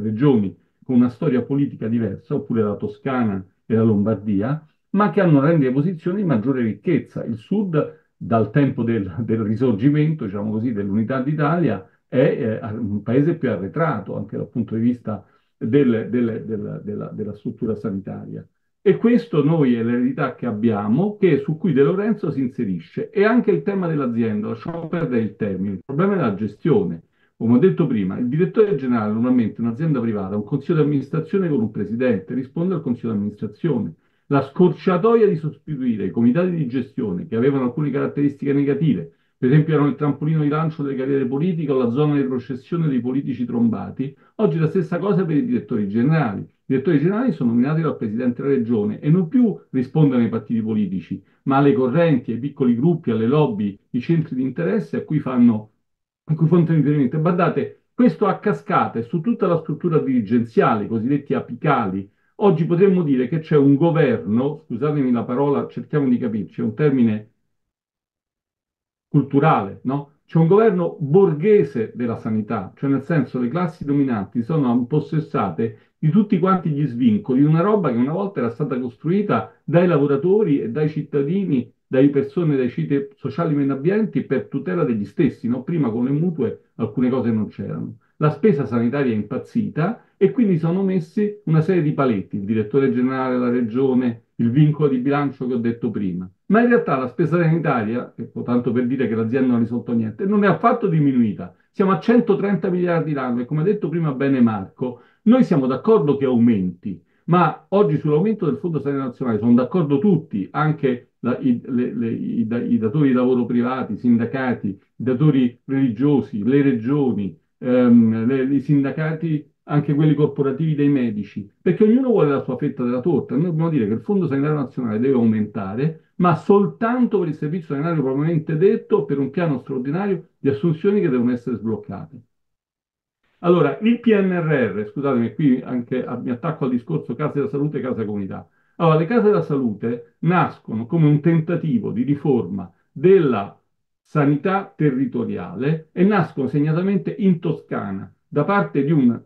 regioni con una storia politica diversa, oppure la Toscana e la Lombardia, ma che hanno rendite di posizione di maggiore ricchezza. Il sud, dal tempo del, del risorgimento, diciamo così, dell'unità d'Italia, è eh, un paese più arretrato anche dal punto di vista del- del- del- della, della struttura sanitaria. E questo noi è l'eredità che abbiamo, che, su cui De Lorenzo si inserisce. E anche il tema dell'azienda, lasciamo perdere il termine, il problema è la gestione. Come ho detto prima, il direttore generale normalmente in un'azienda privata un consiglio di amministrazione con un presidente, risponde al consiglio di amministrazione. La scorciatoia di sostituire i comitati di gestione che avevano alcune caratteristiche negative, per esempio erano il trampolino di lancio delle carriere politiche o la zona di processione dei politici trombati, oggi è la stessa cosa per i direttori generali. I direttori generali sono nominati dal presidente della regione e non più rispondono ai partiti politici, ma alle correnti, ai piccoli gruppi, alle lobby, i centri di interesse a cui fanno a cui fanno riferimento. E Guardate, questo a cascate su tutta la struttura dirigenziale, i cosiddetti apicali. Oggi potremmo dire che c'è un governo, scusatemi la parola, cerchiamo di capirci, è un termine culturale, no? C'è un governo borghese della sanità, cioè nel senso le classi dominanti sono impossessate di tutti quanti gli svincoli, di una roba che una volta era stata costruita dai lavoratori e dai cittadini, dalle persone, dai ceti sociali meno abbienti per tutela degli stessi, no? Prima con le mutue alcune cose non c'erano. La spesa sanitaria è impazzita e quindi sono messi una serie di paletti, il direttore generale, la regione, il vincolo di bilancio che ho detto prima. Ma in realtà la spesa sanitaria, ecco, tanto per dire che l'azienda non ha risolto niente, non è affatto diminuita. Siamo a 130 miliardi l'anno e come ha detto prima bene Marco, noi siamo d'accordo che aumenti, ma oggi sull'aumento del Fondo Sanitario Nazionale sono d'accordo tutti, anche la- i, le- le- i i datori di lavoro privati, i sindacati, i datori religiosi, le regioni, ehm, le- i sindacati, anche quelli corporativi dei medici, perché ognuno vuole la sua fetta della torta. Noi dobbiamo dire che il Fondo Sanitario Nazionale deve aumentare, ma soltanto per il servizio sanitario propriamente detto, per un piano straordinario di assunzioni che devono essere sbloccate. Allora, il PNRR, scusatemi, qui anche mi attacco al discorso case della salute e casa comunità. Allora, le case della salute nascono come un tentativo di riforma della sanità territoriale e nascono segnatamente in Toscana da parte di un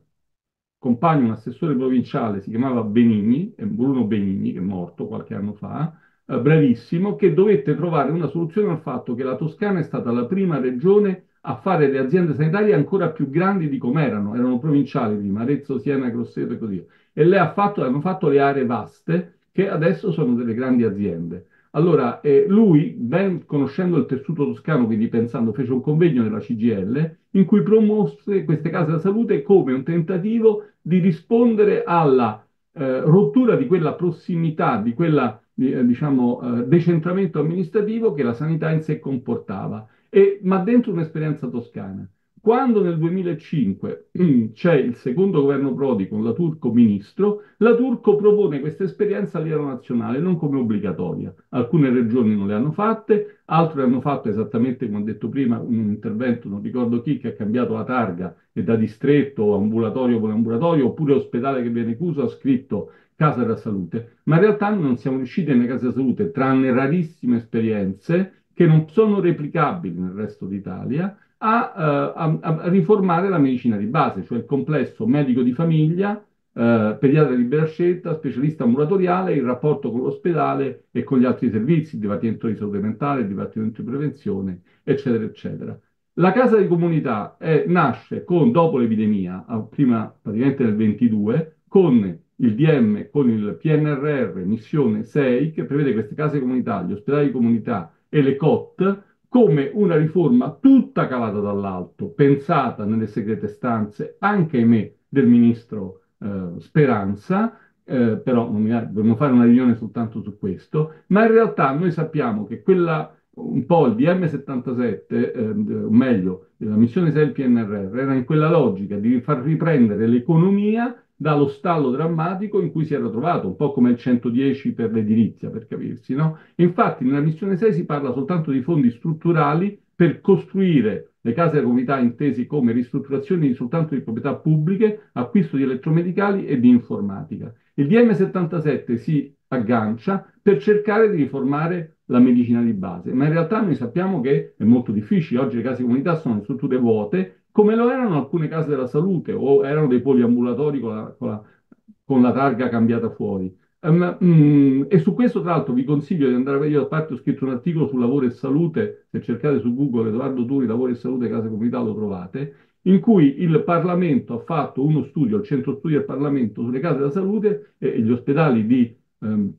compagno, un assessore provinciale, si chiamava Benigni, Bruno Benigni, che è morto qualche anno fa, eh, bravissimo, che dovette trovare una soluzione al fatto che la Toscana è stata la prima regione a fare le aziende sanitarie ancora più grandi di come erano, erano provinciali prima, Arezzo, Siena, Grosseto e così via. E lei ha fatto, hanno fatto le aree vaste che adesso sono delle grandi aziende. Allora, eh, lui, ben conoscendo il tessuto toscano, quindi pensando, fece un convegno della CGL in cui promosse queste case della salute come un tentativo di rispondere alla eh, rottura di quella prossimità, di quella eh, diciamo, eh, decentramento amministrativo che la sanità in sé comportava, e, ma dentro un'esperienza toscana. Quando nel 2005 c'è il secondo governo Prodi con la Turco ministro, la Turco propone questa esperienza a livello nazionale, non come obbligatoria. Alcune regioni non le hanno fatte, altre hanno fatto esattamente come ho detto prima, un intervento, non ricordo chi, che ha cambiato la targa e da distretto ambulatorio con ambulatorio, oppure ospedale che viene chiuso ha scritto casa della salute, ma in realtà non siamo riusciti nelle case della salute, tranne rarissime esperienze che non sono replicabili nel resto d'Italia, a, uh, a, a, riformare la medicina di base, cioè il complesso medico di famiglia, uh, pediatra di libera scelta, specialista ambulatoriale, il rapporto con l'ospedale e con gli altri servizi, dipartimento di salute mentale, dipartimento di prevenzione, eccetera, eccetera. La casa di comunità è, nasce con, dopo l'epidemia, prima praticamente nel 22, con il DM, con il PNRR missione 6, che prevede queste case di comunità, gli ospedali di comunità e le COT, come una riforma tutta calata dall'alto, pensata nelle segrete stanze, anche ahimè, del ministro eh, Speranza, eh, però non mi, dobbiamo fare una riunione soltanto su questo, ma in realtà noi sappiamo che quella, un po' il DM77, eh, o meglio, la missione 6 del PNRR, era in quella logica di far riprendere l'economia dallo stallo drammatico in cui si era trovato, un po' come il 110 per l'edilizia, per capirsi, no? Infatti nella missione 6 si parla soltanto di fondi strutturali per costruire le case della comunità intesi come ristrutturazioni soltanto di proprietà pubbliche, acquisto di elettromedicali e di informatica. Il DM77 si aggancia per cercare di riformare la medicina di base, ma in realtà noi sappiamo che è molto difficile, oggi le case di comunità sono strutture vuote come lo erano alcune case della salute o erano dei poliambulatori con la, con la, con la targa cambiata fuori. Um, mm, e su questo, tra l'altro, vi consiglio di andare a vedere. A parte, ho scritto un articolo su lavoro e salute. Se cercate su Google Edoardo Turi, lavoro e salute, case comunità, lo trovate. In cui il Parlamento ha fatto uno studio, il centro studi del Parlamento, sulle case della salute e gli ospedali di um,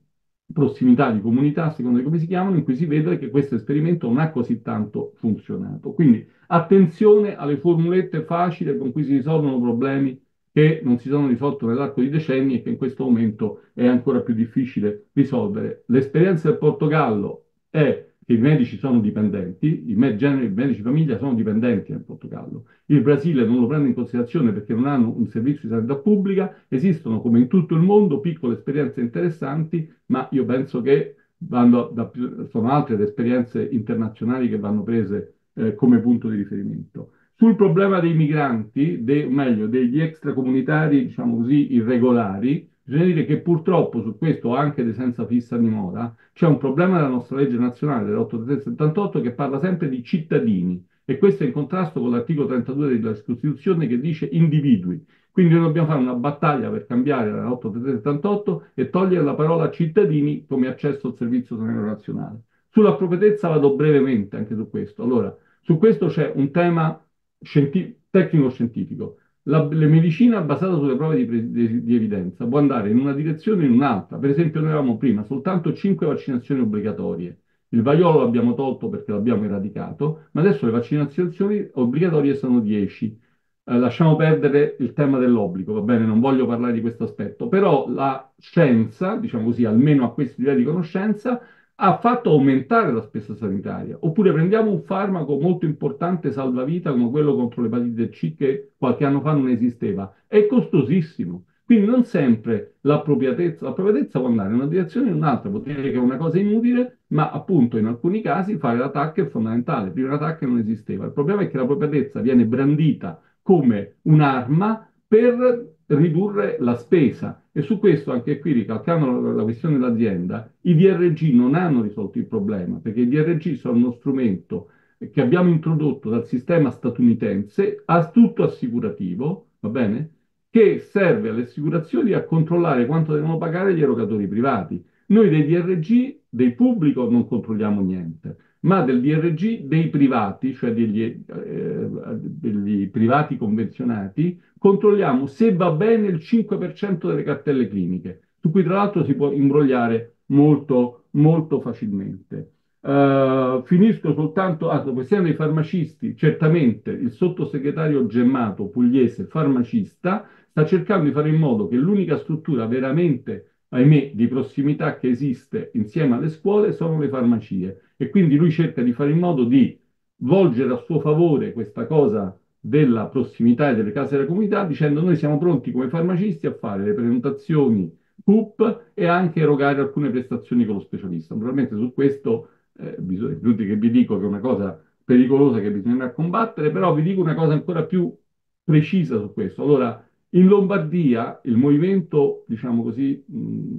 prossimità di comunità, secondo come si chiamano, in cui si vede che questo esperimento non ha così tanto funzionato. Quindi attenzione alle formulette facili con cui si risolvono problemi che non si sono risolti nell'arco di decenni e che in questo momento è ancora più difficile risolvere. L'esperienza del Portogallo è che i medici sono dipendenti, i, medici famiglia sono dipendenti nel Portogallo. Il Brasile non lo prende in considerazione perché non hanno un servizio di sanità pubblica, esistono come in tutto il mondo piccole esperienze interessanti, ma io penso che da, sono altre le esperienze internazionali che vanno prese eh, come punto di riferimento. Sul problema dei migranti, de, meglio, degli extracomunitari, diciamo così, irregolari, Bisogna dire che purtroppo su questo, anche di senza fissa dimora, c'è un problema della nostra legge nazionale dell'8378 che parla sempre di cittadini e questo è in contrasto con l'articolo 32 della Costituzione che dice individui. Quindi noi dobbiamo fare una battaglia per cambiare la 8378 e togliere la parola cittadini come accesso al servizio sanitario nazionale. Sulla proprietezza vado brevemente anche su questo. Allora, su questo c'è un tema scienti- tecnico-scientifico. La, la, medicina basata sulle prove di, di, di, evidenza può andare in una direzione o in un'altra. Per esempio, noi avevamo prima soltanto 5 vaccinazioni obbligatorie. Il vaiolo l'abbiamo tolto perché l'abbiamo eradicato, ma adesso le vaccinazioni obbligatorie sono 10. Eh, lasciamo perdere il tema dell'obbligo, va bene, non voglio parlare di questo aspetto, però la scienza, diciamo così, almeno a questi livelli di conoscenza, ha fatto aumentare la spesa sanitaria. Oppure prendiamo un farmaco molto importante salvavita come quello contro l'epatite C che qualche anno fa non esisteva. È costosissimo. Quindi non sempre l'appropriatezza, l'appropriatezza può andare in una direzione o in un'altra, può dire che è una cosa inutile, ma appunto in alcuni casi fare l'attacco è fondamentale. Prima l'attacco non esisteva. Il problema è che l'appropriatezza viene brandita come un'arma per ridurre la spesa. E su questo, anche qui, ricalcando la questione dell'azienda, i DRG non hanno risolto il problema, perché i DRG sono uno strumento che abbiamo introdotto dal sistema statunitense, a tutto assicurativo, va bene? Che serve alle assicurazioni a controllare quanto devono pagare gli erogatori privati. Noi dei DRG, dei pubblico, non controlliamo niente ma del DRG dei privati, cioè degli, eh, degli privati convenzionati, controlliamo se va bene il 5% delle cartelle cliniche, su cui tra l'altro si può imbrogliare molto molto facilmente. Uh, finisco soltanto ah, la questione dei farmacisti. Certamente il sottosegretario Gemmato, pugliese farmacista, sta cercando di fare in modo che l'unica struttura veramente, ahimè, di prossimità che esiste insieme alle scuole sono le farmacie. E quindi lui cerca di fare in modo di volgere a suo favore questa cosa della prossimità e delle case della comunità, dicendo noi siamo pronti come farmacisti a fare le prenotazioni PUP e anche erogare alcune prestazioni con lo specialista. Naturalmente su questo eh, bisogna, che vi dico che è una cosa pericolosa che bisogna combattere, però vi dico una cosa ancora più precisa su questo. Allora, in Lombardia il movimento, diciamo così, mh,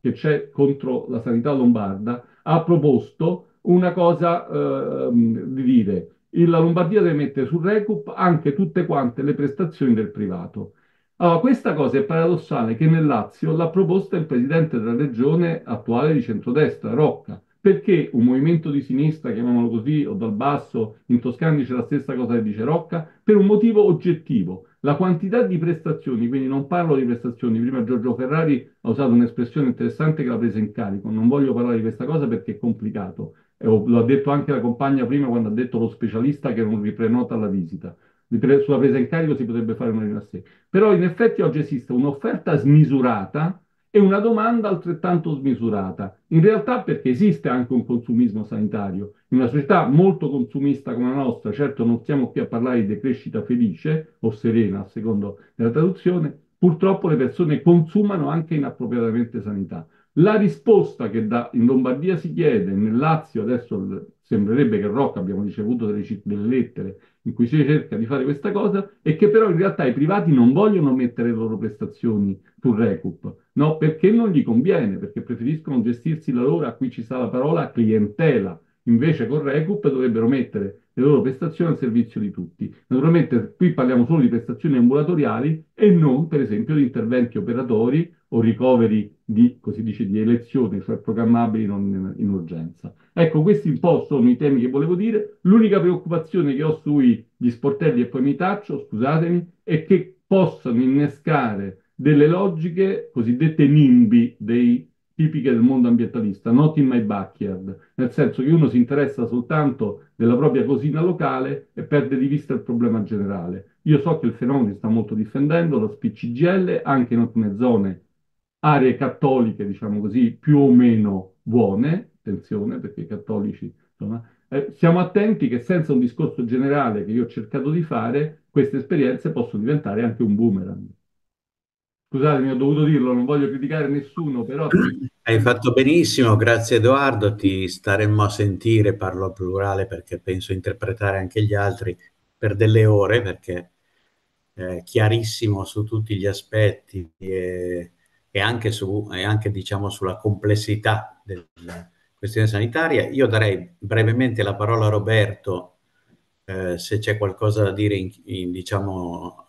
che c'è contro la sanità lombarda ha proposto una cosa eh, di dire la Lombardia deve mettere sul Recup anche tutte quante le prestazioni del privato. Allora, questa cosa è paradossale che nel Lazio l'ha proposta il presidente della regione attuale di centrodestra, Rocca. Perché un movimento di sinistra, chiamiamolo così, o dal basso, in Toscana dice la stessa cosa che dice Rocca? Per un motivo oggettivo. La quantità di prestazioni, quindi non parlo di prestazioni, prima Giorgio Ferrari ha usato un'espressione interessante che l'ha presa in carico, non voglio parlare di questa cosa perché è complicato, l'ha detto anche la compagna prima quando ha detto lo specialista che non riprenota la visita. Sulla presa in carico si potrebbe fare una a sé. Però in effetti oggi esiste un'offerta smisurata e una domanda altrettanto smisurata. In realtà perché esiste anche un consumismo sanitario. In una società molto consumista come la nostra, certo non stiamo qui a parlare di decrescita felice o serena, a secondo la traduzione, purtroppo le persone consumano anche inappropriatamente sanità. La risposta che da, in Lombardia si chiede, nel Lazio adesso sembrerebbe che Rocca abbiamo ricevuto delle, delle, lettere in cui si cerca di fare questa cosa, è che però in realtà i privati non vogliono mettere le loro prestazioni sul Recup, no? Perché non gli conviene, perché preferiscono gestirsi la loro, a cui ci sta la parola, clientela. Invece con Recup dovrebbero mettere le loro prestazioni al servizio di tutti. Naturalmente qui parliamo solo di prestazioni ambulatoriali e non, per esempio, di interventi operatori o ricoveri di, così dice, di elezioni, cioè programmabili non in, urgenza. Ecco, questi un po' sono i temi che volevo dire. L'unica preoccupazione che ho sugli sportelli, e poi mi taccio, scusatemi, è che possano innescare delle logiche cosiddette NIMBY, dei tipiche del mondo ambientalista, not in my backyard, nel senso che uno si interessa soltanto della propria cosina locale e perde di vista il problema generale. Io so che il fenomeno si sta molto diffendendo, lo SPCGL, anche in alcune zone, aree cattoliche, diciamo così, più o meno buone, attenzione, perché i cattolici, insomma, eh, siamo attenti che senza un discorso generale che io ho cercato di fare, queste esperienze possono diventare anche un boomerang. Scusatemi, ho dovuto dirlo, non voglio criticare nessuno, però... (clears throat) Hai fatto benissimo, grazie Edoardo, ti staremmo a sentire, parlo a plurale perché penso interpretare anche gli altri per delle ore, perché è chiarissimo su tutti gli aspetti e, e anche, su, e anche diciamo, sulla complessità della questione sanitaria. Io darei brevemente la parola a Roberto, eh, se c'è qualcosa da dire in, in diciamo,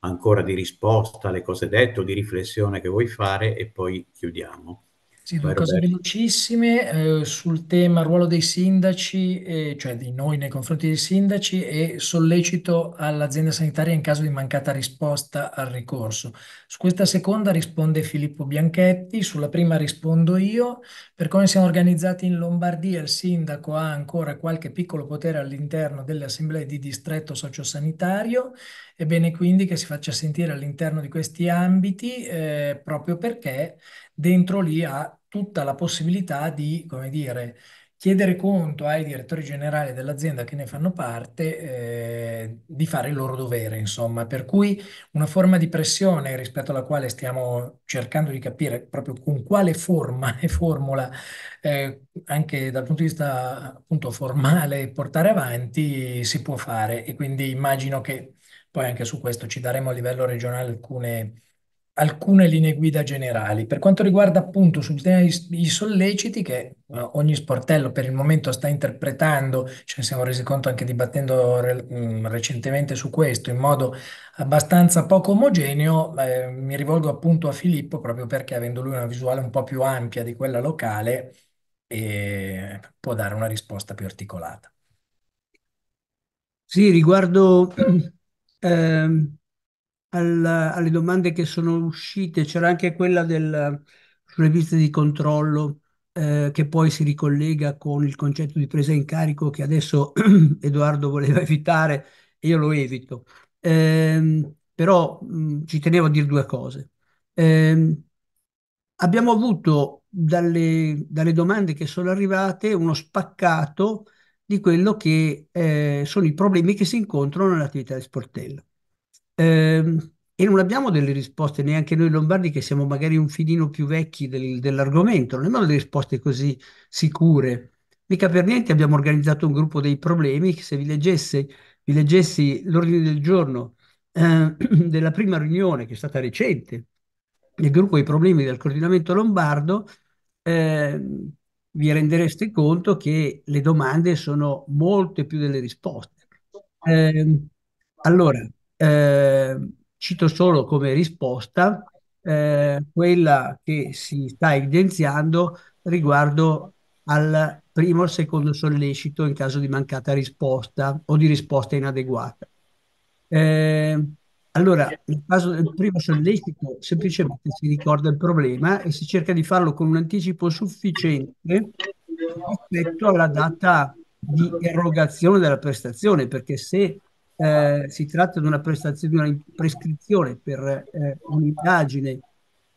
ancora di risposta alle cose dette o di riflessione che vuoi fare e poi chiudiamo. Sì, due cose velocissime eh, sul tema ruolo dei sindaci, eh, cioè di noi nei confronti dei sindaci e sollecito all'azienda sanitaria in caso di mancata risposta al ricorso. Su questa seconda risponde Filippo Bianchetti, sulla prima rispondo io. Per come siamo organizzati in Lombardia, il sindaco ha ancora qualche piccolo potere all'interno delle assemblee di distretto sociosanitario, è bene quindi che si faccia sentire all'interno di questi ambiti eh, proprio perché dentro lì ha tutta la possibilità di, come dire, chiedere conto ai direttori generali dell'azienda che ne fanno parte eh, di fare il loro dovere, insomma. Per cui una forma di pressione rispetto alla quale stiamo cercando di capire proprio con quale forma (laughs) e formula, eh, anche dal punto di vista appunto formale, portare avanti si può fare. E quindi immagino che poi anche su questo ci daremo a livello regionale alcune alcune linee guida generali. Per quanto riguarda appunto sul tema dei solleciti che uh, ogni sportello per il momento sta interpretando, ce ne siamo resi conto anche dibattendo re, mm, recentemente su questo in modo abbastanza poco omogeneo, eh, mi rivolgo appunto a Filippo proprio perché avendo lui una visuale un po' più ampia di quella locale eh, può dare una risposta più articolata. Sì, riguardo (clears throat) ehm, al, alle domande che sono uscite, c'era anche quella del, sulle visite di controllo eh, che poi si ricollega con il concetto di presa in carico che adesso (clears throat) Edoardo voleva evitare e io lo evito. Eh, però mh, ci tenevo a dire due cose. Eh, abbiamo avuto dalle, dalle, domande che sono arrivate uno spaccato di quello che eh, sono i problemi che si incontrano nell'attività di sportello. Eh, e non abbiamo delle risposte neanche noi lombardi che siamo magari un filino più vecchi del, dell'argomento, non abbiamo delle risposte così sicure. Mica per niente abbiamo organizzato un gruppo dei problemi che se vi, leggesse, vi leggessi l'ordine del giorno eh, (clears throat) della prima riunione che è stata recente del gruppo dei problemi del coordinamento lombardo, eh, vi rendereste conto che le domande sono molte più delle risposte. Eh, allora, eh, cito solo come risposta eh, quella che si sta evidenziando riguardo al primo o secondo sollecito in caso di mancata risposta o di risposta inadeguata. Eh, allora, nel caso del primo sollecito, semplicemente si ricorda il problema e si cerca di farlo con un anticipo sufficiente rispetto alla data di erogazione della prestazione, perché se eh, si tratta di una prestazione, di una prescrizione per eh, un'indagine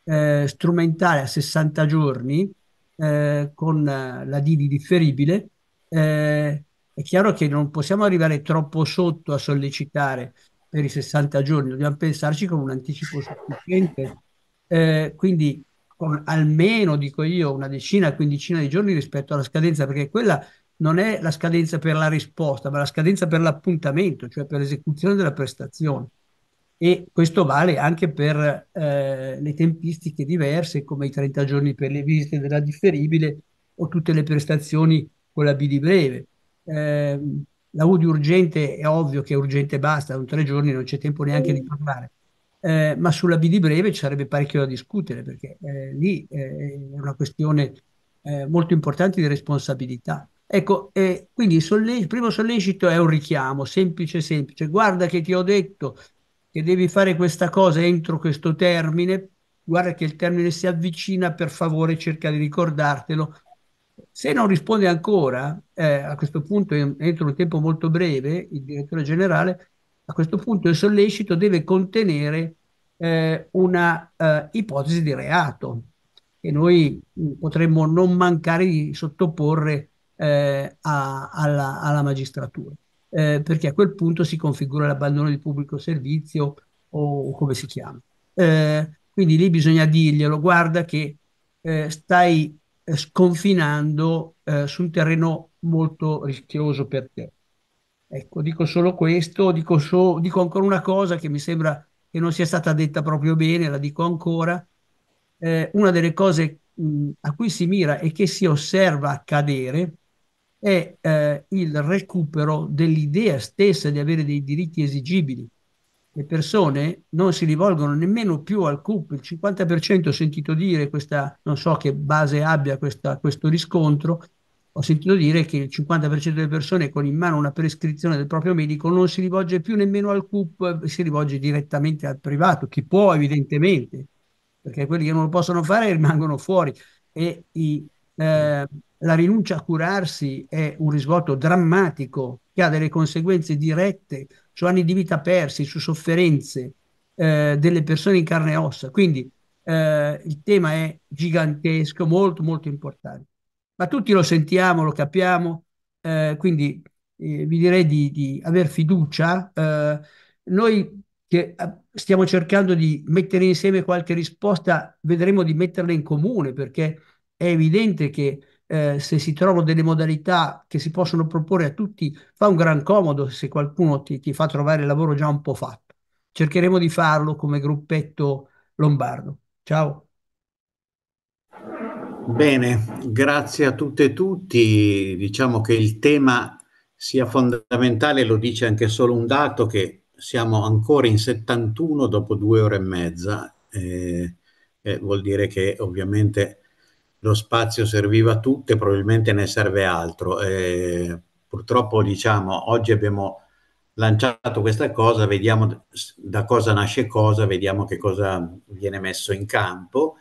eh, strumentale a 60 giorni eh, con la DIDI differibile, eh, è chiaro che non possiamo arrivare troppo sotto a sollecitare per i 60 giorni, dobbiamo pensarci con un anticipo sufficiente, eh, quindi con almeno, dico io, una decina, quindicina di giorni rispetto alla scadenza, perché quella non è la scadenza per la risposta, ma la scadenza per l'appuntamento, cioè per l'esecuzione della prestazione. E questo vale anche per eh, le tempistiche diverse, come i 30 giorni per le visite della differibile o tutte le prestazioni con la B di breve. Eh, la U di urgente è ovvio che è urgente basta, sono tre giorni, non c'è tempo neanche di parlare. Eh, ma sulla B di breve ci sarebbe parecchio da discutere perché eh, lì eh, è una questione eh, molto importante di responsabilità. Ecco, eh, quindi il, primo sollecito è un richiamo, semplice, semplice. Guarda che ti ho detto che devi fare questa cosa entro questo termine, guarda che il termine si avvicina, per favore cerca di ricordartelo. Se non risponde ancora, eh, a questo punto, entro un tempo molto breve, il direttore generale, a questo punto il sollecito deve contenere eh, una eh, ipotesi di reato che noi mm, potremmo non mancare di sottoporre eh, a, alla, alla, magistratura, eh, perché a quel punto si configura l'abbandono di pubblico servizio o, o come si chiama. Eh, quindi lì bisogna dirglielo, guarda che eh, stai eh, sconfinando eh, su un terreno molto rischioso per te. Ecco, dico solo questo, dico, so, dico ancora una cosa che mi sembra che non sia stata detta proprio bene, la dico ancora. Una delle cose mh, a cui si mira e che si osserva accadere è eh, il recupero dell'idea stessa di avere dei diritti esigibili. Le persone non si rivolgono nemmeno più al CUP, il 50% ho sentito dire questa, non so che base abbia questa, questo riscontro, ho sentito dire che il 50% delle persone con in mano una prescrizione del proprio medico non si rivolge più nemmeno al CUP, si rivolge direttamente al privato, chi può evidentemente, perché quelli che non lo possono fare rimangono fuori e i, eh, la rinuncia a curarsi è un risvolto drammatico che ha delle conseguenze dirette su anni di vita persi, su sofferenze eh, delle persone in carne e ossa. Quindi eh, il tema è gigantesco, molto molto importante. Ma tutti lo sentiamo, lo capiamo, eh, quindi eh, vi direi di, di aver fiducia. Eh, noi che eh, stiamo cercando di mettere insieme qualche risposta, vedremo di metterla in comune perché è evidente che eh, se si trovano delle modalità che si possono proporre a tutti, fa un gran comodo se qualcuno ti, ti fa trovare il lavoro già un po' fatto. Cercheremo di farlo come gruppetto lombardo. Ciao. Bene, grazie a tutte e tutti. Diciamo che il tema sia fondamentale, lo dice anche solo un dato che siamo ancora in 71 dopo due ore e mezza. Eh, eh, vuol dire che ovviamente lo spazio serviva a tutte, probabilmente ne serve altro. Eh, purtroppo, diciamo, oggi abbiamo lanciato questa cosa, vediamo da cosa nasce cosa, vediamo che cosa viene messo in campo.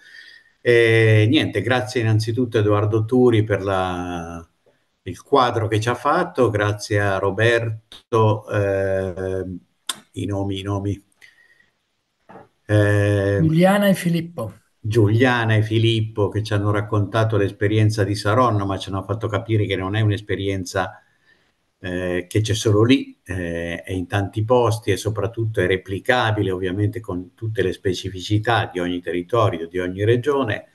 E, niente, grazie innanzitutto a Edoardo Turi per la, il quadro che ci ha fatto, grazie a Roberto, eh, i nomi, i nomi. Eh, Giuliana e Filippo. Giuliana e Filippo che ci hanno raccontato l'esperienza di Saronno, ma ci hanno fatto capire che non è un'esperienza eh, che c'è solo lì, eh, è in tanti posti e soprattutto è replicabile ovviamente con tutte le specificità di ogni territorio, di ogni regione.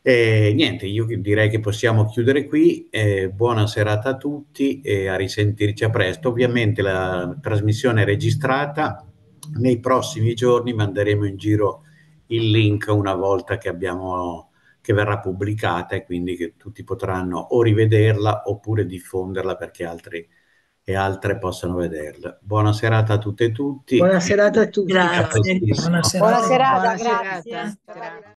E niente, io direi che possiamo chiudere qui. Eh, buona serata a tutti e a risentirci a presto. Ovviamente la trasmissione è registrata. Nei prossimi giorni manderemo in giro il link una volta che abbiamo che verrà pubblicata e quindi che tutti potranno o rivederla oppure diffonderla perché altri e altre possano vederla. Buona serata a tutte e tutti. Buona serata a tutti. Grazie. Buona serata, Buona serata grazie.